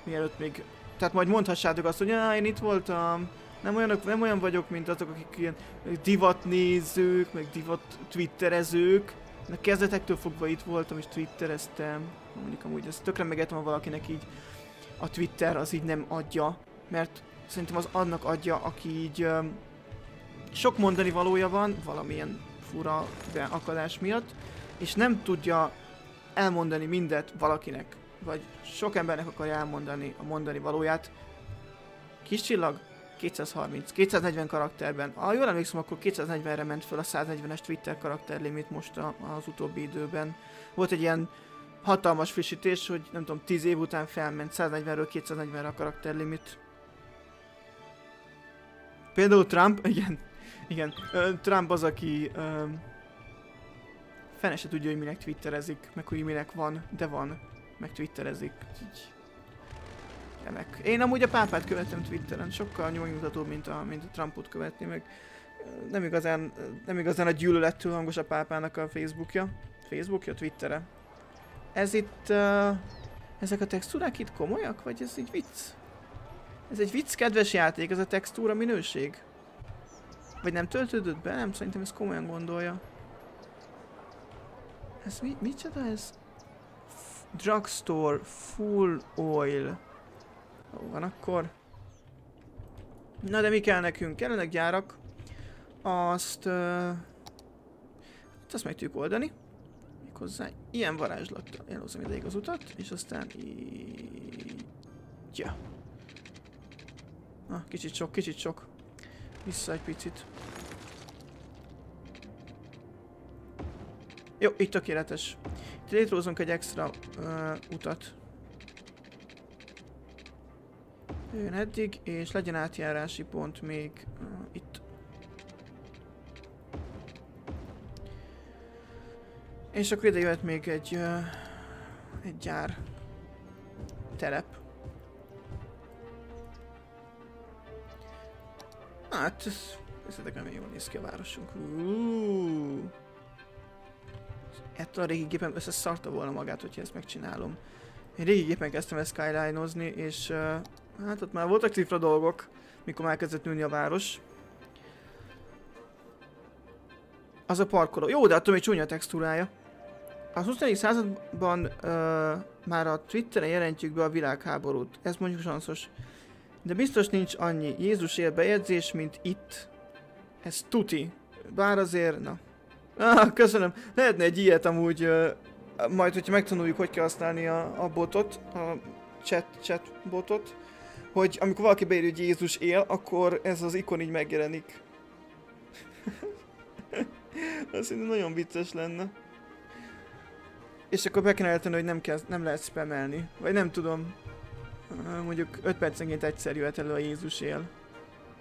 mielőtt még... Tehát majd mondhassátok azt, hogy én itt voltam. Nem, olyanok, nem olyan vagyok, mint azok, akik ilyen divatnézők, meg divat twitterezők. A kezdetektől fogva itt voltam és twittereztem. Mondjuk amúgy ezt tökre megértem, ha valakinek így a Twitter az így nem adja. Mert szerintem az annak adja, aki így um, sok mondani valója van, valamilyen fura akadás miatt, és nem tudja elmondani mindet valakinek, vagy sok embernek akarja elmondani a mondani valóját. Kis csillag? 230, 240 karakterben. Ha jól emlékszem, akkor 240-re ment fel a 140-es Twitter karakterlimit most a, az utóbbi időben. Volt egy ilyen hatalmas frissítés, hogy nem tudom, 10 év után felment 140-ről 240-re a karakterlimit. Például Trump, <laughs> igen, igen, Trump az, aki fene se tudja, hogy minek twitterezik, meg hogy minek van, de van, meg twitterezik. Így. Remek. Én amúgy a pápát követem Twitteren, sokkal nyomnyugtatóbb, mint a, mint a Trumpot követni, meg nem igazán, nem igazán a gyűlölettől hangos a pápának a Facebookja. Facebookja, Twittere. Ez itt, uh, ezek a textúrák itt komolyak, vagy ez egy vicc? Ez egy vicc, kedves játék, ez a textúra minőség. Vagy nem töltődött be? Nem, szerintem ez komolyan gondolja. Ez mi? Micsoda ez? Drugstore Full Oil. Van akkor. Na de mi kell nekünk? Kellenek gyárak. Azt... Uh, hát azt meg tudjuk oldani. Méghozzá ilyen varázslattal elhozom ideig az utat, és aztán így... Ja. Ah, kicsit sok, kicsit sok. Vissza egy picit. Jó, így tökéletes. Itt létrehozunk egy extra uh, utat. Jön eddig, és legyen átjárási pont még uh, itt. És akkor ide jöhet még egy, uh, egy gyár telep. Hát, ez, ez nem jól néz ki a városunk. Uh. Ettől a régi gépem összeszarta volna magát, hogyha ezt megcsinálom. Én régi gépen kezdtem ezt skyline és uh, hát ott már voltak cifra dolgok, mikor már kezdett nőni a város. Az a parkoló. Jó, de attól még csúnya a textúrája. A 24. században uh, már a Twitteren jelentjük be a világháborút. Ez mondjuk sanszos. De biztos nincs annyi Jézus él bejegyzés, mint itt. Ez tuti. Bár azért, na. Ah, köszönöm. Lehetne egy ilyet amúgy, uh, majd hogyha megtanuljuk, hogy kell használni a, a botot, a chat, chat botot, hogy amikor valaki beír, hogy Jézus él, akkor ez az ikon így megjelenik. <laughs> Azt hiszem nagyon vicces lenne. És akkor be kell hogy nem, kell, nem lehet spamelni. Vagy nem tudom. Mondjuk 5 percenként egyszer jöhet elő a Jézus él.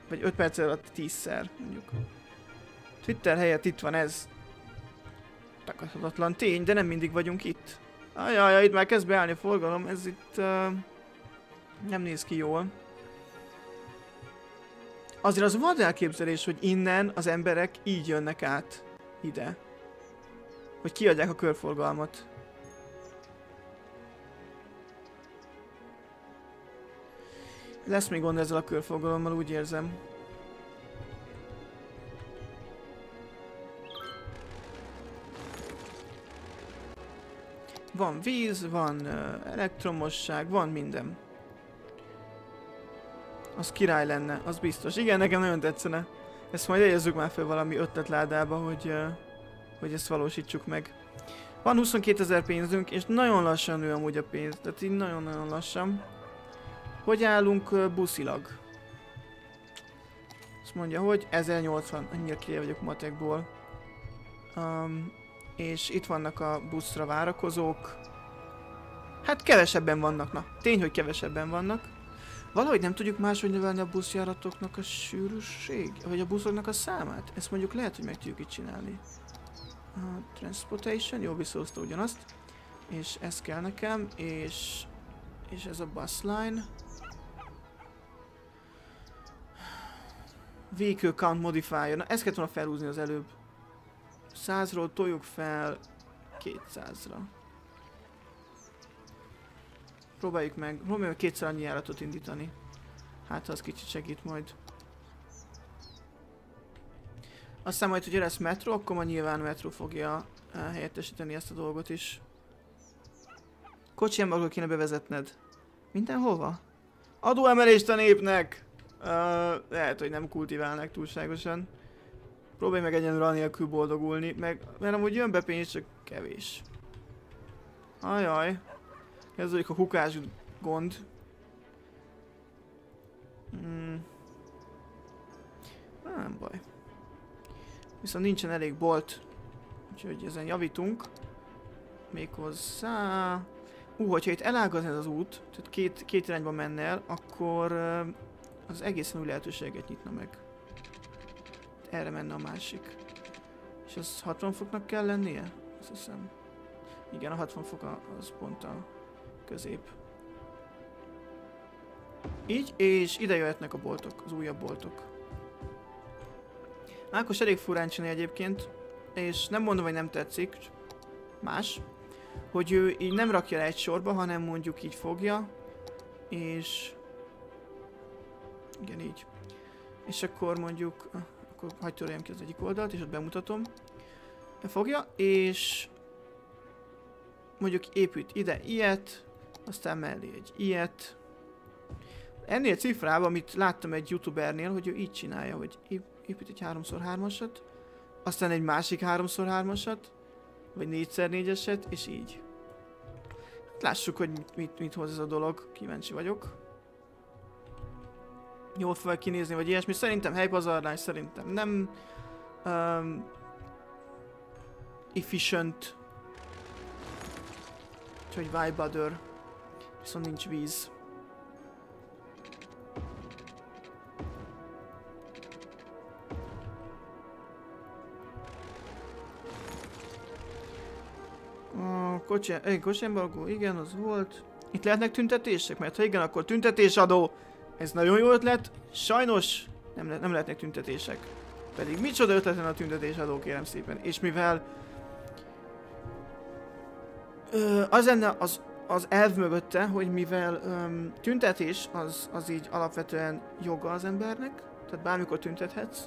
Vagy 5 perc alatt 10-szer, mondjuk. Twitter helyett itt van ez. Takaszhatatlan tény, de nem mindig vagyunk itt. Ajaj, itt már kezd beállni a forgalom, ez itt uh, nem néz ki jól. Azért az van elképzelés, hogy innen az emberek így jönnek át ide. Hogy kiadják a körforgalmat. Lesz még gond ezzel a körforgalommal, úgy érzem. Van víz, van uh, elektromosság, van minden. Az király lenne, az biztos. Igen, nekem nagyon tetszene. Ezt majd jegyezzük már fel valami ötletládába, hogy, hogy ezt valósítsuk meg. Van 22 ezer pénzünk, és nagyon lassan nő amúgy a pénz. Tehát így nagyon-nagyon lassan. Hogy állunk buszilag? Azt mondja, hogy 1080, annyira király vagyok matekból. Um, és itt vannak a buszra várakozók. Hát kevesebben vannak, na. Tény, hogy kevesebben vannak. Valahogy nem tudjuk máshogy növelni a buszjáratoknak a sűrűség, vagy a buszoknak a számát. Ezt mondjuk lehet, hogy meg tudjuk itt csinálni. A transportation, jó, visszahozta ugyanazt. És ez kell nekem, és, és ez a bus line. Vehicle count modifier. Na, ezt kellett volna felhúzni az előbb. 100-ról toljuk fel 200-ra. Próbáljuk meg, próbáljuk kétszer annyi járatot indítani. Hát, az kicsit segít majd. Aztán majd, hogyha lesz metro, akkor majd nyilván metro fogja uh, helyettesíteni ezt a dolgot is. Kocsi embargót kéne bevezetned. Mindenhova? Adóemelést a népnek! Uh, lehet, hogy nem kultiválnak túlságosan. Próbálj meg egyenlőre anélkül boldogulni, meg, mert amúgy jön be pénz, csak kevés. Ajaj. Kezdődik a kukás gond. Hmm. Nem baj. Viszont nincsen elég bolt. Úgyhogy ezen javítunk. Méghozzá... Ú, uh, hogyha itt elágaz ez az út, tehát két, két irányba menne el, akkor uh, az egészen új lehetőséget nyitna meg erre menne a másik. És az 60 foknak kell lennie? Azt hiszem. Igen, a 60 fok az pont a közép. Így, és ide jöhetnek a boltok, az újabb boltok. Ákos elég furán csinálja egyébként, és nem mondom, hogy nem tetszik, más, hogy ő így nem rakja le egy sorba, hanem mondjuk így fogja, és igen, így. És akkor mondjuk akkor hagyd töröljem ki az egyik oldalt, és ott bemutatom. Fogja, és mondjuk épít ide ilyet, aztán mellé egy ilyet. Ennél cifrában, amit láttam egy youtubernél, hogy ő így csinálja, hogy épít egy 3x3-asat, aztán egy másik 3x3-asat, vagy 4x4-eset, és így. Lássuk, hogy mit, mit, mit hoz ez a dolog, kíváncsi vagyok jól fel kinézni, vagy ilyesmi. Szerintem helypazarlás, szerintem nem. Um, efficient. Úgyhogy why bother? Viszont nincs víz. A kocsi, egy igen, az volt. Itt lehetnek tüntetések? Mert ha igen, akkor tüntetésadó. Ez nagyon jó ötlet. Sajnos nem, le nem lehetnek tüntetések. Pedig micsoda ötlet lenne a tüntetésadó, kérem szépen. És mivel ö, az lenne az, az elv mögötte, hogy mivel öm, tüntetés az, az így alapvetően joga az embernek, tehát bármikor tüntethetsz,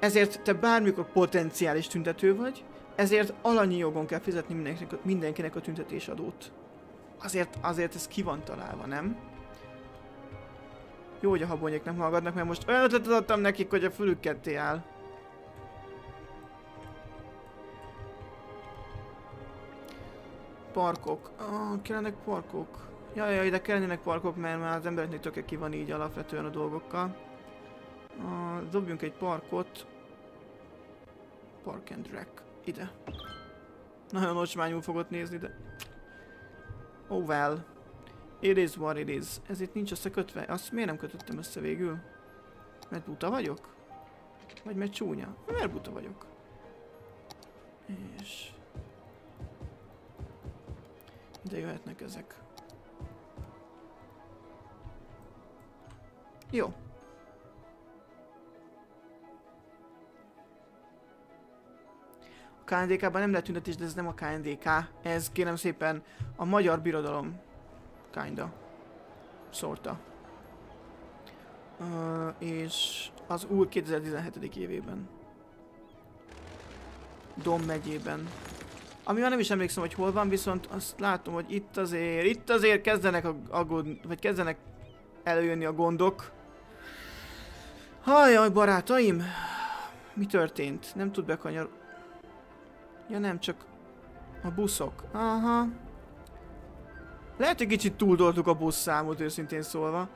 ezért te bármikor potenciális tüntető vagy, ezért alanyi jogon kell fizetni mindenkinek, mindenkinek a tüntetésadót. Azért, azért ez ki van találva, nem? Jó, hogy a habonyék nem hallgatnak, mert most olyan ötletet adtam nekik, hogy a fülük ketté áll. Parkok. Ah, kellenek parkok. Jaj, jaj, ide kellenének parkok, mert már az embereknek töke ki van így alapvetően a dolgokkal. Ah, dobjunk egy parkot. Park and Rec. Ide. Nagyon ocsmányul fogott nézni, de... Oh well. It is what it is. Ez itt nincs összekötve. Azt miért nem kötöttem össze végül? Mert buta vagyok? Vagy mert csúnya? Mert buta vagyok. És... Ide jöhetnek ezek. Jó. A KNDK-ban nem lehet tüntetés, de ez nem a KNDK. Ez kérem szépen a magyar birodalom. Kinda. Szórta. Uh, és az úr 2017. évében. Dom megyében. Ami már nem is emlékszem, hogy hol van, viszont azt látom, hogy itt azért, itt azért kezdenek a, a gond, vagy kezdenek előjönni a gondok. Hajjaj, barátaim! Mi történt? Nem tud bekanyar... Ja nem, csak a buszok. Aha. Lehet, hogy kicsit túldoltuk a busz számot, őszintén szólva.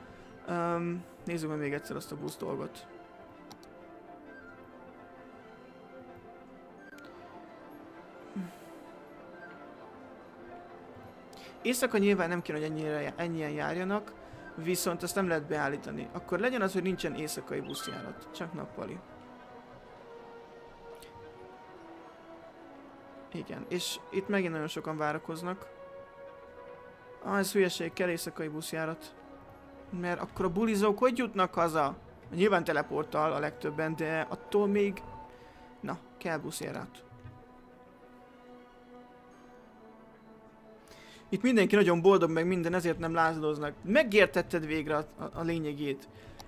Um, nézzük meg még egyszer azt a busz dolgot. Éjszaka nyilván nem kéne, hogy ennyire, ennyien járjanak, viszont ezt nem lehet beállítani. Akkor legyen az, hogy nincsen éjszakai buszjárat, csak nappali. Igen, és itt megint nagyon sokan várakoznak. Ah, ez hülyeség, kell éjszakai buszjárat. Mert akkor a bulizók hogy jutnak haza? Nyilván teleporttal a legtöbben, de attól még... Na, kell buszjárat. Itt mindenki nagyon boldog, meg minden, ezért nem lázadoznak. Megértetted végre a, a, a lényegét.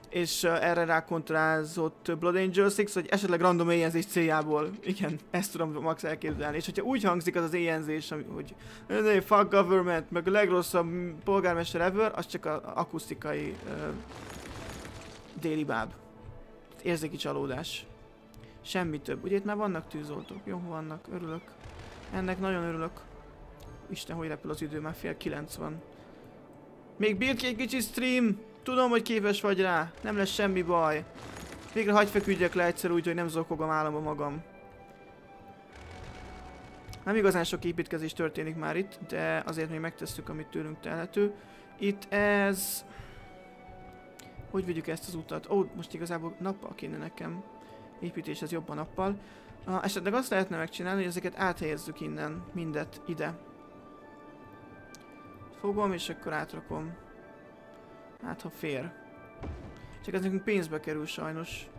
És uh, erre rákontrázott Blood Angel 6, hogy esetleg random éjjelzés céljából. Igen, ezt tudom max elképzelni. És hogyha úgy hangzik az az éjjelzés, hogy fuck government, meg a legrosszabb polgármester ever, az csak a akusztikai uh, déli báb. Érzéki csalódás. Semmi több. Ugye itt már vannak tűzoltók. Jó, vannak. Örülök. Ennek nagyon örülök. Isten, hogy repül az idő, már fél 90. Még bírt ki egy kicsi stream? Tudom, hogy képes vagy rá. Nem lesz semmi baj. Végre hagyj feküdjek le egyszer úgy, hogy nem zokogom államban magam. Nem igazán sok építkezés történik már itt, de azért még megtesszük, amit tőlünk telhető. Itt ez... Hogy vigyük ezt az utat? Ó, most igazából nappal kéne nekem. Építés ez jobban nappal. Uh, esetleg azt lehetne megcsinálni, hogy ezeket áthelyezzük innen, mindet ide. Fogom, és akkor átrakom. Hát, ha fér. Csak ez nekünk pénzbe kerül sajnos.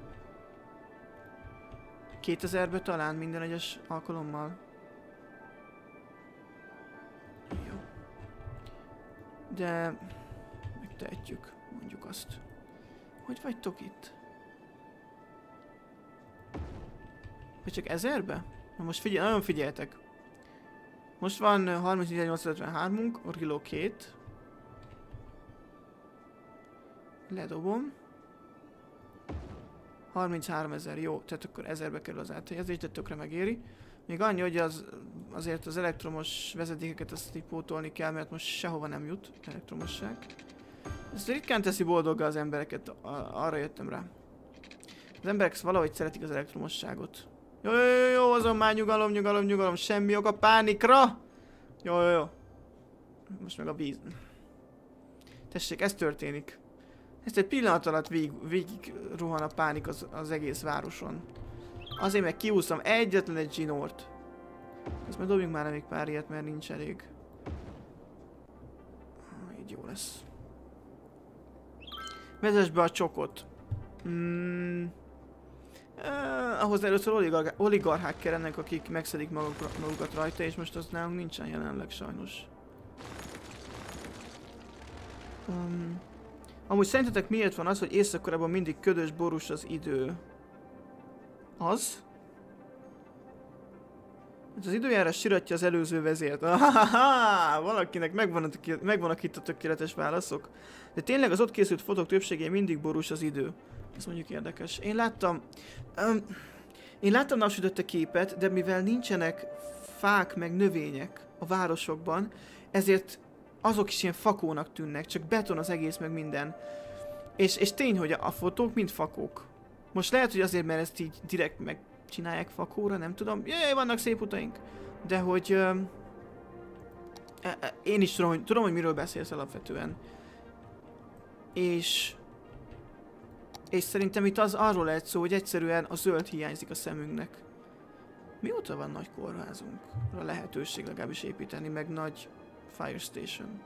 2000-be talán minden egyes alkalommal. Jó. De megtehetjük, mondjuk azt. Hogy vagytok itt? Vagy csak ezerbe? Na most figyelj, nagyon figyeltek. Most van 34.853-unk, Orgiló 2. Ledobom. 33 ezer, jó, tehát akkor ezerbe kerül az áthelyezés, de tökre megéri. Még annyi, hogy az, azért az elektromos vezetékeket azt így pótolni kell, mert most sehova nem jut elektromosság. Ez ritkán teszi boldogga az embereket, arra jöttem rá. Az emberek valahogy szeretik az elektromosságot. Jó, jó, jó, jó, azon már nyugalom, nyugalom, nyugalom, semmi ok a pánikra. Jó, jó, jó. Most meg a víz. Tessék, ez történik. Ezt egy pillanat alatt végig, végig rohan a pánik az, az egész városon. Azért meg kiúsztam egyetlen egy zsinort. Ezt majd dobjunk már még pár ilyet, mert nincs elég. Így jó lesz. Vezess be a csokot. Mm. Uh, ahhoz először oligar oligarchák kellenek, akik megszedik maguk, magukat rajta, és most az nálunk nincsen jelenleg sajnos. Um, amúgy szerintetek miért van az, hogy éjszakkorában mindig ködös, borús az idő? Az? Hát az időjárás siratja az előző vezért. Ahaha, valakinek megvan, megvannak itt a tökéletes válaszok. De tényleg az ott készült fotók többségén mindig borús az idő. Ez mondjuk érdekes. Én láttam... Um, én láttam napsütötte képet, de mivel nincsenek fák meg növények a városokban, ezért azok is ilyen fakónak tűnnek, csak beton az egész meg minden. És, és tény, hogy a, fotók mind fakók. Most lehet, hogy azért, mert ezt így direkt megcsinálják fakóra, nem tudom. Jaj, vannak szép utaink. De hogy... Uh, én is tudom, hogy, tudom, hogy miről beszélsz alapvetően. És... És szerintem itt az arról lehet szó, hogy egyszerűen a zöld hiányzik a szemünknek. Mióta van nagy kórházunk? A lehetőség legalábbis építeni, meg nagy fire station.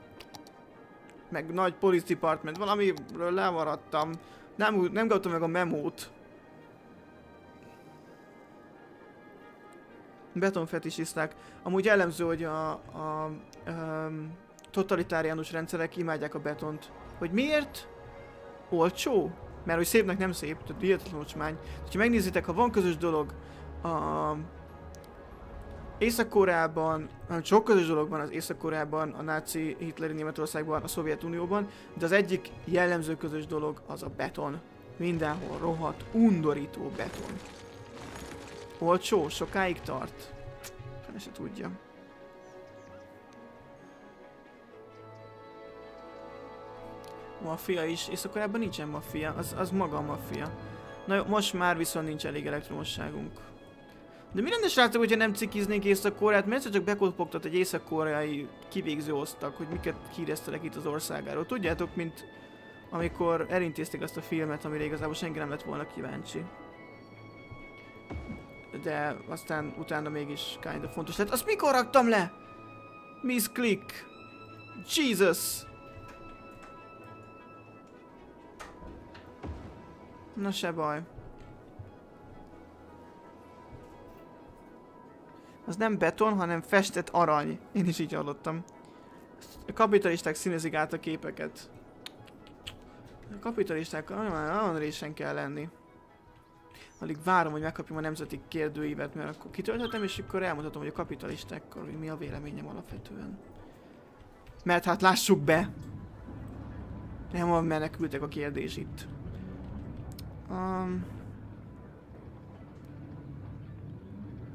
Meg nagy police department, valamiről lemaradtam. Nem, nem kaptam meg a memót. Betonfetisiszták. Amúgy jellemző, hogy a, a, a um, totalitáriánus rendszerek imádják a betont. Hogy miért? Olcsó? Mert hogy szépnek nem szép, tehát hihetetlen ocsmány. Ha megnézitek, ha van közös dolog a Észak-Koreában, sok közös dolog van az Észak-Koreában, a náci hitleri Németországban, a Szovjetunióban, de az egyik jellemző közös dolog az a beton. Mindenhol rohadt, undorító beton. Olcsó, sokáig tart. Fene se tudja. Maffia is. Észak-Koreában nincsen maffia, az, az maga a maffia. Na jó, most már viszont nincs elég elektromosságunk. De mi lenne srácok, hogyha nem cikiznénk Észak-Koreát, mert csak bekopogtat egy észak-koreai kivégző osztag, hogy miket híreztelek itt az országáról. Tudjátok, mint amikor elintézték azt a filmet, amire igazából senki nem lett volna kíváncsi. De aztán utána mégis kinda fontos lett. Azt mikor raktam le? Miss Click. Jesus. Na se baj. Az nem beton, hanem festett arany. Én is így hallottam. A kapitalisták színezik át a képeket. A kapitalisták nagyon résen kell lenni. Alig várom, hogy megkapjam a nemzeti kérdőívet, mert akkor kitölthetem, és akkor elmutatom, hogy a kapitalistákkal mi a véleményem alapvetően. Mert hát lássuk be! Nem a menekültek a kérdés itt. Um,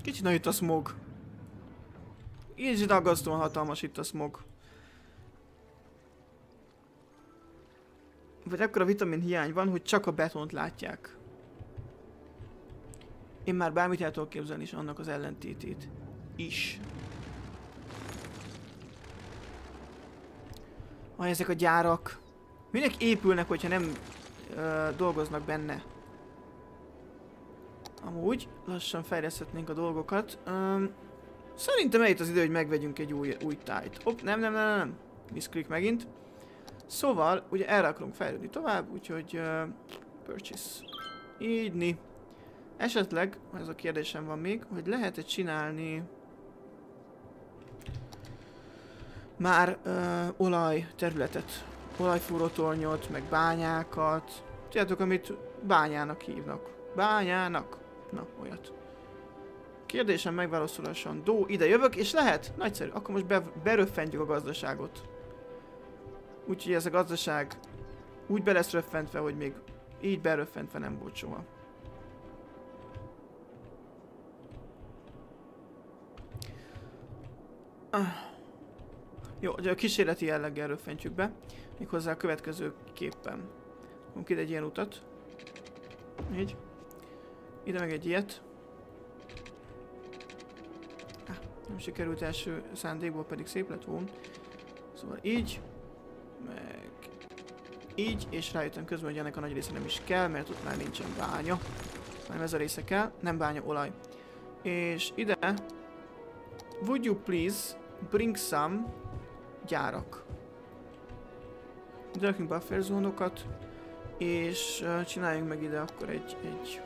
kicsit nagy itt a smog. Így aggasztóan hatalmas itt a smog. Vagy akkor a vitamin hiány van, hogy csak a betont látják. Én már bármit el tudok képzelni is annak az ellentétét. Is. Ah, ezek a gyárak. Minek épülnek, hogyha nem ö, dolgoznak benne? Amúgy lassan fejleszthetnénk a dolgokat. Um, Szerintem eljött az idő, hogy megvegyünk egy új, új tájt. Hopp, nem, nem, nem, nem. Misclick megint. Szóval, ugye erre akarunk fejlődni tovább, úgyhogy uh, purchase. Ígyni. Esetleg, ez a kérdésem van még, hogy lehet-e csinálni már uh, olaj területet, olajfúrótornyot, meg bányákat. Tudjátok, amit bányának hívnak. Bányának. Na, olyat. Kérdésem megválaszolásan. Dó, ide jövök, és lehet? Nagyszerű. Akkor most be, beröffentjük a gazdaságot. Úgyhogy ez a gazdaság úgy be lesz röffentve, hogy még így beröffentve nem volt soha. Ah. Jó, ugye a kísérleti jelleggel röffentjük be. Méghozzá a következő képpen. Mondjuk ide egy ilyen utat. Így. Ide meg egy ilyet. Nem sikerült első szándékból, pedig szép lett volna. Szóval így, meg így, és rájöttem közben, hogy ennek a nagy része nem is kell, mert ott már nincsen bánya. Nem ez a része kell, nem bánya, olaj. És ide, would you please bring some gyárak. Ide rakjunk buffer zónokat, és csináljunk meg ide akkor egy, egy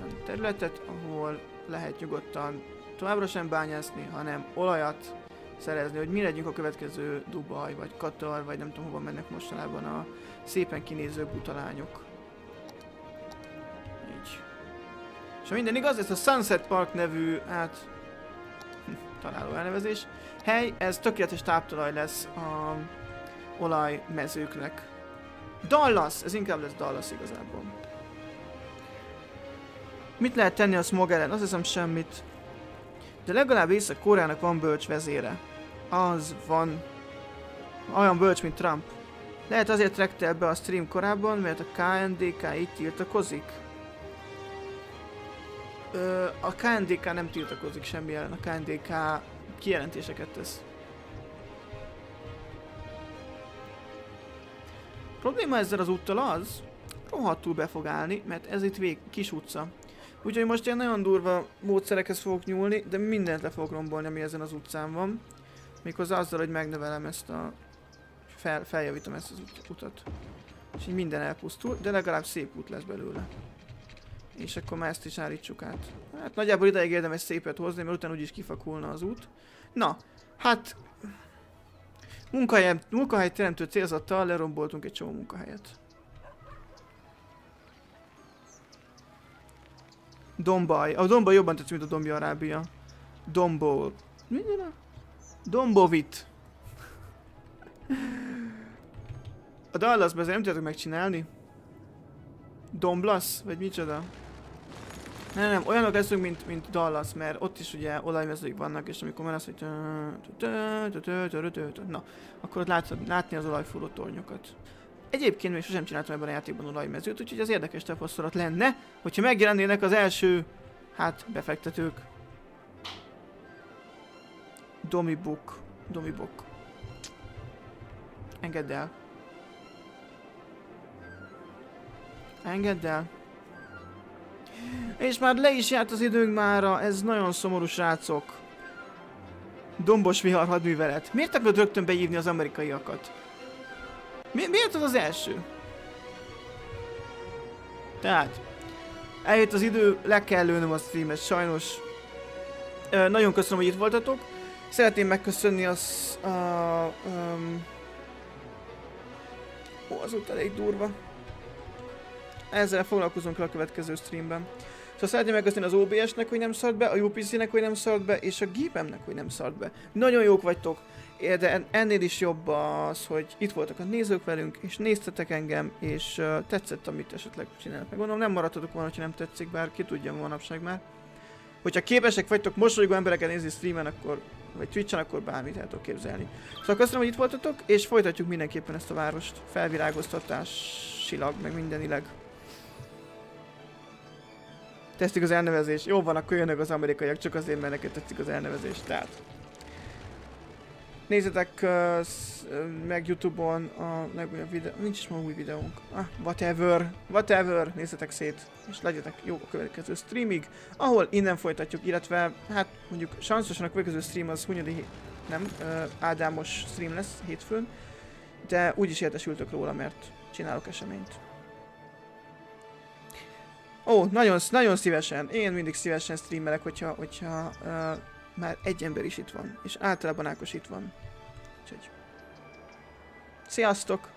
olyan területet, ahol lehet nyugodtan továbbra sem bányászni, hanem olajat szerezni, hogy mi legyünk a következő Dubaj, vagy Katar, vagy nem tudom hova mennek mostanában a szépen kinéző butalányok. Így. És ha minden igaz, ez a Sunset Park nevű, hát találó elnevezés. Hely, ez tökéletes táptalaj lesz a olajmezőknek. Dallas! Ez inkább lesz Dallas igazából. Mit lehet tenni a smog ellen? Azt hiszem semmit. De legalább Észak-Koreának van bölcs vezére. Az van. Olyan bölcs, mint Trump. Lehet azért rekte be a stream korábban, mert a KNDK itt tiltakozik. Ö, a KNDK nem tiltakozik semmi ellen, a KNDK kijelentéseket tesz. A probléma ezzel az úttal az, rohadtul be fog állni, mert ez itt vég, kis utca. Úgyhogy most ilyen nagyon durva módszerekhez fogok nyúlni, de mindent le fogok rombolni, ami ezen az utcán van. Méghozzá azzal, hogy megnövelem ezt a... Fel, feljavítom ezt az ut utat. És így minden elpusztul, de legalább szép út lesz belőle. És akkor már ezt is állítsuk át. Hát nagyjából ideig érdemes szépet hozni, mert utána úgyis kifakulna az út. Na, hát... Munkahely, munkahely teremtő célzattal leromboltunk egy csomó munkahelyet. Dombaj. A Dombaj jobban tetszik, mint a Dombi Arábia. Dombol. Minden a? Dombovit. A dallas ezért nem tudjátok megcsinálni? Domblasz? Vagy micsoda? Nem, nem, olyanok leszünk, mint, mint Dallas, mert ott is ugye olajmezők vannak, és amikor már az, hogy... Na, akkor ott látsz, látni az olajfúró tornyokat. Egyébként még sosem csináltam ebben a játékban olajmezőt, úgyhogy az érdekes tapasztalat lenne, hogyha megjelennének az első, hát, befektetők. Domibuk. Domibuk. Engedd el. Engedd el. És már le is járt az időnk mára, ez nagyon szomorú srácok. Dombos vihar hadművelet. Miért akarod rögtön beívni az amerikaiakat? Mi, miért az az első? Tehát, eljött az idő, le kell lőnöm a streamet, sajnos. Ö, nagyon köszönöm, hogy itt voltatok. Szeretném megköszönni az... A, um, ó, az út elég durva. Ezzel foglalkozunk a következő streamben. Szóval szeretném megköszönni az OBS-nek, hogy nem szart be, a UPC-nek, hogy nem szart be, és a gépemnek, hogy nem szart be. Nagyon jók vagytok de ennél is jobb az, hogy itt voltak a nézők velünk, és néztetek engem, és uh, tetszett, amit esetleg csinálnak. Meg gondolom, nem maradtatok volna, ha nem tetszik, bár ki tudja manapság már. Hogyha képesek vagytok mosolygó embereket nézni streamen, akkor, vagy Twitch-en, akkor bármit el tudok képzelni. Szóval köszönöm, hogy itt voltatok, és folytatjuk mindenképpen ezt a várost felvirágoztatásilag, meg mindenileg. Tetszik az elnevezés. Jó van, akkor jönnek az amerikaiak, csak azért, mert neked tetszik az elnevezés. Tehát. Nézzetek uh, meg Youtube-on a legújabb videó. Nincs is ma új videónk. Ah, whatever. Whatever. Nézzetek szét. És legyetek jó a következő streamig, ahol innen folytatjuk, illetve hát mondjuk sanszosan a következő stream az Hunyadi nem, uh, Ádámos stream lesz hétfőn, de úgyis értesültök róla, mert csinálok eseményt. Ó, nagyon, nagyon szívesen, én mindig szívesen streamelek, hogyha, hogyha uh, már egy ember is itt van, és általában Ákos itt van. Úgyhogy... Sziasztok!